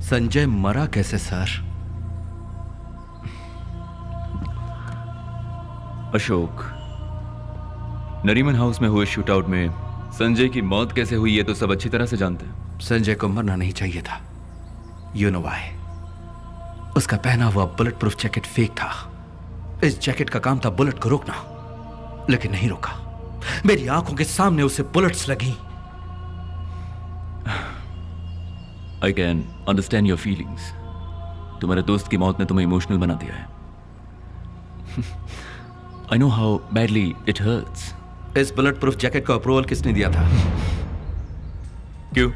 संजय मरा कैसे, सर? अशोक, नरीमन हाउस में हुए शूटआउट में संजय की मौत कैसे हुई, ये तो सब अच्छी तरह से जानते हैं। संजय को मरना नहीं चाहिए था। यू नो वाई उसका पहना हुआ बुलेट प्रूफ जैकेट फेक था। इस जैकेट का काम था बुलेट को रोकना, लेकिन नहीं रोका। मेरी आँखों के सामने उसे बुलेट्स लगी। I can understand your feelings तुम्हारे दोस्त की मौत ने तुम्हें इमोशनल बना दिया है। I know how badly it hurts इस बुलेट प्रूफ जैकेट को अप्रूवल किसने दिया था? *laughs* क्यों?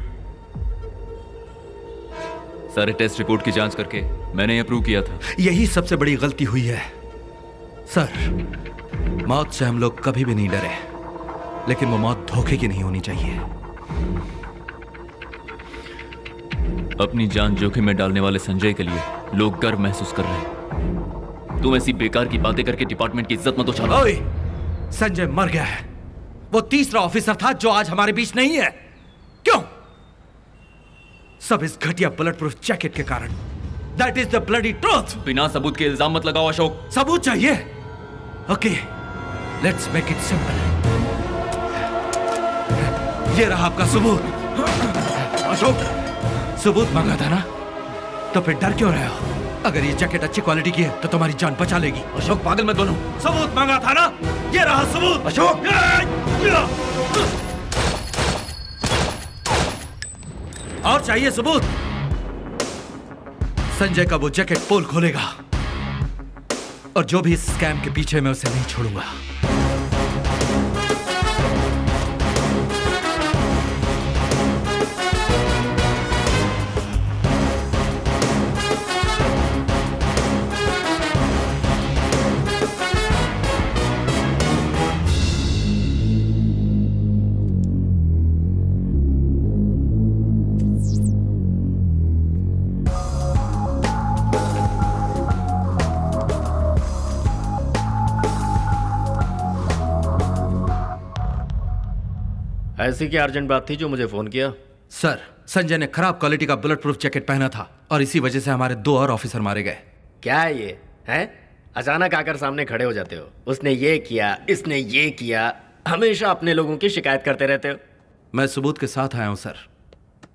सारे टेस्ट रिपोर्ट की जाँच करके मैंने अप्रूव किया था। यही सबसे बड़ी गलती हुई है। सर मौत से हम लोग कभी भी नहीं डरे लेकिन वो मौत धोखे की नहीं होनी चाहिए। अपनी जान जोखिम में डालने वाले संजय के लिए लोग गर्व महसूस कर रहे हैं। तुम ऐसी बेकार की बातें करके डिपार्टमेंट की इज़्ज़त मत उछालो संजय मर गया है। वो तीसरा ऑफिसर था जो आज हमारे बीच नहीं है। क्यों? सब इस घटिया बुलेट प्रूफ जैकेट के कारण। That is the bloody truth बिना सबूत के इल्ज़ाम मत लगाओ अशोक। सबूत चाहिए? Okay let's make it simple ये रहा आपका सबूत। अशोक सबूत मांगा था ना? तो फिर डर क्यों रहे हो? अगर ये जैकेट अच्छी क्वालिटी की है तो तुम्हारी जान बचा लेगी। अशोक पागल मत बनो सबूत मांगा था ना? ये रहा सबूत। अशोक! और चाहिए सबूत? संजय का वो जैकेट पोल खोलेगा। और जो भी इस स्कैम के पीछे मैं उसे नहीं छोड़ूँगा। ऐसी क्या अर्जेंट बात थी जो मुझे फ़ोन किया? सर संजय ने खराब क्वालिटी का बुलेट प्रूफ जैकेट पहना था और इसी वजह से हमारे दो और ऑफिसर मारे गए। क्या है ये है? अचानक आकर सामने खड़े हो जाते हो। उसने ये किया इसने ये किया। हमेशा अपने लोगों की शिकायत करते रहते हो। मैं सबूत के साथ आया हूँ सर।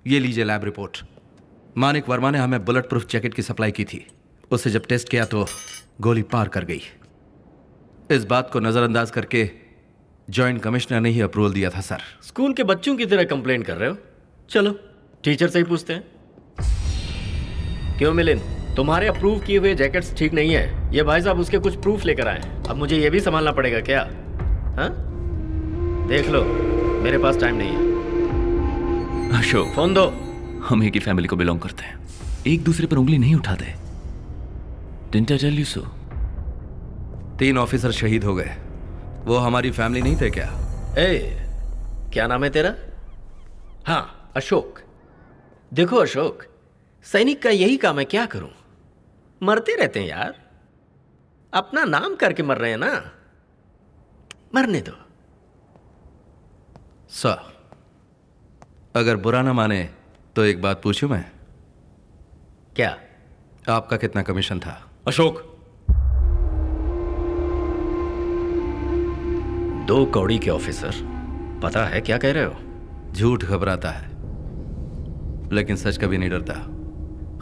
ये लीजिए लैब रिपोर्ट मानिक वर्मा ने हमें बुलेट प्रूफ जैकेट की सप्लाई की थी। उसे जब टेस्ट किया तो गोली पार कर गई। इस बात को नजरअंदाज करके जॉइंट कमिश्नर ने ही अप्रूवल दिया था सर स्कूल के बच्चों की तरह कंप्लेन कर रहे हो? चलो टीचर से ही पूछते हैं। क्यों मिलिन तुम्हारे अप्रूव किए हुए जैकेट्स ठीक नहीं है। ये भाई साहब उसके कुछ प्रूफ लेकर आए अब मुझे ये भी संभालना पड़ेगा क्या? हाँ? देख लो मेरे पास टाइम नहीं है। अशोक फ़ोन दो। हम एक ही फैमिली को बिलोंग करते हैं। एक दूसरे पर उंगली नहीं उठाते। तीन ऑफिसर शहीद हो गए। वो हमारी फैमिली नहीं थे क्या? ए क्या नाम है तेरा? हाँ अशोक। देखो अशोक सैनिक का यही काम है क्या करूँ? मरते रहते हैं यार। अपना नाम करके मर रहे हैं ना? मरने दो। सर अगर बुरा ना माने तो एक बात पूछूँ मैं? क्या? आपका कितना कमीशन था? अशोक दो कौड़ी के ऑफिसर। पता है क्या कह रहे हो? झूठ घबराता है। लेकिन सच कभी नहीं डरता।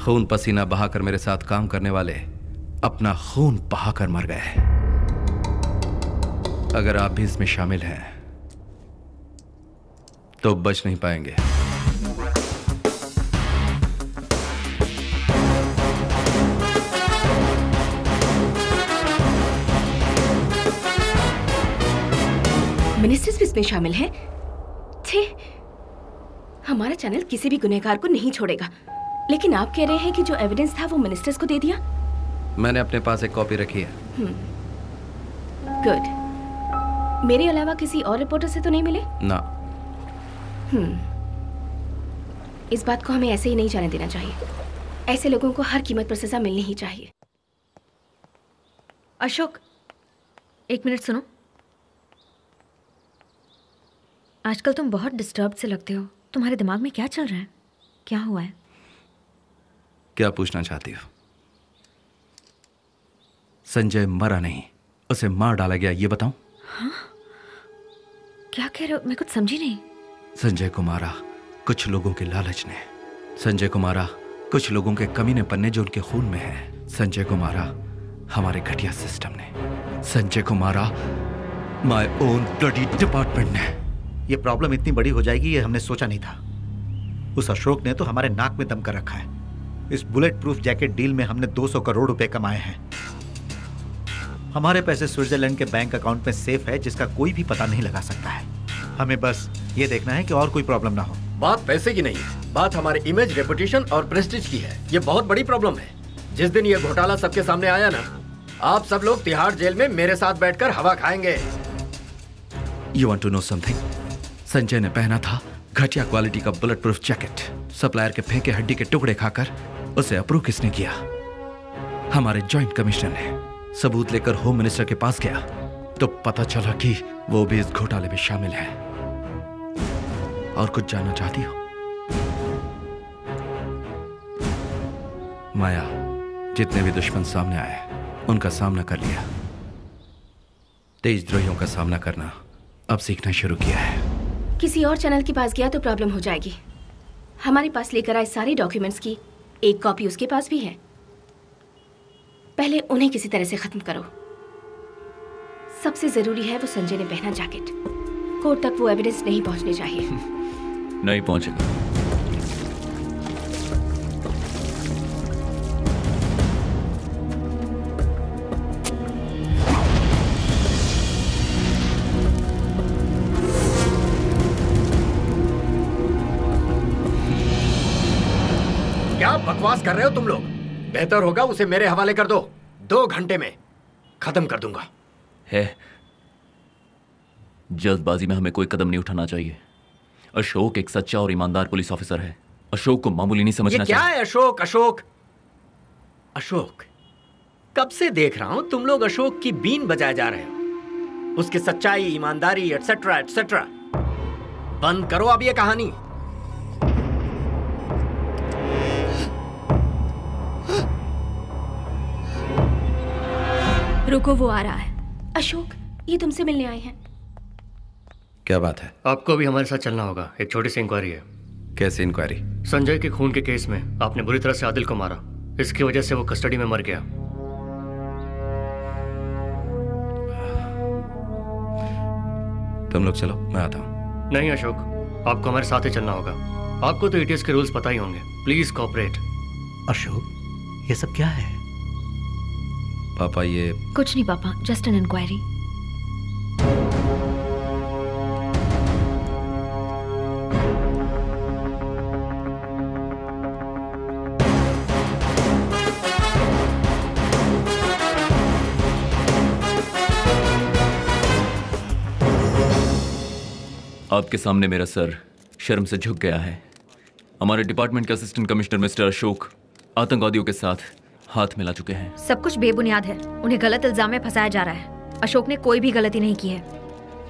खून पसीना बहाकर मेरे साथ काम करने वाले अपना खून बहाकर मर गए अगर आप भी इसमें शामिल हैं तो बच नहीं पाएँगे। मिनिस्टर्स भी इसमें शामिल हैं। छे हमारा चैनल किसी भी गुनहगार को नहीं छोड़ेगा। लेकिन आप कह रहे हैं कि जो एविडेंस था वो मिनिस्टर्स को दे दिया? मैंने अपने पास एक कॉपी रखी है। गुड मेरे अलावा किसी और रिपोर्टर से तो नहीं मिले? ना। हम्म। इस बात को हमें ऐसे ही नहीं जाने देना चाहिए। ऐसे लोगों को हर कीमत पर सजा मिलनी ही चाहिए। अशोक एक मिनट सुनो। आजकल तुम बहुत डिस्टर्ब से लगते हो। तुम्हारे दिमाग में क्या चल रहा है? क्या हुआ है? क्या पूछना चाहती हो? संजय मरा नहीं। उसे मार डाला गया ये बताऊँ? हाँ? क्या कह रहे हो? मैं कुछ समझी नहीं। संजय को मारा कुछ लोगों के लालच ने। संजय को मारा कुछ लोगों के कमीने पन्ने जो उनके खून में है। संजय को मारा हमारे घटिया सिस्टम ने। संजय को मारा माय ओन ब्लडी डिपार्टमेंट ने। ये प्रॉब्लम इतनी बड़ी हो जाएगी ये हमने सोचा नहीं था। उस अशोक ने तो हमारे नाक में दम कर रखा है। इस बुलेट प्रूफ जैकेट डील में हमने 200 करोड़ रुपए कमाए हैं। हमारे पैसे स्विट्जरलैंड के बैंक अकाउंट में सेफ़ है जिसका कोई भी पता नहीं लगा सकता है। हमें बस ये देखना है कि और कोई प्रॉब्लम ना हो। बात पैसे की नहीं है बात हमारे इमेज रेपुटेशन और प्रेस्टिज की है। ये बहुत बड़ी प्रॉब्लम है। जिस दिन ये घोटाला सबके सामने आया ना आप सब लोग तिहाड़ जेल में मेरे साथ बैठकर हवा खाएँगे। You want to know something Sanjay ने पहना था घटिया क्वालिटी का बुलेट प्रूफ जैकेट सप्लायर के फेंके हड्डी के टुकड़े खाकर उसे अप्रूव किसने किया? हमारे जॉइंट कमिश्नर ने सबूत लेकर होम मिनिस्टर के पास गया तो पता चला कि वो भी इस घोटाले में शामिल है। और कुछ जानना चाहती हो? माया, जितने भी दुश्मन सामने आए, उनका सामना कर लिया। तेज द्रोहियों का सामना करना अब सीखना शुरू किया है। किसी और चैनल के पास गया तो प्रॉब्लम हो जाएगी। हमारे पास लेकर आए सारे डॉक्यूमेंट्स की, एक कॉपी उसके पास भी है। पहले उन्हें किसी तरह से खत्म करो। सबसे ज़रूरी है वो संजय ने पहना जैकेट। कोर्ट तक वो एविडेंस नहीं पहुँचने चाहिए। *laughs* नहीं पहुंचेगा। कर रहे हो तुम लोग? बेहतर होगा उसे मेरे हवाले कर दो। दो घंटे में खत्म कर दूँगा। है। जल्दबाजी में हमें कोई कदम नहीं उठाना चाहिए। अशोक एक सच्चा और ईमानदार पुलिस ऑफिसर है। अशोक को मामूली नहीं समझना ये क्या चाहिए। है अशोक? अशोक! अशोक कब से देख रहा हूँ तुम लोग अशोक की बीन बजाए जा रहे हो? उसकी सच्चाई ईमानदारी एटसेट्रा एटसेट्रा बंद करो अब ये कहानी। रुको वो आ रहा है। अशोक ये तुमसे मिलने आए हैं। क्या बात है? आपको भी हमारे साथ चलना होगा। एक छोटी सी इंक्वायरी है। कैसी इंक्वायरी संजय के खून के केस में आपने बुरी तरह से आदिल को मारा। इसकी वजह से वो कस्टडी में मर गया। तुम लोग चलो मैं आता हूँ। नहीं अशोक आपको हमारे साथ ही चलना होगा। आपको तो एटीएस के रूल्स पता ही होंगे। प्लीज़ कॉपरेट अशोक ये सब क्या है? पापा ये कुछ नहीं पापा जस्ट एन इंक्वायरी आपके सामने मेरा सर शर्म से झुक गया है। हमारे डिपार्टमेंट के असिस्टेंट कमिश्नर मिस्टर अशोक आतंकवादियों के साथ हाथ मिला चुके हैं। सब कुछ बेबुनियाद है। उन्हें गलत इल्ज़ाम में फंसाया जा रहा है। अशोक ने कोई भी गलती नहीं की है।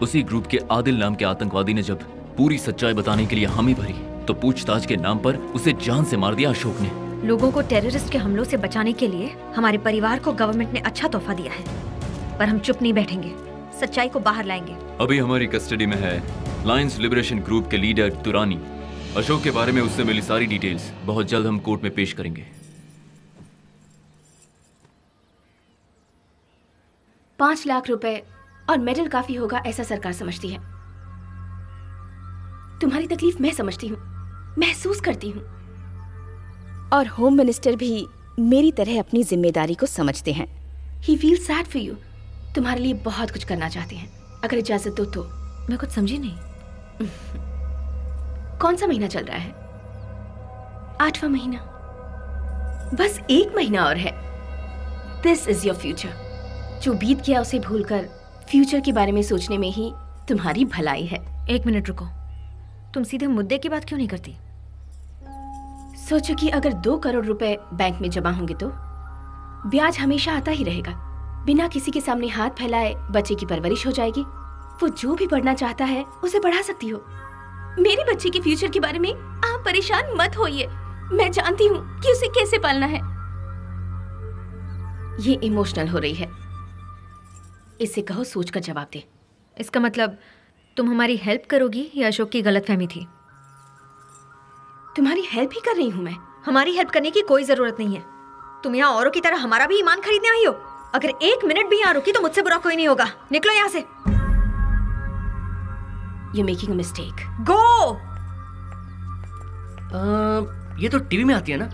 उसी ग्रुप के आदिल नाम के आतंकवादी ने जब पूरी सच्चाई बताने के लिए हामी भरी तो पूछताछ के नाम पर उसे जान से मार दिया अशोक ने। लोगों को टेररिस्ट के हमलों से बचाने के लिए हमारे परिवार को गवर्नमेंट ने अच्छा तोहफा दिया है। पर हम चुप नहीं बैठेंगे। सच्चाई को बाहर लाएँगे। अभी हमारी कस्टडी में है लायंस लिबरेशन ग्रुप के लीडर तुरानी। अशोक के बारे में उससे मिली सारी डिटेल्स। बहुत जल्द हम कोर्ट में पेश करेंगे। पाँच लाख रुपए और मेडल काफ़ी होगा ऐसा सरकार समझती है। तुम्हारी तकलीफ़ मैं समझती हूँ महसूस करती हूँ। और होम मिनिस्टर भी मेरी तरह अपनी ज़िम्मेदारी को समझते हैं। He feel sad for you तुम्हारे लिए बहुत कुछ करना चाहते हैं। अगर इजाज़त दो तो। मैं कुछ समझी नहीं। *laughs* कौन सा महीना चल रहा है? आठवां महीना। बस एक महीना और है। दिस इज़ योर फ्यूचर जो बीत गया उसे भूलकर फ्यूचर के बारे में सोचने में ही तुम्हारी भलाई है। एक मिनट रुको। तुम सीधे मुद्दे की बात क्यों नहीं करती? सोचो कि अगर दो करोड़ रुपए बैंक में जमा होंगे तो? ब्याज हमेशा आता ही रहेगा। बिना किसी के सामने हाथ फैलाए बच्चे की परवरिश हो जाएगी। वो जो भी पढ़ना चाहता है उसे पढ़ा सकती हो। मेरे बच्चे के फ्यूचर के बारे में आप परेशान मत होइए। मैं जानती हूँ कि उसे कैसे पालना है। ये इमोशनल हो रही है। इसे कहो सोच कर जवाब दे। इसका मतलब तुम हमारी हेल्प करोगी या अशोक की गलतफहमी थी? तुम्हारी हेल्प ही कर रही हूँ मैं। हमारी हेल्प करने की कोई ज़रूरत नहीं है। तुम यहाँ औरों की तरह हमारा भी ईमान खरीदने आई हो। अगर एक मिनट भी यहाँ रुकी तो मुझसे बुरा कोई नहीं होगा। निकलो यहाँ से। You making a mistake go ये तो टीवी में आती है ना?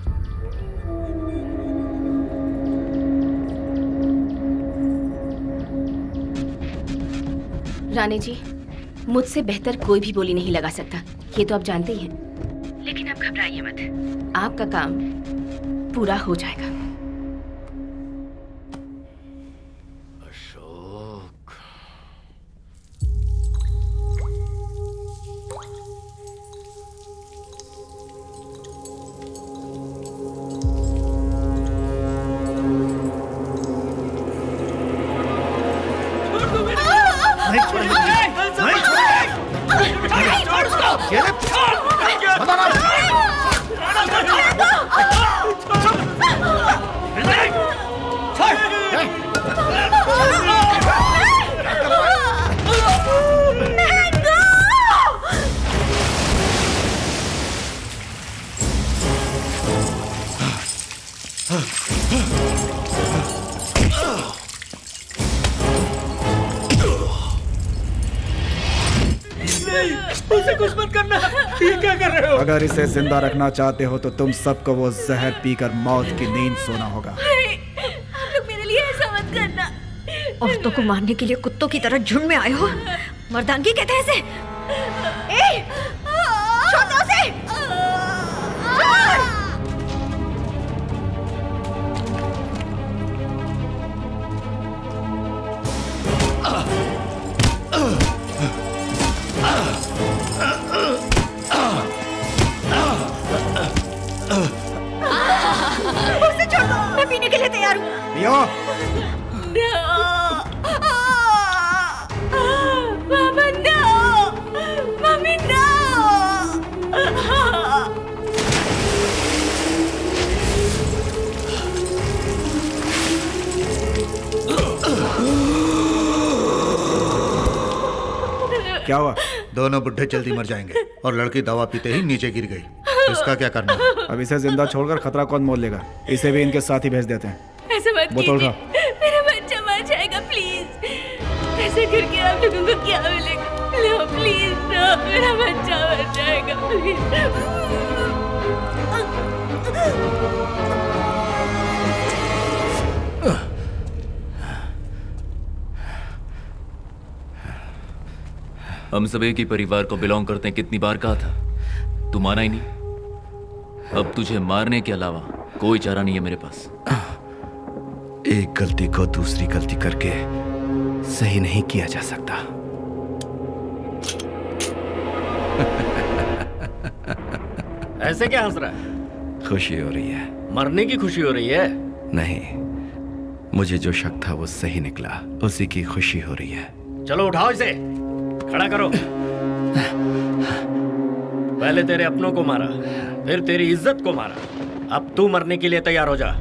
रानी जी मुझसे बेहतर कोई भी बोली नहीं लगा सकता। ये तो आप जानते ही हैं। लेकिन आप घबराइए मत। आपका काम पूरा हो जाएगा। उसे कुछ मत करना। ये क्या कर रहे हो? अगर इसे ज़िंदा रखना चाहते हो तो तुम सबको वो जहर पीकर मौत की नींद सोना होगा। मेरे लिए ऐसा मत करना। औरतों को मारने के लिए कुत्तों की तरह झुंड में आए हो। मर्दानगी कहते हैं लिए तैयार हूँ! क्या हुआ? दोनों बुढ़े जल्दी मर जाएँगे और लड़की दवा पीते ही नीचे गिर गई। इसका क्या करना है? अब इसे ज़िंदा छोड़कर खतरा कौन मोल लेगा? इसे भी इनके साथ ही भेज देते हैं। ऐसा मत बोतल कीजिए। मेरा बच्चा मर जाएगा प्लीज़ ऐसे करके आप लोगों को क्या मिलेगा? लो प्लीज़ नो। मेरा बच्चा मर जाएगा हम सब एक ही परिवार को बिलोंग करते हैं। कितनी बार कहा था? तू माना ही नहीं। अब तुझे मारने के अलावा कोई चारा नहीं है मेरे पास। एक गलती को दूसरी गलती करके सही नहीं किया जा सकता। *laughs* ऐसे क्या हंस रहा है? खुशी हो रही है। मरने की खुशी हो रही है? नहीं मुझे जो शक था वो सही निकला। उसी की खुशी हो रही है। चलो उठाओ इसे। खड़ा करो। *laughs* पहले तेरे अपनों को मारा फिर तेरी इज़्ज़त को मारा। अब तू मरने के लिए तैयार हो जा।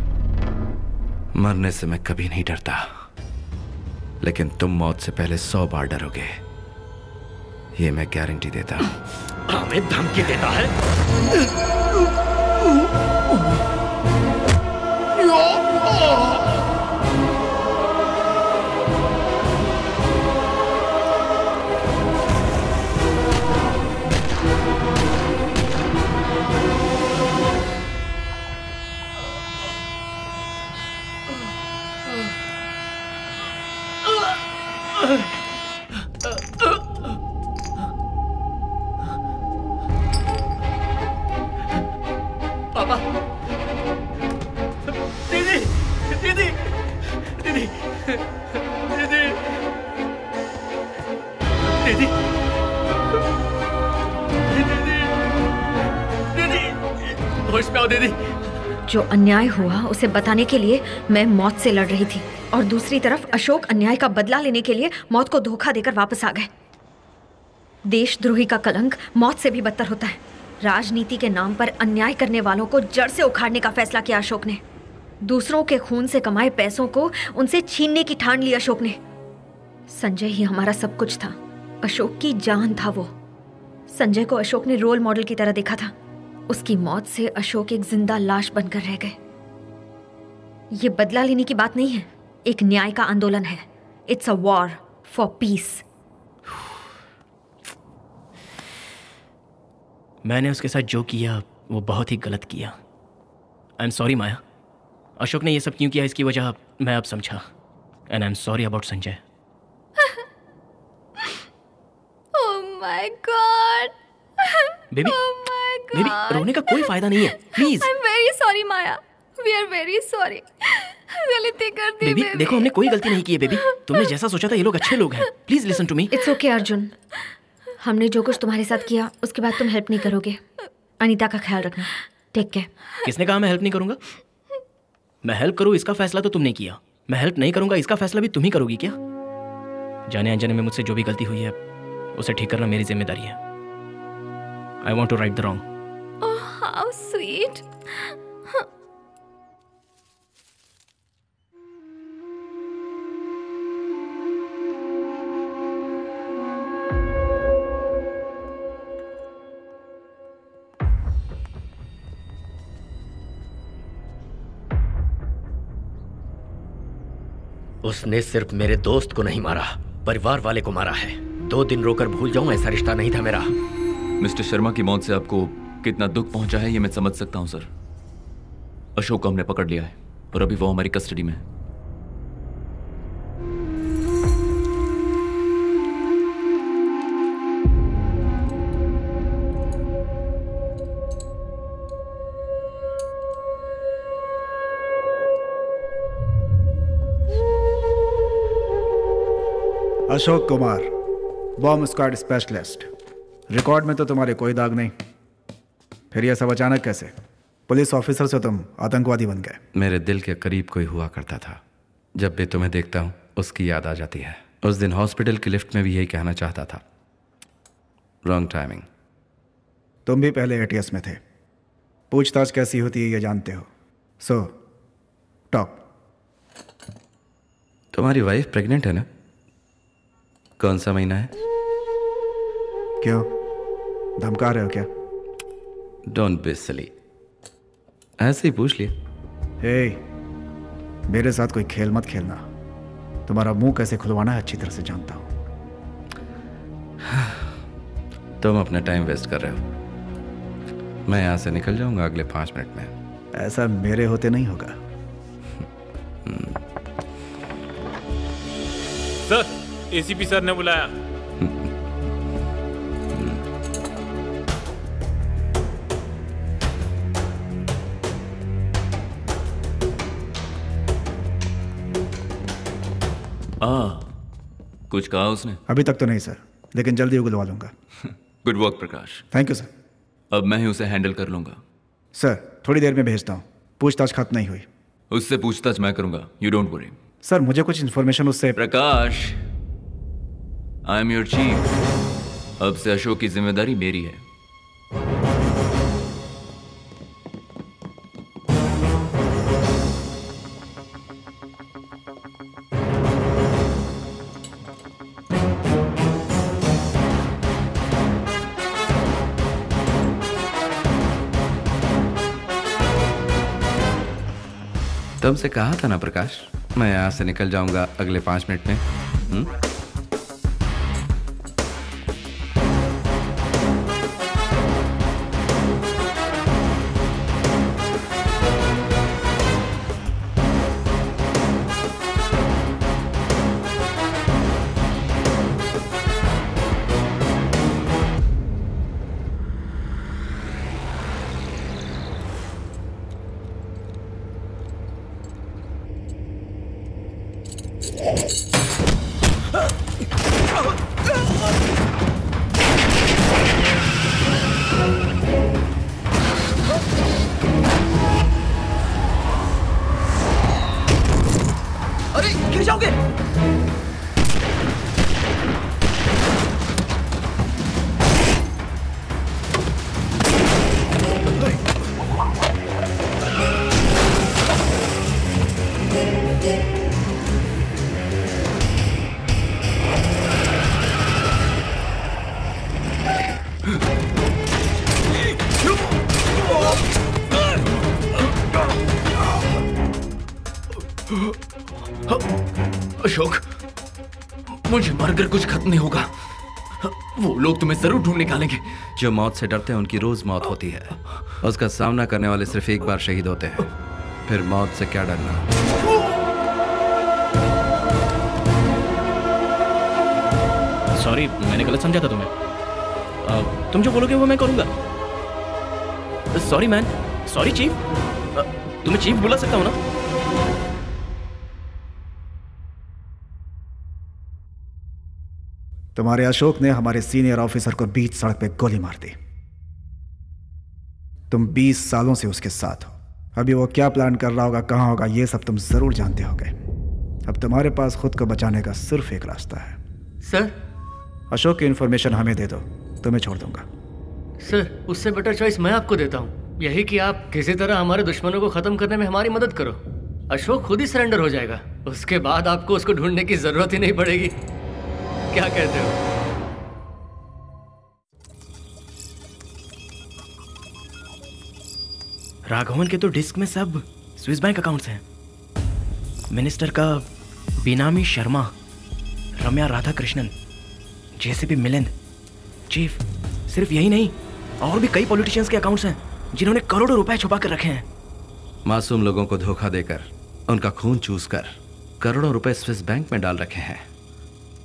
मरने से मैं कभी नहीं डरता लेकिन तुम मौत से पहले सौ बार डरोगे। ये मैं गारंटी देता हूँ। हमें धमकी देता है। आओ दीदी। जो अन्याय हुआ, उसे बताने के लिए मैं मौत से लड़ रही थी। और दूसरी तरफ़, अशोक अन्याय का बदला लेने के लिए मौत को धोखा देकर वापस आ गए। देशद्रोही का कलंक मौत से भी बदतर होता है। राजनीति के नाम पर अन्याय करने वालों को जड़ से उखाड़ने का फैसला किया अशोक ने। दूसरों के खून से कमाए पैसों को उनसे छीनने की ठान ली अशोक ने। संजय ही हमारा सब कुछ था। अशोक की जान था वो। संजय को अशोक ने रोल मॉडल की तरह देखा था। उसकी मौत से अशोक एक ज़िंदा लाश बनकर रह गए। ये बदला लेने की बात नहीं है। एक न्याय का आंदोलन है। It's a war for peace मैंने उसके साथ जो किया वो बहुत ही गलत किया। I am sorry Maya. Ashok ने ये सब क्यों किया इसकी वजह मैं अब समझा। And I am sorry about Sanjay. *laughs* Oh my god. Baby baby रोने का कोई फ़ायदा नहीं है please I'm very sorry, Maya. We are very sorry. गलती कर दी बेबी देखो हमने कोई गलती नहीं की है बेबी। तुमने जैसा सोचा था ये लोग अच्छे लोग हैं। Please listen to me it's okay Arjun हमने जो कुछ तुम्हारे साथ किया उसके बाद तुम हेल्प नहीं करोगे। अनीता का ख्याल रखना। टेक केयर किसने कहा मैं हेल्प नहीं करूँगा? मैं हेल्प करूँ इसका फैसला तो तुमने किया। मैं हेल्प नहीं करूँगा इसका फैसला भी तुम ही करोगी क्या? जाने अनजाने में मुझसे जो भी गलती हुई है उसे ठीक करना मेरी ज़िम्मेदारी है। I want to right the wrong how sweet. उसने सिर्फ़ मेरे दोस्त को नहीं मारा परिवार वाले को मारा है दो दिन रोकर भूल जाऊँ ऐसा रिश्ता नहीं था मेरा मिस्टर शर्मा की मौत से आपको कितना दुख पहुँचा है, ये मैं समझ सकता हूँ, सर। अशोक को हमने पकड़ लिया है, और अभी वो हमारी कस्टडी में है। Ashok Kumar, bomb squad specialist. Record में तो तुम्हारे कोई दाग नहीं। फिर यह सब अचानक कैसे? पुलिस ऑफिसर से तुम आतंकवादी बन गए। मेरे दिल के करीब कोई हुआ करता था। जब भी तुम्हें देखता हूँ उसकी याद आ जाती है। उस दिन हॉस्पिटल की लिफ्ट में भी यही कहना चाहता था। रॉन्ग टाइमिंग तुम भी पहले एटीएस में थे। पूछताछ कैसी होती है ये जानते हो। सो so, टॉक तुम्हारी वाइफ प्रेग्नेंट है ना? कौन सा महीना है? क्यों? धमका रहे हो क्या? डोंट बी सिली ऐसे ही पूछ लिया हे hey, मेरे साथ कोई खेल मत खेलना। तुम्हारा मुँह कैसे खुलवाना है अच्छी तरह से जानता हूँ। तुम अपना टाइम वेस्ट कर रहे हो। मैं यहाँ से निकल जाऊँगा अगले पाँच मिनट में। ऐसा मेरे होते नहीं होगा। सर एसीपी सर ने बुलाया। *laughs* आ, कुछ कहा उसने? अभी तक तो नहीं सर। लेकिन जल्दी उगलवा लूँगा। *laughs* Good work Prakash. Thank you sir अब मैं ही उसे हैंडल कर लूँगा। सर थोड़ी देर में भेजता हूँ। पूछताछ खत्म नहीं हुई। उससे पूछताछ मैं करूँगा। यू डोंट वरी सर मुझे कुछ इन्फॉर्मेशन उससे Prakash I am your chief अब से अशोक की ज़िम्मेदारी मेरी है। तुमसे कहा था ना प्रकाश मैं यहाँ से निकल जाऊँगा अगले पाँच मिनट में हुँ? जो मौत से डरते हैं, उनकी रोज मौत होती है। उसका सामना करने वाले सिर्फ़ एक बार शहीद होते हैं। फिर मौत से क्या डरना? सॉरी मैंने गलत समझा था तुम्हें। तुम जो बोलोगे वो मैं करूँगा। सॉरी मैन सॉरी चीफ तुम्हें चीफ बुला सकता हूँ ना? तुम्हारे अशोक ने हमारे सीनियर ऑफिसर को बीच सड़क पे गोली मार दी। तुम 20 सालों से उसके साथ हो। अभी वो क्या प्लान कर रहा होगा कहाँ होगा ये सब तुम ज़रूर जानते होगे। अब तुम्हारे पास खुद को बचाने का सिर्फ़ एक रास्ता है। सर। अशोक की इन्फॉर्मेशन हमें दे दो तुम्हें छोड़ दूँगा। सर उससे बेटर चॉइस मैं आपको देता हूँ। यही कि आप किसी तरह हमारे दुश्मनों को खत्म करने में हमारी मदद करो। अशोक खुद ही सरेंडर हो जाएगा। उसके बाद आपको उसको ढूँढने की ज़रूरत ही नहीं पड़ेगी। क्या कहते हो? राघवन के तो डिस्क में सब स्विस बैंक अकाउंट्स हैं। मिनिस्टर का बिनामी शर्मा, रम्या राधा कृष्णन जेसीपी मिलिंद, चीफ, सिर्फ़ यही नहीं, और भी कई पॉलिटिशियंस के अकाउंट्स हैं, जिन्होंने करोड़ों रुपए छुपा कर रखे हैं। मासूम लोगों को धोखा देकर, उनका खून चूस कर करोड़ों रुपए स्विस बैंक में डाल रखे हैं।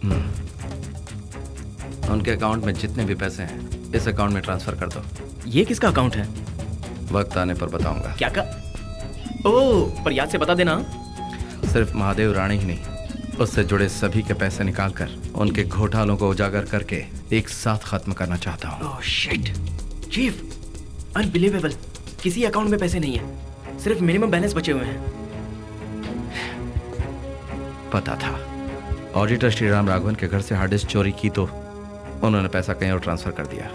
हम्म। उनके अकाउंट में जितने भी पैसे हैं इस अकाउंट में ट्रांसफ़र कर दो। ये किसका अकाउंट है? वक्त आने पर बताऊँगा। क्या का? ओ पर याद से बता देना। सिर्फ़ महादेव राणे ही नहीं उससे जुड़े सभी के पैसे निकालकर उनके घोटालों को उजागर करके एक साथ खत्म करना चाहता हूँ। चीफ अनबिलीवेबल किसी अकाउंट में पैसे नहीं है। सिर्फ़ मिनिमम बैलेंस बचे हुए हैं। पता था। ऑडिटर श्रीराम राघवन के घर से हार्ड डिस्क चोरी की तो उन्होंने पैसा कहीं और ट्रांसफ़र कर दिया।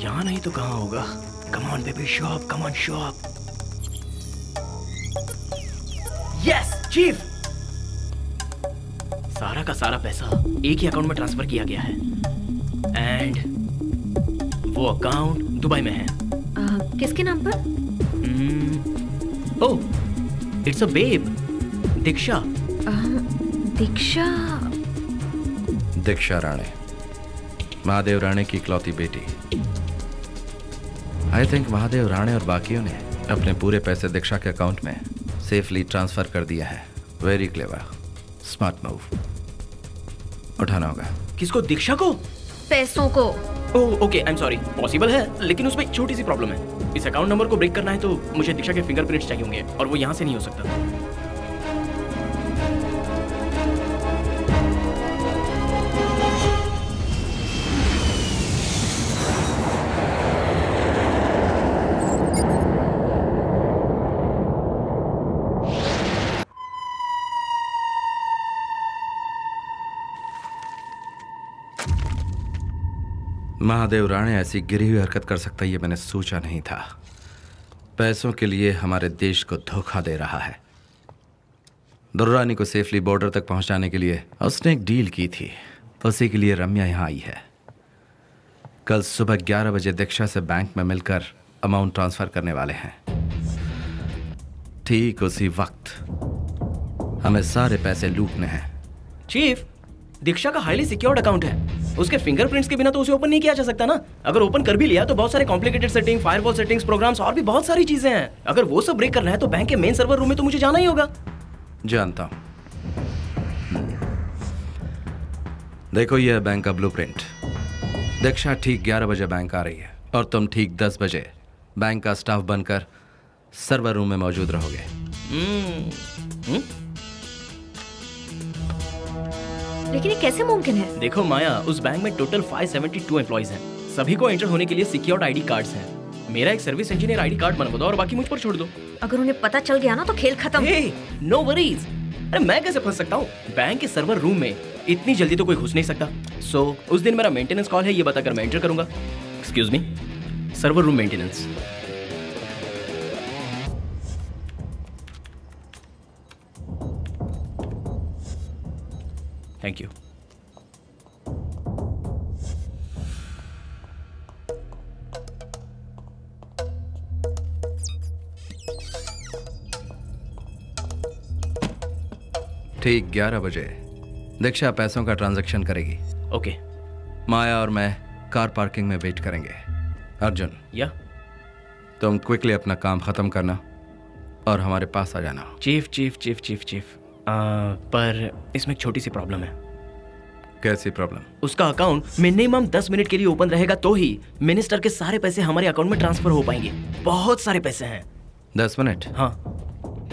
यहाँ नहीं तो कहाँ होगा? Come on baby shop up come on show up yes chief सारा का सारा पैसा एक ही अकाउंट में ट्रांसफ़र किया गया है। एंड वो अकाउंट दुबई में है। आ, किसके नाम पर? ओह it's a babe Diksha. Diksha? Diksha Rane. Mahadev Rane की इकलौती बेटी। आई थिंक महादेव राणे और बाकियों ने अपने पूरे पैसे दीक्षा के अकाउंट में सेफली ट्रांसफ़र कर दिया है। वेरी क्लेवर स्मार्ट मूव उठाना होगा। किसको दीक्षा को? पैसों को। ओह okay I am sorry possible है लेकिन उसमें एक छोटी सी प्रॉब्लम है। इस अकाउंट नंबर को ब्रेक करना है तो मुझे दीक्षा के फिंगरप्रिंट्स चाहिए होंगे और वो यहाँ से नहीं हो सकता। महादेव राणे ऐसी गिरी हुई हरकत कर सकता ये मैंने सोचा नहीं था। पैसों के लिए हमारे देश को धोखा दे रहा है। दुर्रानी को सेफली बॉर्डर तक पहुँचाने के लिए उसने एक डील की थी। तो उसी के लिए रम्या यहाँ आई है। कल सुबह 11 बजे दीक्षा से बैंक में मिलकर अमाउंट ट्रांसफ़र करने वाले हैं। ठीक उसी वक्त हमें सारे पैसे लूटने हैं। चीफ दीक्षा का हाईली सिक्योर्ड अकाउंट है। उसके फिंगरप्रिंट्स के बिना तो उसे ओपन नहीं किया जा सकता ना। अगर ओपन कर भी लिया तो बहुत सारे complicated setting firewall settings programs और भी बहुत सारी चीज़ें हैं। अगर वो सब ब्रेक करना है तो बैंक के मेन सर्वर रूम में तो मुझे जाना ही होगा। जानता हूँ। देखो यह है बैंक का ब्लूप्रिंट दीक्षा ठीक 11 बजे बैंक आ रही है और तुम ठीक 10 बजे बैंक का स्टाफ बनकर सर्वर रूम में मौजूद रहोगे। लेकिन ये कैसे मुमकिन है? देखो माया उस बैंक में टोटल 572 एम्प्लॉइज हैं। सभी को एंटर होने के लिए सिक्योर्ड आईडी कार्ड्स हैं। मेरा एक सर्विस इंजीनियर आईडी कार्ड बनवा दो और बाकी मुझ पर छोड़ दो। अगर उन्हें पता चल गया ना तो खेल खत्म। नो वरीज अरे मैं कैसे फंस सकता हूँ? बैंक के सर्वर रूम में इतनी जल्दी तो कोई घुस नहीं सकता। सो so, उस दिन मेरा मेंटेनेंस कॉल है ये बताकर मैं एंटर करूँगा। Excuse me server room maintenance thank you ठीक ग्यारह बजे। दीक्षा पैसों का ट्रांजैक्शन करेगी। ओके माया और मैं कार पार्किंग में वेट करेंगे। अर्जुन। या। तुम क्विकली अपना काम खत्म करना और हमारे पास आ जाना। Chief chief chief chief chief. पर इसमें एक छोटी सी प्रॉब्लम है। कैसी प्रॉब्लम उसका अकाउंट मिनिमम दस मिनट के लिए ओपन रहेगा तो ही मिनिस्टर के सारे पैसे हमारे अकाउंट में ट्रांसफ़र हो पाएँगे। बहुत सारे पैसे हैं। दस मिनट हाँ।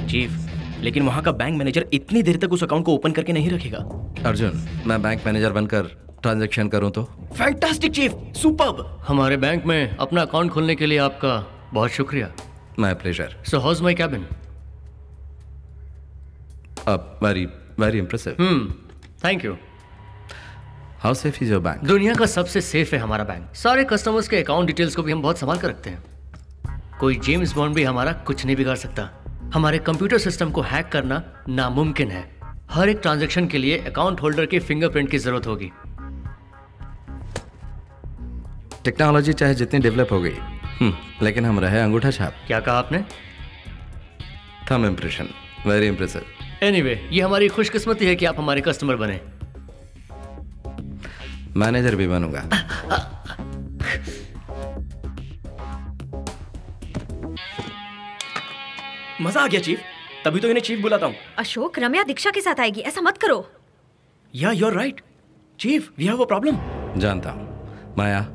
चीफ लेकिन वहाँ का बैंक मैनेजर इतनी देर तक उस अकाउंट को ओपन करके नहीं रखेगा। अर्जुन मैं बैंक मैनेजर बनकर ट्रांजेक्शन करूँ तो? फैंटास्टिक चीफ सुपर्ब हमारे बैंक में अपना अकाउंट खोलने के लिए आपका बहुत शुक्रिया। My pleasure so how's my cabin very very impressive hmm thank you how safe is your bank दुनिया का सबसे सेफ़ है हमारा बैंक सारे कस्टमर्स के अकाउंट डिटेल्स को भी हम बहुत संभाल कर रखते हैं। कोई जेम्स बॉन्ड भी हमारा कुछ नहीं बिगाड़ सकता। हमारे कंप्यूटर सिस्टम को हैक करना नामुमकिन है। हर एक ट्रांजैक्शन के लिए अकाउंट होल्डर के फिंगरप्रिंट की ज़रूरत होगी। टेक्नोलॉजी चाहे जितनी डेवलप हो गई। हम्म, लेकिन हम रहे अंगूठा छाप। क्या कहा आपने? थम impression very impressive anyway anyway, ये हमारी खुशकिस्मती है कि आप हमारे कस्टमर बने। मैनेजर भी बनूँगा। मज़ा आ गया चीफ तभी तो इन्हें चीफ बुलाता हूँ। अशोक रम्या दीक्षा के साथ आएगी। ऐसा मत करो। Yeah you are right chief we have a problem जानता हूँ। माया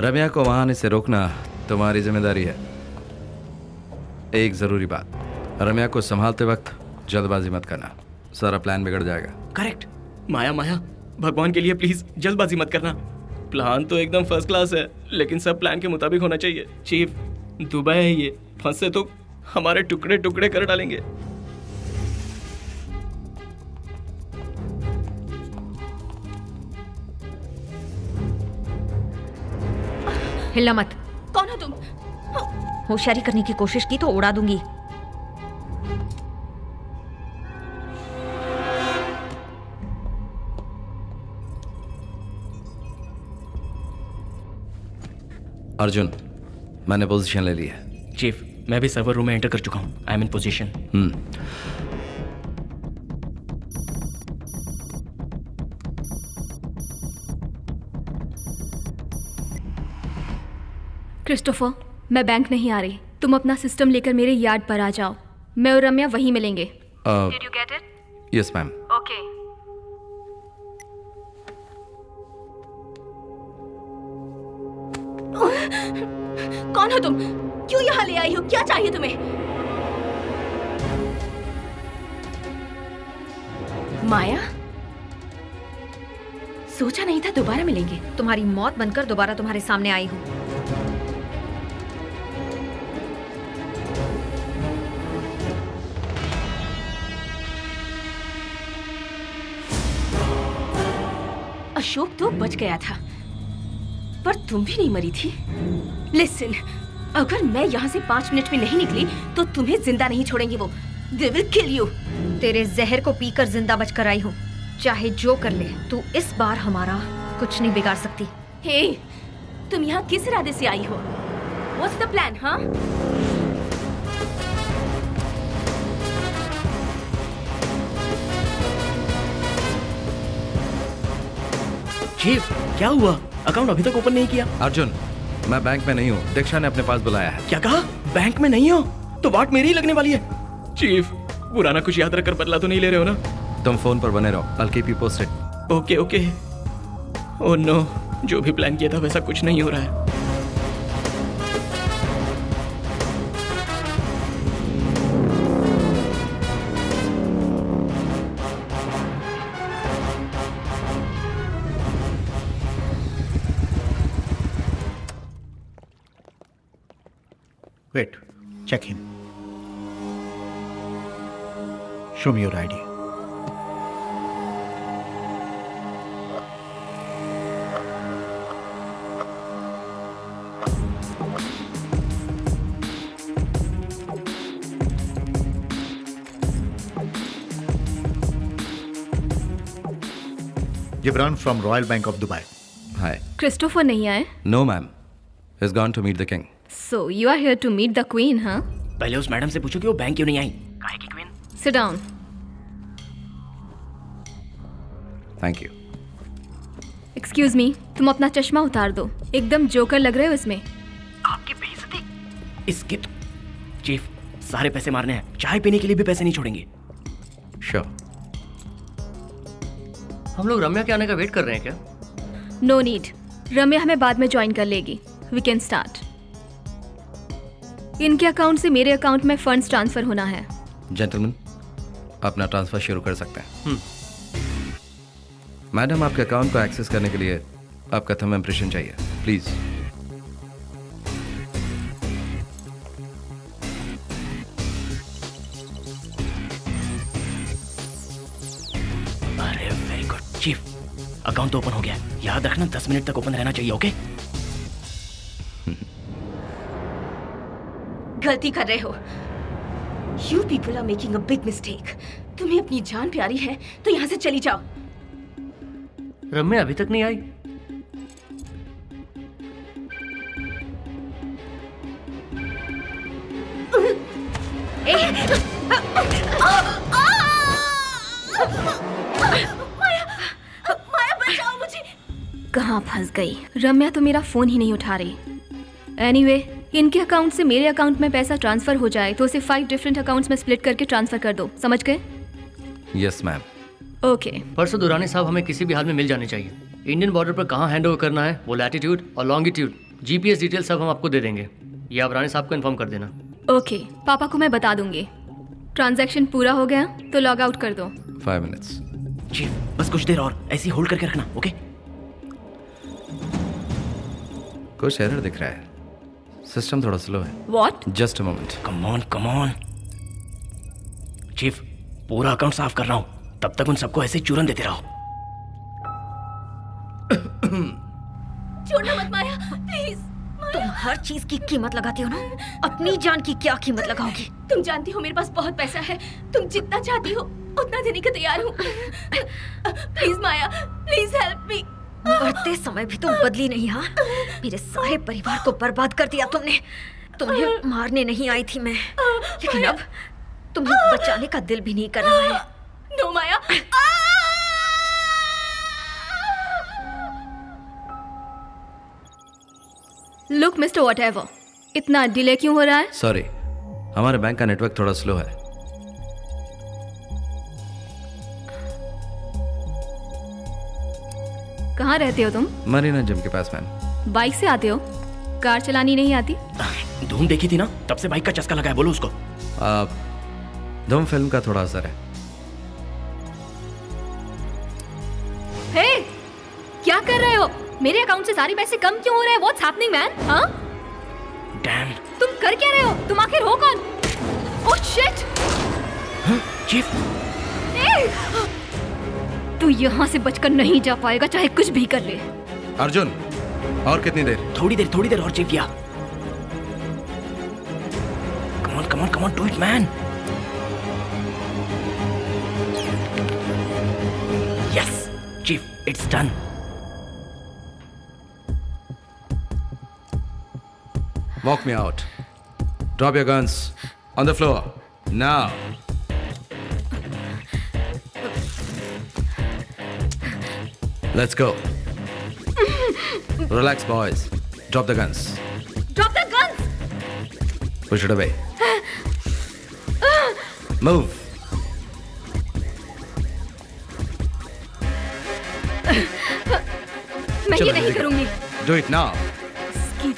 रम्या को वहाँ आने से रोकना तुम्हारी ज़िम्मेदारी है। एक ज़रूरी बात। रम्या को संभालते वक्त जल्दबाजी मत करना। सारा प्लान बिगड़ जाएगा। करेक्ट माया माया भगवान के लिए प्लीज़ जल्दबाजी मत करना। प्लान तो एकदम फ़र्स्ट क्लास है लेकिन सब प्लान के मुताबिक होना चाहिए। चीफ दुबई है ये। फंसे तो हमारे टुकड़े टुकड़े कर डालेंगे। हिल्ला मत। कौन हो तुम? होशियारी करने की कोशिश की तो उड़ा दूँगी। अर्जुन मैंने पोजीशन ले ली है। चीफ मैं भी सर्वर रूम में एंटर कर चुका हूँ। I am in position hmm. Christopher मैं बैंक नहीं आ रही। तुम अपना सिस्टम लेकर मेरे यार्ड पर आ जाओ। मैं और रम्या वहीं मिलेंगे। Did you get it? Okay कौन हो तुम? क्यों यहाँ ले आई हो? क्या चाहिए तुम्हें? माया? सोचा नहीं था दोबारा मिलेंगे। तुम्हारी मौत बनकर दोबारा तुम्हारे सामने आई हूँ। अशोक तो बच गया था। पर तुम भी नहीं मरी थी। लिसन अगर मैं यहाँ से पाँच मिनट में नहीं निकली तो तुम्हें ज़िंदा नहीं छोड़ेंगे वो। दे किल यू तेरे जहर को पीकर ज़िंदा बचकर आई हूँ। चाहे जो कर ले तू इस बार हमारा कुछ नहीं बिगाड़ सकती। हे तुम यहाँ किस इरादे से आई हो? What's the plan, हाँ चीफ क्या हुआ? अकाउंट अभी तक ओपन नहीं किया। अर्जुन मैं बैंक में नहीं हूँ। दीक्षा ने अपने पास बुलाया है। क्या कहा? बैंक में नहीं हो? तो वाट मेरी ही लगने वाली है। चीफ पुराना कुछ याद रखकर बदला तो नहीं ले रहे हो ना? तुम फ़ोन पर बने रहो। बल्कि posted. Okay okay oh no जो भी प्लान किया था वैसा कुछ नहीं हो रहा है। Check him. Show me your ID. Gibran from Royal Bank of Dubai. Hi. Christopher नहीं आए No, ma'am. He's gone to meet the king. So you are here to meet the queen हाँ पहले उस मैडम से पूछो कि वो bank क्यों नहीं आई? Sit down thank you excuse me तुम अपना चश्मा उतार दो। एकदम जोकर लग रहे हो इसमें। आपकी बेइज्जती। इसके तो चीफ सारे पैसे मारने हैं। चाय पीने के लिए भी पैसे नहीं छोड़ेंगे। श्योर हम लोग रम्या के आने का वेट कर रहे हैं क्या? नो नीड रम्या हमें बाद में ज्वाइन कर लेगी। वी कैन स्टार्ट इनके अकाउंट से मेरे अकाउंट में फंड्स ट्रांसफ़र होना है। जेंटलमैन अपना ट्रांसफ़र शुरू कर सकते हैं। मैडम आपके अकाउंट को एक्सेस करने के लिए आपका थम इम्प्रेशन चाहिए। प्लीज़। अरे वेरी गुड चीफ अकाउंट तो ओपन हो गया याद रखना दस मिनट तक ओपन रहना चाहिए ओके गलती कर रहे हो। You people are making a big mistake तुम्हें अपनी जान प्यारी है तो यहाँ से चली जाओ। रम्या अभी तक नहीं आई? माया कहाँ फंस गई? रम्या तो मेरा फ़ोन ही नहीं उठा रही। एनीवे anyway, इनके अकाउंट से मेरे अकाउंट में पैसा ट्रांसफ़र हो जाए तो उसे फाइव डिफरेंट अकाउंट्स में स्प्लिट करके ट्रांसफ़र कर दो। समझ गए? यस मैम ओके परसों दुरानी साहब हमें किसी भी हाल में मिल जाने चाहिए। इंडियन बॉर्डर पर कहाँ हैंड ओवर करना है वो लैटिट्यूड और लॉन्गिट्यूड जीपीएस डिटेल सब हम आपको दे देंगे। ये आप रानी साहब को इन्फॉर्म कर देना। ओके पापा को मैं बता दूँगी। ट्रांजैक्शन पूरा हो गया तो लॉग आउट कर दो। फाइव मिनट्स चीफ बस कुछ देर और ऐसे ही होल्ड करके रखना ओके कुछ एरर दिख रहा है। सिस्टम थोड़ा स्लो है। What just a moment come on come on chief पूरा अकाउंट साफ़ कर रहा हूँ। तब तक उन सबको ऐसे चूरन देते रहो। छोड़ना मत माया प्लीज़ तुम हर चीज़ की कीमत लगाती हो ना? अपनी जान की क्या कीमत लगाओगी? तुम जानती हो मेरे पास बहुत पैसा है। तुम जितना चाहती हो उतना देने को तैयार हूँ। Please Maya please help me मरते समय भी तुम बदली नहीं हाँ? मेरे सारे परिवार को बर्बाद कर दिया तुमने। तुम्हें मारने नहीं आई थी मैं। लेकिन अब तुम्हें बचाने का दिल भी नहीं कर रहा है। No Maya. Look mister what इतना डिले क्यों हो रहा है? सॉरी हमारे बैंक का नेटवर्क थोड़ा स्लो है। कहाँ रहते हो तुम? मरीना जिम के पास मैम। बाइक से आते हो? कार चलानी नहीं आती? धूम देखी थी ना? तब से बाइक का चस्का लगा है बोलो उसको। धूम फ़िल्म का थोड़ा असर है। हे! hey, क्या कर रहे हो? मेरे अकाउंट से सारे पैसे कम क्यों हो रहे हैं? व्हाट्स हैपनिंग मैन हाँ डैम तुम कर क्या रहे हो? तुम आखिर हो कौन? ओह शिट चीफ तू यहाँ से बचकर नहीं जा पाएगा चाहे कुछ भी कर ले अर्जुन और कितनी देर थोड़ी देर थोड़ी देर और चीफ या come on come on do it man yes chief it's done Walk me out. Drop your guns on the floor. Now. Let's go. Relax, boys. Drop the guns. Drop the guns! Push it away. Move. मैं चलो, ये नहीं जल्दी करो। करूंगी Do it now. इसकी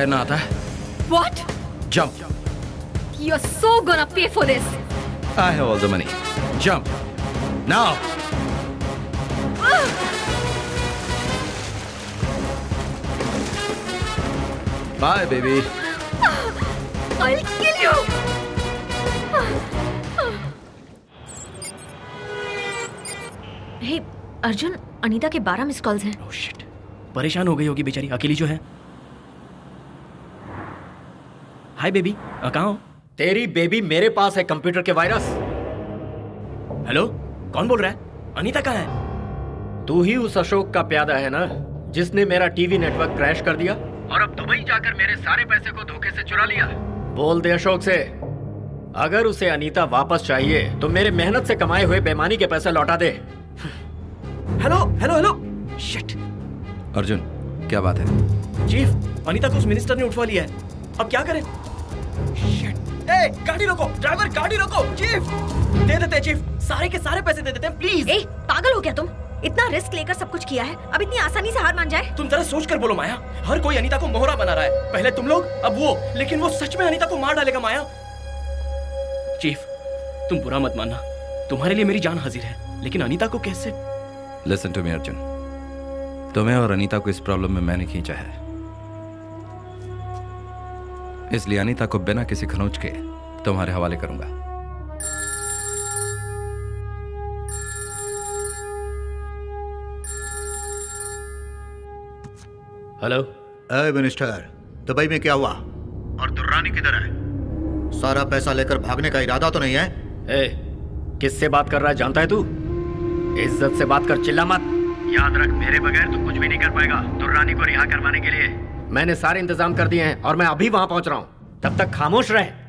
तैरना आता है What? Jump You're so gonna pay for this. I have all the money jump now bye baby I'll kill you! Hey Arjun Anita के 12 मिस कॉल्स हैं। परेशान हो गई होगी बेचारी। अकेली जो है। हाय बेबी कहाँ हो? तेरी बेबी मेरे पास है कंप्यूटर के वायरस हेलो कौन बोल रहा है? अनीता कहाँ है? तू ही उस अशोक का प्यादा है ना जिसने मेरा टीवी नेटवर्क क्रैश कर दिया? और अब दुबई जाकर मेरे सारे पैसे को धोखे से चुरा लिया बोल दे अशोक से। अगर उसे अनीता वापस चाहिए तो मेरे मेहनत से कमाए हुए बेमानी के पैसे लौटा दे। Hello hello hello shit Arjun क्या बात है? चीफ अनीता को उस मिनिस्टर ने उठवा लिया है। अब क्या करें? ए गाड़ी रोको। ड्राइवर गाड़ी रोको। चीफ! दे देते हैं चीफ। सारे के सारे पैसे दे देते हैं प्लीज़ ए पागल हो क्या तुम? इतना रिस्क लेकर सब कुछ किया है। अब इतनी आसानी से हार मान जाए। तुम जरा सोच कर बोलो माया। हर कोई अनीता को मोहरा बना रहा है। पहले तुम लोग अब वो। लेकिन वो सच में अनीता को मार डालेगा माया। चीफ तुम बुरा मत मानना। तुम्हारे लिए मेरी जान हाजिर है। लेकिन अनीता को कैसे? लिसन टू मी अर्जुन तुम्हें और अनीता को इस प्रॉब्लम में मैंने खींचा है। इसलिए अनीता को बिना किसी खनोज के तुम्हारे हवाले करूँगा। हेलो? अरे मिनिस्टर दुबई में क्या हुआ? और दुर्रानी किधर है? सारा पैसा लेकर भागने का इरादा तो नहीं है? ए, किससे बात कर रहा है जानता है तू? इज़्ज़त से बात कर चिल्ला मत। याद रख मेरे बगैर तू कुछ भी नहीं कर पाएगा दुर्रानी को रिहा करवाने के लिए। मैंने सारे इंतज़ाम कर दिए हैं और मैं अभी वहाँ पहुँच रहा हूँ। तब तक खामोश रहे।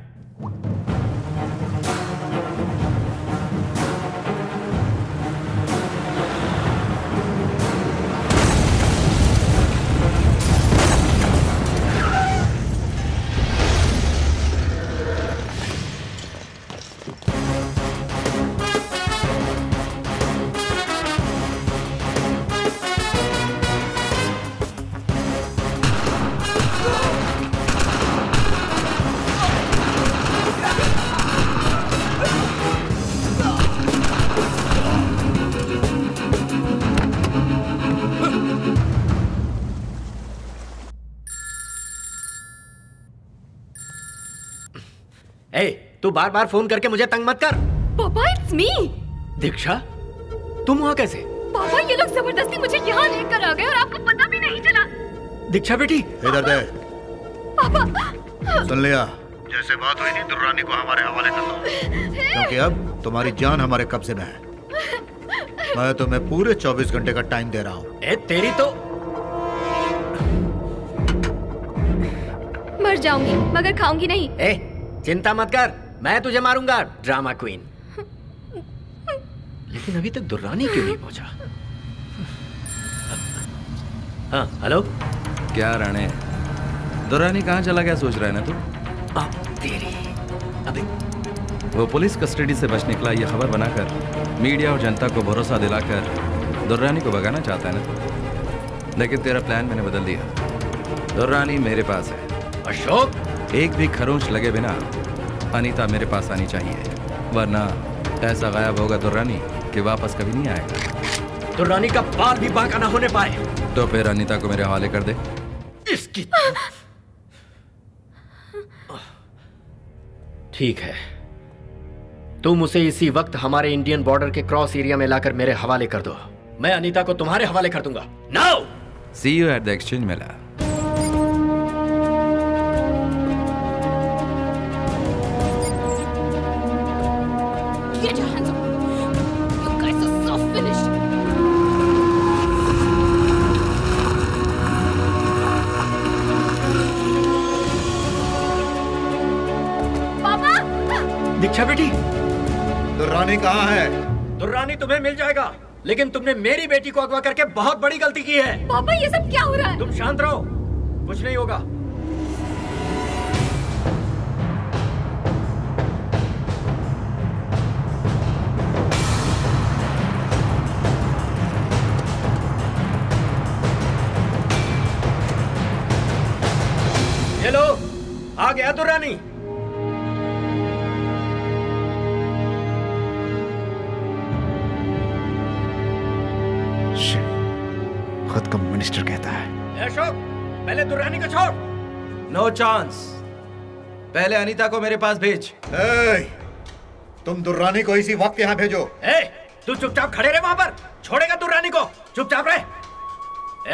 बार बार फ़ोन करके मुझे तंग मत कर। पापा इट्स मी दीक्षा तुम वहाँ कैसे? पापा ये लोग ज़बरदस्ती मुझे यहाँ लेकर आ गए और आपको पता भी नहीं चला। दीक्षा बेटी। इधर दे। पापा। सुन लिया जैसे बात हुई थी दुर्रानी को हमारे हवाले कर दो। क्योंकि अब तुम्हारी जान हमारे कब्जे में है। मैं तुम्हें पूरे 24 घंटे का टाइम दे रहा हूँ। तेरी तो मर जाऊँगी मगर खाऊँगी नहीं। ए चिंता मत कर। मैं तुझे मारूँगा ड्रामा क्वीन *laughs* लेकिन अभी तक दुर्रानी क्यों नहीं पहुँचा? हाँ हेलो क्या राणे? दुर्रानी कहाँ चला गया सोच रहा है ना तू? अब तेरी अबे वो पुलिस कस्टडी से बच निकला ये खबर बनाकर मीडिया और जनता को भरोसा दिलाकर दुर्रानी को भगाना चाहता है ना तू? लेकिन तेरा प्लान मैंने बदल दिया। दुर्रानी मेरे पास है। अशोक? एक भी खरोंच लगे बिना अनीता मेरे पास आनी चाहिए। वरना ऐसा गायब होगा दुर्रानी कि वापस कभी नहीं आएगा। दुर्रानी का बाल भी बांका ना होने पाए। तो फिर अनीता को मेरे हवाले कर दे। इसकी ठीक है। तुम उसे इसी वक्त हमारे इंडियन बॉर्डर के क्रॉस एरिया में लाकर मेरे हवाले कर दो। मैं अनीता को तुम्हारे हवाले कर दूँगा। Now! See you at the exchange मेला दीक्षा बेटी? दुर्रानी कहाँ है? दुर्रानी तुम्हें मिल जाएगा लेकिन तुमने मेरी बेटी को अगवा करके बहुत बड़ी गलती की है। पापा ये सब क्या हो रहा है? तुम शांत रहो कुछ नहीं होगा। चांस पहले अनीता को मेरे पास भेज। ए, तुम दुर्रानी को इसी वक्त यहाँ भेजो। ए, तू चुपचाप खड़े रहे वहाँ पर। छोड़ेगा दुर्रानी को। चुपचाप रहे।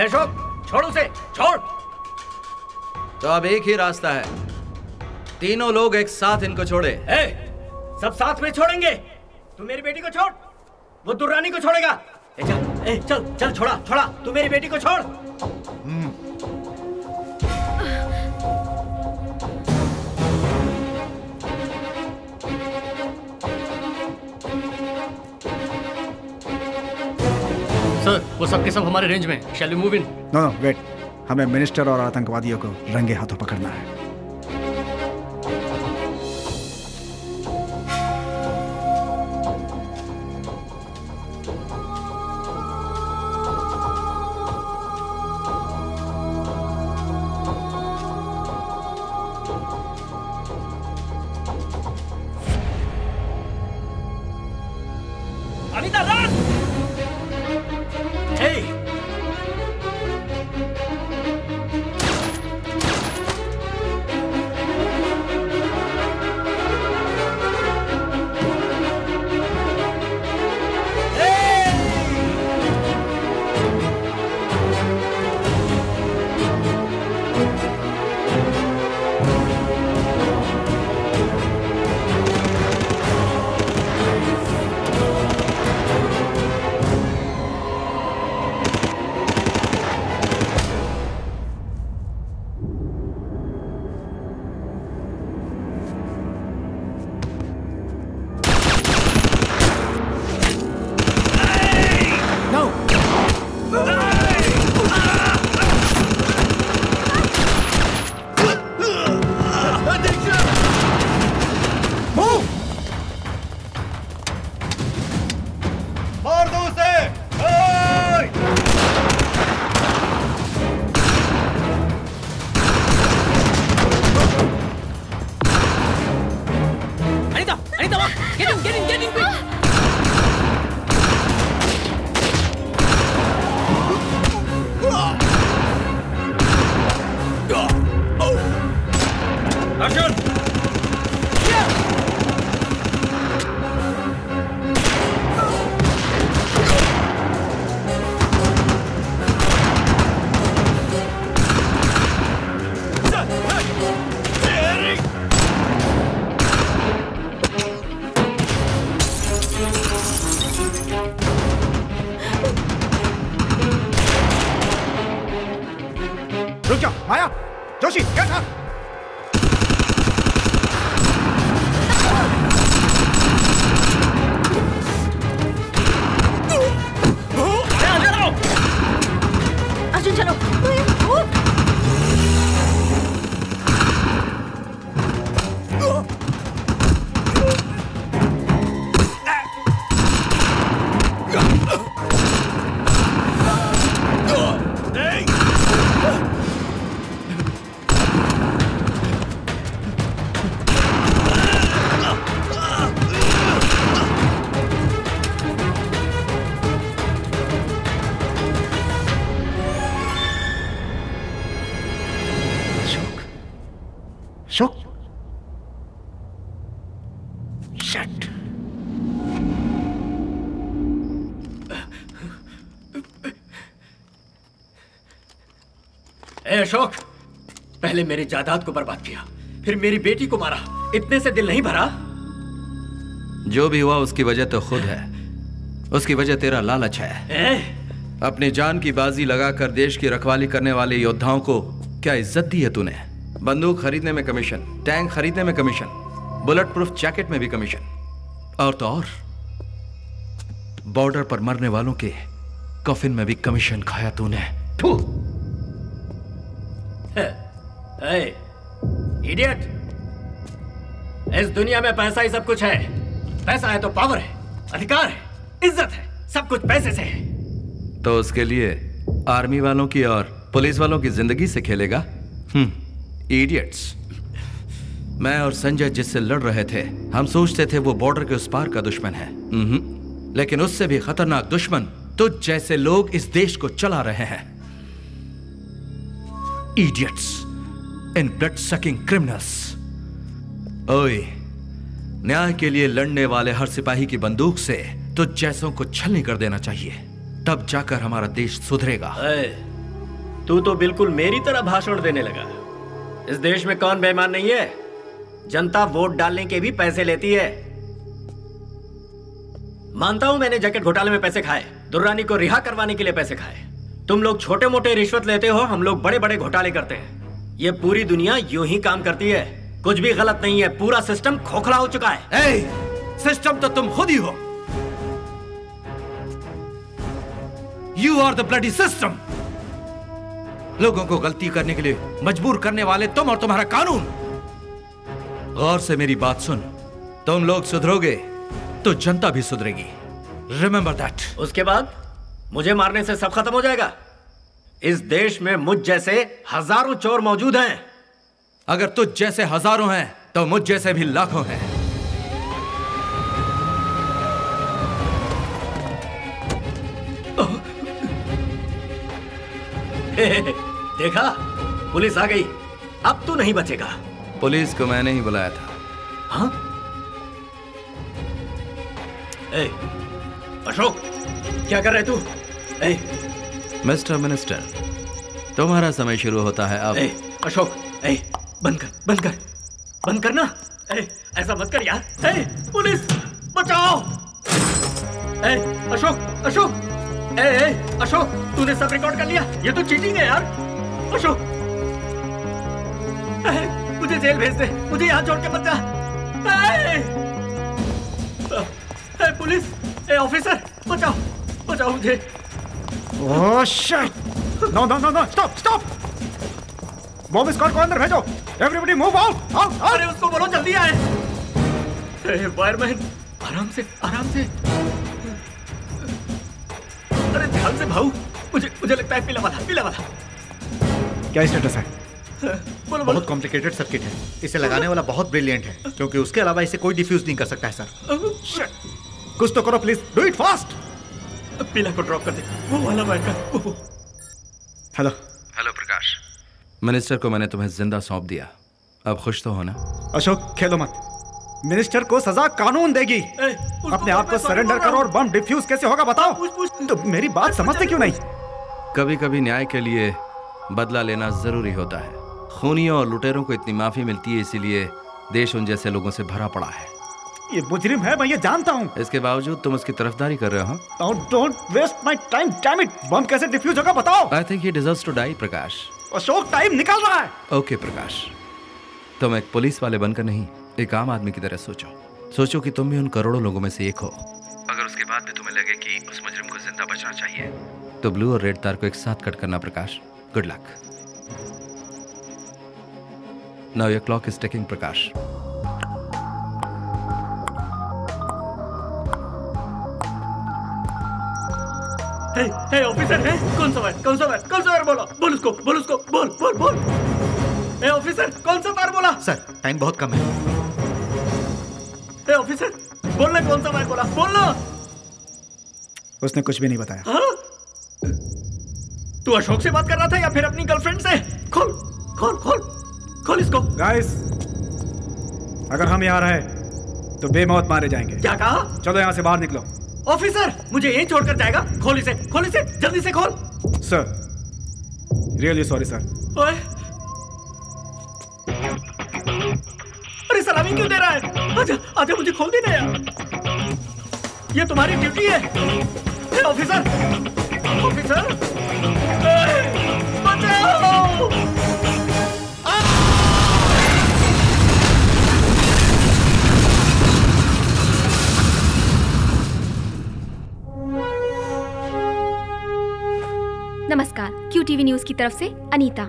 अशोक छोड़ उसे। छोड़। तो अब एक ही रास्ता है। तीनों लोग एक साथ इनको छोड़े। ए, सब साथ में छोड़ेंगे। तू मेरी बेटी को छोड़। वो दुर्रानी को छोड़ेगा। ए, चल ए, चल चल छोड़ा छोड़ा। तू मेरी बेटी को छोड़। सर वो सब के सब हमारे रेंज में। Shall move in no no wait हमें मिनिस्टर और आतंकवादियों को रंगे हाथों पकड़ना है। ए अशोक पहले मेरी जायदाद को बर्बाद किया फिर मेरी बेटी को मारा। इतने से दिल नहीं भरा? जो भी हुआ उसकी वजह तो खुद है। उसकी वजह तेरा लालच है। ए? अपनी जान की बाजी लगाकर देश की रखवाली करने वाले योद्धाओं को क्या इज़्ज़त दी है तूने? बंदूक खरीदने में कमीशन टैंक खरीदने में कमीशन बुलेट प्रूफ जैकेट में भी कमीशन और तो और। बॉर्डर पर मरने वालों के कफिन में भी कमीशन खाया तूने। इडियट इस दुनिया में पैसा ही सब कुछ है। पैसा है तो पावर है अधिकार है इज़्ज़त है सब कुछ पैसे से है। तो उसके लिए आर्मी वालों की और पुलिस वालों की ज़िंदगी से खेलेगा? इडियट्स मैं और संजय जिससे लड़ रहे थे हम सोचते थे वो बॉर्डर के उस पार का दुश्मन है। हम्म, लेकिन उससे भी खतरनाक दुश्मन तुझ जैसे लोग इस देश को चला रहे हैं। इन ब्लड सकिंग क्रिमिनल्स ओए न्याय के लिए लड़ने वाले हर सिपाही की बंदूक से तुझ जैसों को छलनी कर देना चाहिए। तब जाकर हमारा देश सुधरेगा। ए, तू तो बिल्कुल मेरी तरह भाषण देने लगा। इस देश में कौन बेईमान नहीं है? जनता वोट डालने के भी पैसे लेती है। मानता हूँ मैंने जैकेट घोटाले में पैसे खाए दुर्रानी को रिहा करवाने के लिए पैसे खाए। तुम लोग छोटे मोटे रिश्वत लेते हो हम लोग बड़े बड़े घोटाले करते हैं। ये पूरी दुनिया यूँ ही काम करती है। कुछ भी गलत नहीं है पूरा सिस्टम खोखला हो चुका है। ए, सिस्टम तो तुम खुद ही हो। You are the bloody system लोगों को गलती करने के लिए मजबूर करने वाले तुम और तुम्हारा कानून। गौर से मेरी बात सुन। तुम लोग सुधरोगे तो जनता भी सुधरेगी। रिमेंबर दैट उसके बाद? मुझे मारने से सब खत्म हो जाएगा। इस देश में मुझ जैसे हज़ारों चोर मौजूद हैं। अगर तुझ जैसे हज़ारों हैं तो मुझ जैसे भी लाखों हैं। *laughs* देखा? पुलिस आ गई। अब तू नहीं बचेगा। पुलिस को मैंने ही बुलाया था। हाँ? ए, अशोक क्या कर रहे तू? ए, मिस्टर मिनिस्टर तुम्हारा समय शुरू होता है अब ए, अशोक ए, बंद कर बंद कर बंद करना। ए, ऐसा मत कर यार। ए, पुलिस बचाओ। ए, अशोक अशोक। ए, ए, अशोक तूने सब रिकॉर्ड कर लिया। ये तो चीटिंग है यार। अशोक ए, मुझे जेल भेज दे। मुझे यहाँ छोड़ के बचा ए, ए, पुलिस ए ऑफिसर बचाओ। बचाओ मुझे ओह shit no no no no stop stop को अंदर भेजो। एवरीबॉडी मूव आउट आउट अरे उसको बोलो जल्दी आए। ए, वायरमैन आराम से आराम से। अरे ध्यान से भाऊ मुझे मुझे लगता है पीला वाला पीला वाला। क्या स्टेटस है? बोलो बहुत कॉम्प्लिकेटेड सर्किट है। इसे लगाने वाला बहुत ब्रिलियंट है क्योंकि उसके अलावा इसे कोई डिफ्यूज नहीं कर सकता है सर कुछ तो करो प्लीज़ डू इट फास्ट पीला को ड्रॉप कर दे। वो वाला वायर का वो, वो। हेलो हेलो प्रकाश मिनिस्टर को मैंने तुम्हें ज़िंदा सौंप दिया। अब खुश तो हो ना? अशोक खेलो मत। मिनिस्टर को सजा कानून देगी। ए, अपने आप को सरेंडर करो और बम डिफ्यूज कैसे होगा बताओ। पुछ, पुछ। तो मेरी बात समझते क्यों नहीं? कभी कभी न्याय के लिए बदला लेना ज़रूरी होता है। खूनियों और लुटेरों को इतनी माफ़ी मिलती है इसीलिए देश उन जैसे लोगों से भरा पड़ा है। ये मुजरिम है मैं ये जानता हूँ। इसके बावजूद तुम उसकी तरफदारी कर रहे हो don't waste my time damn it bomb कैसे डिफ्यूज होगा बताओ! I think he deserves to die Prakash Ashok time निकल रहा है! ओके okay, प्रकाश तुम एक पुलिस वाले बनकर नहीं एक आम आदमी की तरह सोचो। सोचो कि तुम भी उन करोड़ों लोगों में से एक हो। अगर उसके बाद भी तुम्हें लगे कि उस मुजरिम को ज़िंदा बचना चाहिए। तो ब्लू और रेड तार को एक साथ कट करना Prakash good luck now your clock is ticking Prakash hey officer है कौन सा वायर कौन सा वायर कौन सा वायर बोलो। बोल उसको बोल उसको बोल बोल बोल। हे ऑफिसर कौन सा तार बोला। सर टाइम बहुत कम है। हे ऑफिसर बोलना कौन सा वायर बोला बोलना उसने कुछ भी नहीं बताया। हाँ? तू अशोक से बात कर रहा था या फिर अपनी गर्लफ्रेंड से? खोल खोल खोल खोल इसको। गाइस अगर हम यहाँ रहे तो बेमौत मारे जाएँगे। क्या कहा? चलो यहाँ से बाहर निकलो। ऑफिसर मुझे यहीं छोड़कर जाएगा। खोल इसे खोल इसे जल्दी से खोल। Sir really sorry sir. ओए। अरे सलामी क्यों दे रहा है? आजा आजा मुझे खोल देना यार। ये तुम्हारी ड्यूटी है। Officer officer. बचाओ। नमस्कार क्यू टीवी न्यूज़ की तरफ़ से अनीता।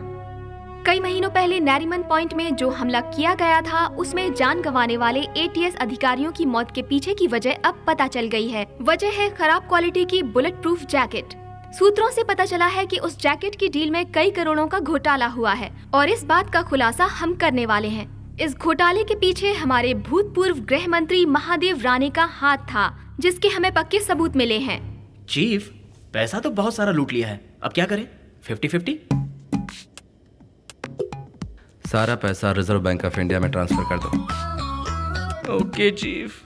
कई महीनों पहले नैरीमन पॉइंट में जो हमला किया गया था, उसमें जान गंवाने वाले एटीएस अधिकारियों की मौत के पीछे की वजह अब पता चल गई है। वजह है खराब क्वालिटी की बुलेट प्रूफ जैकेट। सूत्रों से पता चला है कि उस जैकेट की डील में कई करोड़ों का घोटाला हुआ है, और इस बात का खुलासा हम करने वाले हैं। इस घोटाले के पीछे हमारे भूतपूर्व गृह मंत्री महादेव राणे का हाथ था, जिसके हमें पक्के सबूत मिले हैं। चीफ, पैसा तो बहुत सारा लूट लिया है। अब क्या करें? फिफ्टी फिफ्टी सारा पैसा रिज़र्व बैंक ऑफ़ इंडिया में ट्रांसफ़र कर दो। Okay chief.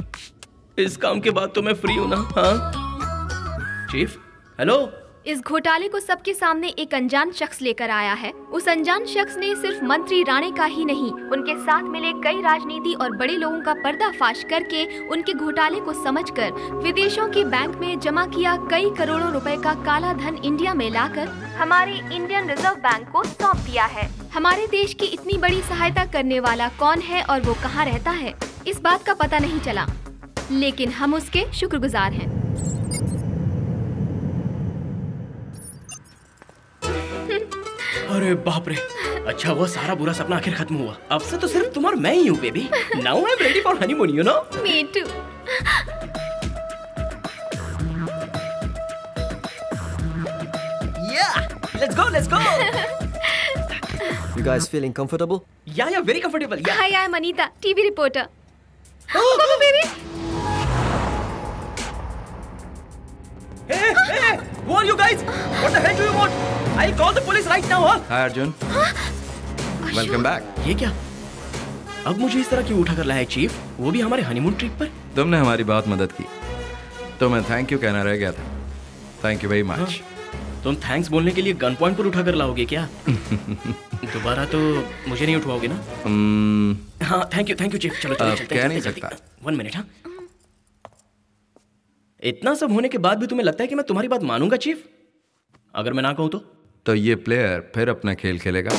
इस काम के बाद तो मैं फ्री हूँ ना हाँ? चीफ हेलो इस घोटाले को सबके सामने एक अनजान शख्स लेकर आया है। उस अनजान शख्स ने सिर्फ़ मंत्री राणे का ही नहीं, उनके साथ मिले कई राजनीति और बड़े लोगों का पर्दाफाश करके उनके घोटाले को समझकर विदेशों के बैंक में जमा किया कई करोड़ों रुपए का काला धन इंडिया में लाकर हमारे इंडियन रिज़र्व बैंक को सौंप दिया है। हमारे देश की इतनी बड़ी सहायता करने वाला कौन है और वो कहाँ रहता है? इस बात का पता नहीं चला। लेकिन हम उसके शुक्रगुजार हैं। अरे बाप रे। अच्छा वो सारा बुरा सपना आखिर खत्म हुआ। अब से तो सिर्फ़ तुम और मैं ही हूँ baby now I am ready for honeymoon you know me too yeah let's go let's go you guys feeling comfortable yeah yeah very comfortable hi I am Anita TV reporter oh baby Hey, hey, who are you guys? What the hell do you want? I'll call the police right now, huh? Hi Arjun welcome back ये क्या? अब मुझे इस तरह क्यों उठा कर लाया चीफ? वो भी हमारे हनीमून ट्रिप पर? तुमने हमारी बहुत मदद की। तो मैं थैंक यू कहना रह गया था। थैंक यू वेरी मच तुम थैंक्स बोलने के लिए गन पॉइंट पर उठा कर लाओगे क्या? *laughs* दोबारा तो मुझे नहीं उठवाओगे ना? हाँ thank you thank you chief चलो चलो चलते कह हैं, नहीं सकता। वन मिनट हाँ? इतना सब होने के बाद भी तुम्हें लगता है कि मैं तुम्हारी बात मानूँगा, चीफ? अगर मैं ना कहूँ तो? तो ये प्लेयर फिर अपना खेल खेलेगा।